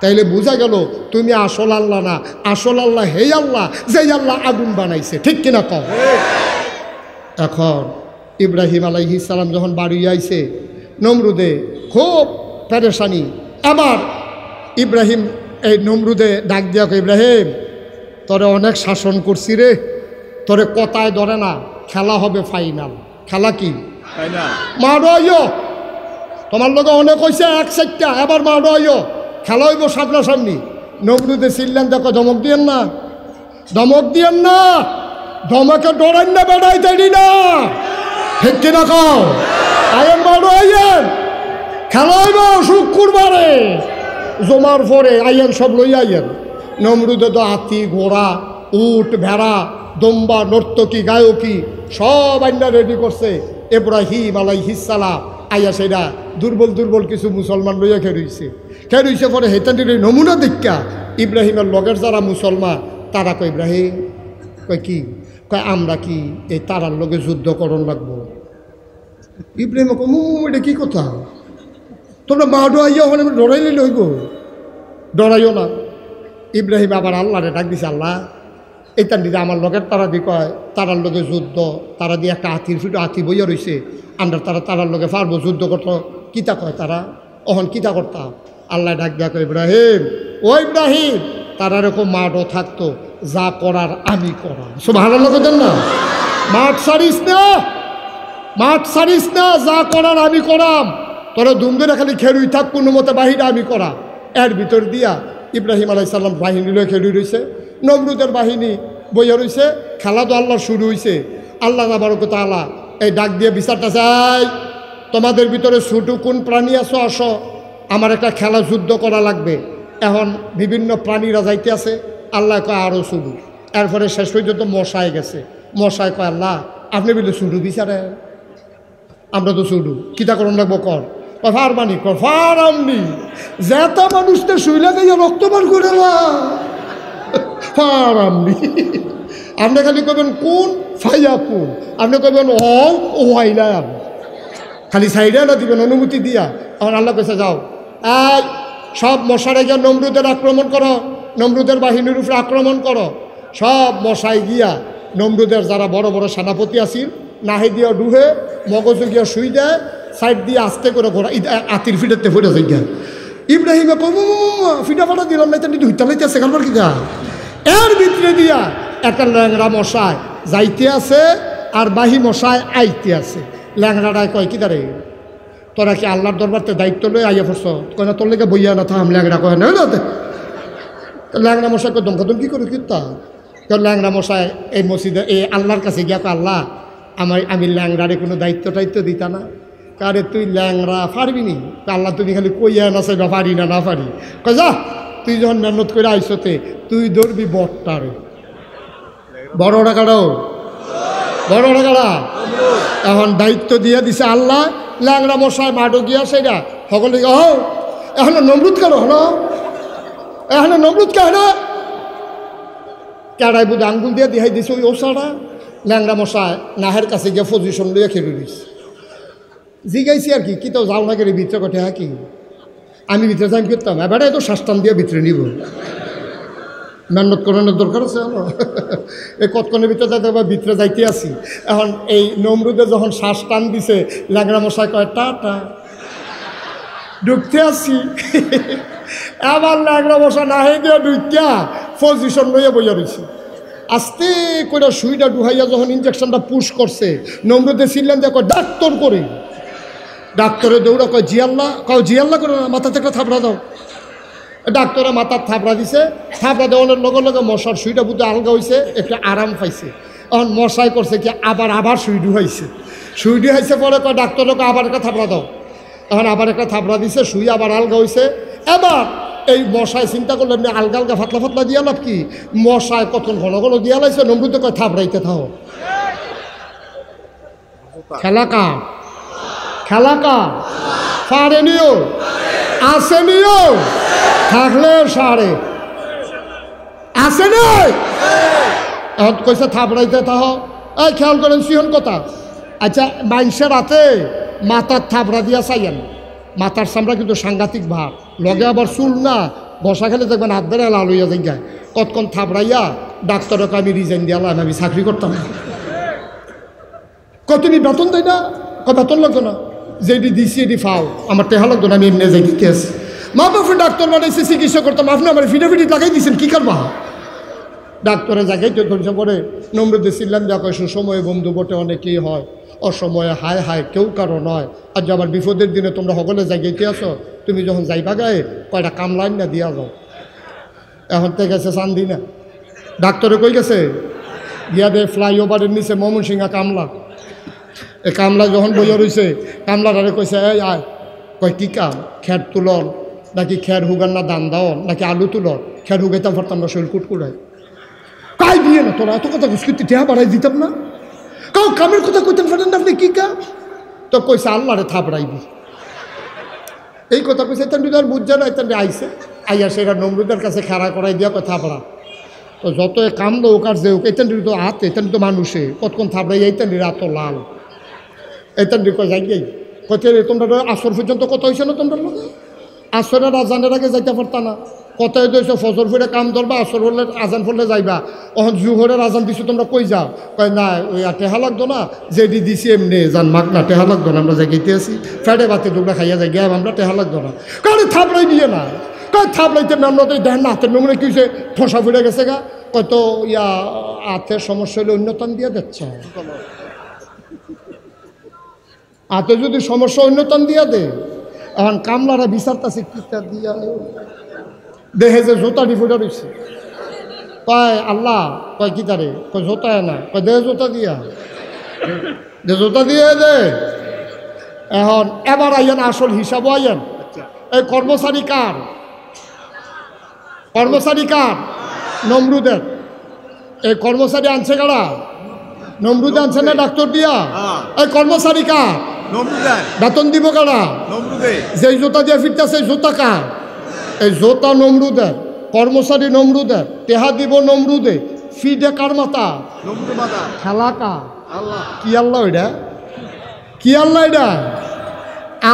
তাইলে বোঝা গেল, তুমি আসল আল্লাহ না। আসল আল্লাহ হেই আল্লাহ, যেই আল্লাহ আগুন বানাইছে। ঠিক কিনা কম এখন ইব্রাহিম আলাইহিস সালাম যখন বাড়ি আইছে নমরুদে খুব পেরেশানি। আবার ইব্রাহিম এই নমরুদে ডাক দিয়া ইব্রাহিম তোরে অনেক শাসন করছি রে। তোরে কথায় ধরে না খেলা হবে ফাইনাল খেলা কি? তাই মারো তোমার লগে অনেক হয়েছে এক সাইডটা। এবার মারো খেলা হইব সামনাসামনি নমরুদে চিল্লেন দেখো ধমক দিয়েন না। ধমক দিয়েন না। ধমকে ডরান না বেড়াই দেরি না। ঠিক কিনা খাও আয়েন মারো আইয়েন খেলা হইব শুক্রবারে জমার পরে আইয়েন সব লই আইয়েন নমরুদে তো হাতি, ঘোড়া, উট, ভেড়া, দম্বা, নর্তকী, গায়কী, সব আইনা রেডি করছে। এব্রাহিম আলাই হিসালা আইয়া সেটা দুর্বল দুর্বল কিছু মুসলমান লইয়া খেরুইছে খেরুইছে পরে হেতানির নমুনা দেখা ইব্রাহিমের লগের যারা মুসলমান, তারা কয়, ইব্রাহিম, কয় কি? কয়, আমরা কি এই তারার লগে যুদ্ধ করণ লাগবো? ইব্রাহিম কয় মু এটা কি কথা? তোমরা মাডো আইয়া ওখানে ডরাইলে লইব। ডরাইও না। ইব্রাহিম আবার আল্লাহরে ডাক দিছে, আল্লাহ এইটা দিদি আমার লগের তারা দি কয়, তারার লগে যুদ্ধ তারা দিয়ে একটা হাতির ফিটো, হাতি বইয়া রয়েছে আমরা তারা তারার লগে পারব যুদ্ধ করতো। কিতা কয় তারা? অহন কিতা করতাম আল্লাহ ডাক দিয়া কয়, ইব্রাহিম, ও ইব্রাহিম, তারা এরকম মাঠও থাকতো, যা করার আমি করা সব হারার লোক দেন না? মাঠ সারিস না। মাঠ সারিস না, যা করার আমি করাম। তোরা দুমদের খালি খেলুই থাক, কোনো মতে বাহিরে আমি করা এর ভিতর দিয়া ইব্রাহিম আলাই সাল্লাম বাহিনী লয়ে খেলুই রয়েছে নমরুদের বাহিনী বইয়া রয়েছে খেলা তো আল্লাহ শুরু হয়েছে আল্লাহ না বারক তালা এই ডাক দিয়ে বিচারটা চাই, তোমাদের ভিতরে ছোটো কোন প্রাণী আছো, আসো। আমার একটা খেলা যুদ্ধ করা লাগবে। এখন বিভিন্ন প্রাণীরা যাইতে আছে, আল্লাহ কয় আরও শুরু এরপরে শেষ পর্যন্ত মশায় গেছে। মশায় কয়, আল্লাহ, আপনি বলে শুরু বিচারে আমরা তো শুরু কিতা করণ লাগবো কর। ফার মানি কর ফার আমনি। যেটা মানুষটা শুইলে দিয়ে রক্ত বার করে না ফার আমনি। আপনি খালি কবেন কোন ফাইয়া কোন? আপনি কবেন ও ও খালি সাইডে না দিবেন, অনুমতি দিয়া। আমার আল্লাহ কেছে যাও। এই, সব মশারে গিয়া নমরুদের আক্রমণ করো। নমরুদের বাহিনীর উপরে আক্রমণ করো। সব মশাই গিয়া নমরুদের যারা বড় বড় সেনাপতি আছিল নাহি দিয়া ডুহে, মগজু গিয়া শুই দেয় সাইড দিয়ে আস্তে করে ঘোরা আতির ফিটাতে ফুটে যাই গিয়া। ইব্রাহিমে কম ফিটা ফাটা দিলাম না তাই ধুইতে লাইতে আছে, কারবার কি গা? এর ভিতরে দিয়া একটা ল্যাংরা মশায় যাইতে আছে আর বাহি মশায় আইতে আছে। ল্যাংরাটায় কয়, কি দাঁড়ে তোরা কি আল্লাহর দরবারতে দায়িত্ব লই আইয়া পড়ছ? কয়, না, তোর লেগে বইয়া না, থাম ল্যাংরা কয়, না ল্যাংরা মশাই কয় দমকা কি করে কিতা তো? ল্যাংরা মশাই এই মসজিদে, এই আল্লাহর কাছে গিয়া আল্লাহ আমার, আমি ল্যাংরারে কোনো দায়িত্ব টাইত্ব দিতা না। কারে তুই ল্যাংরা পারবি নি? আল্লাহ তুমি খালি কইয়া না সে পারি না না পারি। যা, তুই যখন মেহনত করে আইসতে তুই ধরবি বটটারে বড় টাকাটাও বড় টাকাটা এখন দায়িত্ব দিয়ে দিছে আল্লাহ ল্যাংরা মশাই মাডো গিয়া সেটা সকলে হ এখন নমরুদ কেন হন? এখন নমরুদ কেন কেড়াই বুধ আঙ্গুল দিয়ে দিহাই দিছে ওই ওষাটা ল্যাংরা মশাই নাহের কাছে গিয়ে পজিশন লইয়া খেলে দিছে জিগাইছি আর কি কি তো যাও না গেলে ভিতরে কটে হ্যাঁ কি? আমি ভিতরে যাই করতাম এবারে তো শাস্তান দিয়ে ভিতরে নিব। মেহনত করানোর দরকার আছে আমার। এই কতক্ষণের ভিতরে যাইতে আবার ভিতরে যাইতে আসি। এখন এই নমরুদে যখন শ্বাস টান দিছে ল্যাংরা মশাই কয়, টা টা। ঢুকতে আসছি আবার ল্যাংরা মশা না হয়ে দিয়ে ঢুকিয়া পজিশন লইয়া বইয়া রয়েছে আস্তে করে সুইটা ডুহাইয়া যখন ইঞ্জেকশনটা পুশ করছে, নমরুদে ছিলেন কয়, ডাক্তর করে ডাক্তারে দৌড়া কয় জিয়াল্লা কয় জিয়াল্লা করে না, মাথা থেকে থাপড়া দাও। ডাক্তারে মাথার থাপড়া দিছে, থাপড়া দেওয়ানোর লগে লগে মশার সুইটা বুঝতে আলগা হয়েছে একটু আরাম পাইছে। এখন মশাই করছে কি, আবার আবার সুই ডুহাইছে সুই ডুহাইছে পরে কয় ডাক্তারকে আবার একটা থাপড়া দাও। এখন আবার একটা থাপড়া দিছে সুই আবার আলগা হয়েছে এবার এই মশায় চিন্তা করলে এমনি আলগা আলগা ফাতলা ফাতলা দিয়া লাভ কি? মশায় কত ঘন ঘন দিয়া লাইছে, নমরুদে কয়, থাপড়াইতে থাও। খেলা কা খেলা কা পারে নিও। আসে নিও। থাকলে সারে। আসে নেই এখন কইছে, থাপড়াইতে থাহ এই, খেয়াল করেন, সিহন কথা। আচ্ছা মাইনসের রাতে মাথার থাপড়া দিয়া চাইয়েন। মাথার চামড়া কিন্তু সাংঘাতিক ভার লগে আবার চুল না বসা খেলে দেখবেন হাত ধরে লাল হইয়া যাই কতক্ষণ থাপড়াইয়া ডাক্তারকে আমি রিজাইন দিয়ালাম আমি চাকরি করতাম। কত তুমি বেতন দেয় না? ক বেতন লাগতো না। যেটি দিছি এটি ফাও আমার টেহা লাগতো না, আমি এমনি যাই আসি মা বাপে ডাক্তার বানাইছে, চিকিৎসা করতাম আপনি আমার ফিটাফিটি লাগাই দিয়েছেন কী করবা? ডাক্তারে জায়গায় তো ধরছে পরে নম্রদে ছিলাম যা কয়, সুসময়ে বন্ধু বটে, অনেকেই হয়। অসময়ে হায় হায় কেউ কারও নয়। আর আবার বিপদের দিনে তোমরা সকলে জায়গাইতে আসো তুমি যখন যাইবা গায়ে, কয়টা কামলাইন না দিয়া যাও। এখন থেকে গেছে চান্দি না। ডাক্তারে কই গেছে? গিয়া দে ফ্লাইওভারের নিচে ময়মনসিংহা কামলা। এ কামলা যখন বইয়া রয়েছে কামলাটারে কইছে, এই আয়। কয়, কী কাম? খের তুলন? নাকি খের হুগান না দান দাও নাকি আলু তুলন? খের হুগাইতাম পারতাম না শরীর কুটকুড়ায় কাই দিয়ে না তোরা, এত কথা ঘুষকিতে টেহা বাড়াই দিতাম না? কাউ কামের কথা কইতেন ফেলেন আপনি কী কাম? তো কইছে, আল্লাহরে থাপড়াইবি। এই কথা কইছে তেন আর বুঝছে না তেন আইসে আইয়া সেটা নমরুদের কাছে খাড়া করাই দিয়া কথা থাপড়া। তো যত কাম লোক আর যে এতেন তো হাত, এতেন তো মানুষে। কতক্ষণ থাপড়াই এইতেন রাত লাল। এইতেন কয়, যাই যাই কত তোমরা আসর পর্যন্ত কত হয়েছে না তোমরা আসরের আজানের আগে যাইতে পারতা না। কত হয়েছে ফজর ফিরে কাম ধরবা, আসর হলে আজান ফলে যাইবা। অহন জুহরের আজান দিছো, তোমরা কই যাও? কয়, না, ওই টেহা লাগতো না যেটি দিছি এমনি, জান মাক না, টেহা লাগতো না, আমরা জায়গাইতে আছি। ফ্রাইডে বাতি দুগলা খাইয়া যাই গিয়ে আমরা টেহা লাগতো না। কারণ থাপড়াই দিয়ে না। কয়, থাপড়াইতে মেমনতে দেন না হাতের নমুনে কি হয়েছে ঠোসা ফিরে গেছে গা। কত ইয়া হাতের সমস্যা হলে অন্যতম দিয়ে দিচ্ছে? হাতে যদি সমস্যা অন্যতম দিয়া দে। এখন কামলারা বিচারতাছে, কিতা দিয়া দেহে যে জোতা ডিফুটা রয়েছে কয় আল্লাহ। কয় কি তারে? কয় জোতা না কয় দেহে জোতা দিয়া। দে জোতা দিয়ে দে। এখন এবার আইয়েন আসল হিসাব আইয়েন। এই কর্মচারী কার? কর্মচারী কার? নমরুদের। এই কর্মচারী আনছে কারা? নমরুদে আনছে না ডাক্তার দিয়া? হ্যাঁ। এই কর্মচারী কার? বেতন দিব কারা? যেই জুতা দিয়ে ফিরতেছে জুতা কার? জোতা নমরুদের কর্মচারী নমরুদের তেহা দিব নমরুদে ফিডে কার মাথা নমরু মাদা খেলাকা আল্লাহ। কি আল্লাহ এটা? কি আল্লাহ এটা?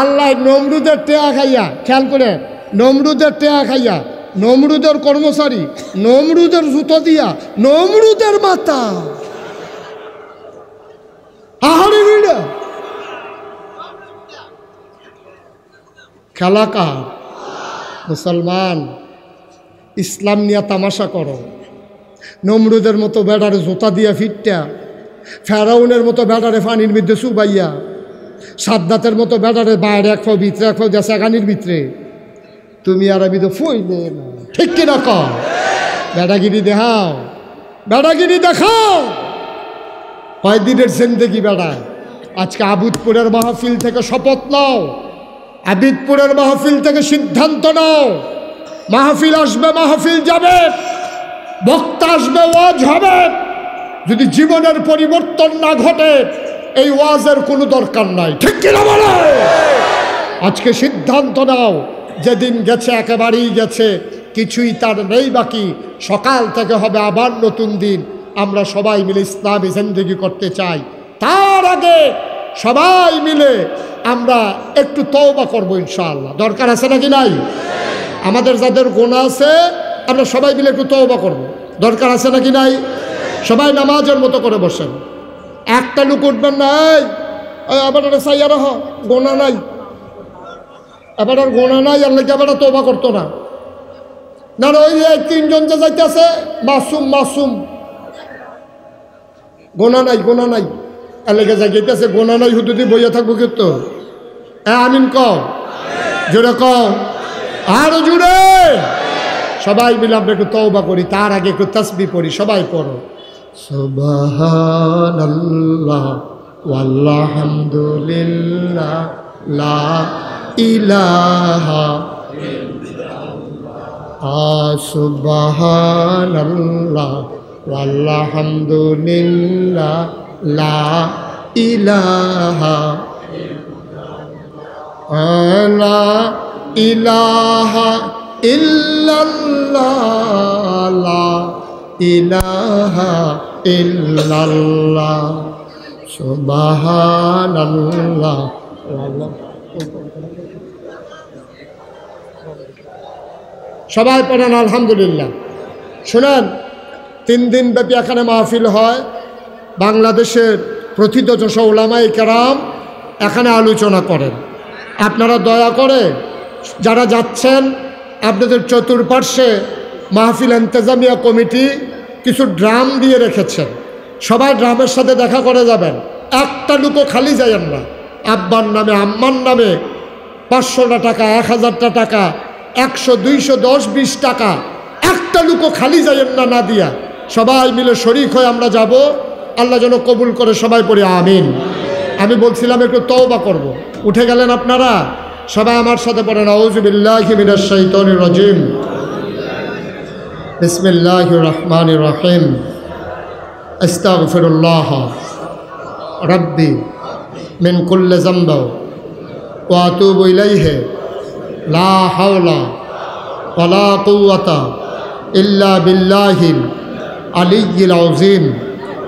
আল্লাহ নমরুদের টেয়া খাইয়া খেয়াল করে নমরুদের টেয়া খাইয়া নমরুদের কর্মচারী নমরুদের জুতো দিয়া নমরুদের মাতা। আহারে বিড়া খেলাকার মুসলমান, ইসলাম নিয়ে তামাশা করো। নমরুদের মতো বেড়ারে জোতা দিয়া ফিটটা ফেরাউনের মতো বেড়ারে ফানির মধ্যে সুবাইয়া সাদ্দাতের মতো বেড়ারে বাইরে এক ফাও ভিতরে, এক ফাও দেশে এগানির ভিতরে। তুমি আর আমি তো ফইলে না। ঠিক কিনা কর বেড়াগিরি দেখাও। বেড়াগিরি দেখাও। কয়দিনের জিন্দেগি বেড়ায়? আজকে আবুদপুরের মাহফিল থেকে শপথ নাও। আবিদপুরের মাহফিল থেকে সিদ্ধান্ত নাও। মাহফিল আসবে, মাহফিল যাবে। বক্তা আসবে, ওয়াজ হবে। যদি জীবনের পরিবর্তন না ঘটে, এই ওয়াজের কোনো দরকার নাই। ঠিক কিনা বলো? আজকে সিদ্ধান্ত নাও, যেদিন গেছে, একেবারেই গেছে। কিছুই তার নেই বাকি। সকাল থেকে হবে আবার নতুন দিন। আমরা সবাই মিলে ইসলামী জিন্দগি করতে চাই। তার আগে সবাই মিলে আমরা একটু তওবা করব ইনশাআল্লাহ। দরকার আছে নাকি নাই? আমাদের যাদের গোনা আছে আমরা সবাই মিলে একটু তওবা করব। দরকার আছে নাকি নাই? সবাই নামাজের মতো করে বসেন। একটা লুক উঠবেন নাই আবার সাইয়া রহ গোনা নাই। এবার আর গোনা নাই আর লেগে এবার তোবা করতো না? না না, ওই যে তিনজন যে যাইতেছে মাসুম মাসুম। গোনা নাই গোনা নাই। যাই যাইতেছে গোনা নাই, হুদুদি বইয়া থাকব কিন্তু হ্যাঁ আমিন কম জোরে কম আরও জুড়ে সবাই মিলে আমরা একটু তওবা করি, তার আগে একটু তসবি পড়ি, সবাই পড়ো। সুবহানাল্লাহ ওয়ালহামদুলিল্লাহ, লা ইলাহা সুবহানাল্লাহ ওয়ালহামদুলিল্লাহ। লা ইলাহা লা ইলাহা ইল্লাল্লাহ, লা ইলাহা ইল্লাল্লাহ, সুবহানাল্লাহ। সবাই পড়েন, আলহামদুলিল্লাহ। শোনেন, তিন দিন ব্যাপী এখানে মাহফিল হয়। বাংলাদেশের প্রথিত যশ ওলামাই কেরাম এখানে আলোচনা করেন। আপনারা দয়া করে যারা যাচ্ছেন, আপনাদের চতুর্পার্শ্বে মাহফিল এন্তেজামিয়া কমিটি কিছু ড্রাম দিয়ে রেখেছেন। সবাই ড্রামের সাথে দেখা করে যাবেন। একটা লুকো খালি যাইয়েন না। আব্বার নামে, আম্মার নামে পাঁচশোটা টাকা, এক হাজারটা টাকা, একশো, দুইশো, দশ, বিশ টাকা। একটা লুকো খালি যাইয়েন না না দিয়া সবাই মিলে শরিক হয়ে আমরা যাব। আল্লাহ যেন কবুল করে সবাই পড়ি, আমিন। আমি বলছিলাম একটু তওবা করব। উঠে গেলেন আপনারা? সবাই আমার সাথে পড়েন। আউজবিল্লাহিমিনাশাইতনির রাজিম। বিসমিল্লাহ রহমান রহিম। আস্তাগফিরুল্লাহ। রব্বি, মিন কুল্লি জম্ব ওয়াতুবু ইলাইহি। লা হাওলা ওয়ালা কুওয়াতা ইল্লা বিল্লাহিল আলিয়্যিল আযীম।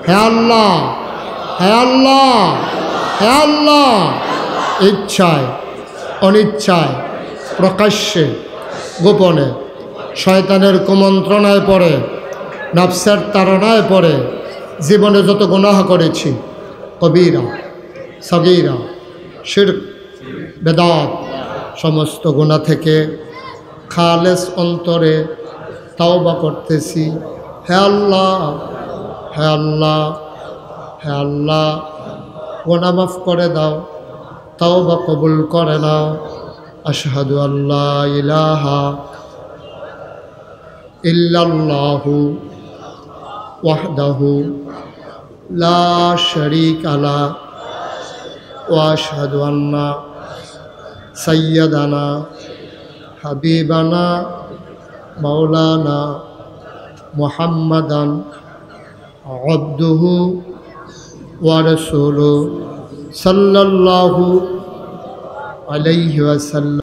হে আল্লাহ হে আল্লাহ হে আল্লাহ। ইচ্ছায়, অনিচ্ছায়, প্রকাশ্যে, গোপনে, শয়তানের কুমন্ত্রণায় পড়ে, নফসের তারণায় পড়ে, জীবনে যত গুনাহ করেছি, কবিরা, সগীরা শির বেদাত, সমস্ত গুণা থেকে খালেস অন্তরে তাওবা করতেছি। হে আল্লাহ হে আল্লাহ হে আল্লাহ গোনা মাফ করে দাও তাও বা কবুল করে নাও। আশহাদু আল্লাহ ইলাহা ইল্লাল্লাহু ওয়াহদাহু লা শারীকা লা ওয়া আশহাদু আন্না সাইয়্যিদানা, হাবিবানা, মাওলানা মুহাম্মাদান আবদুহু ওয়া রাসূলুহু সাল্লাল্লাহু আলাইহি ওয়াসাল্লাম।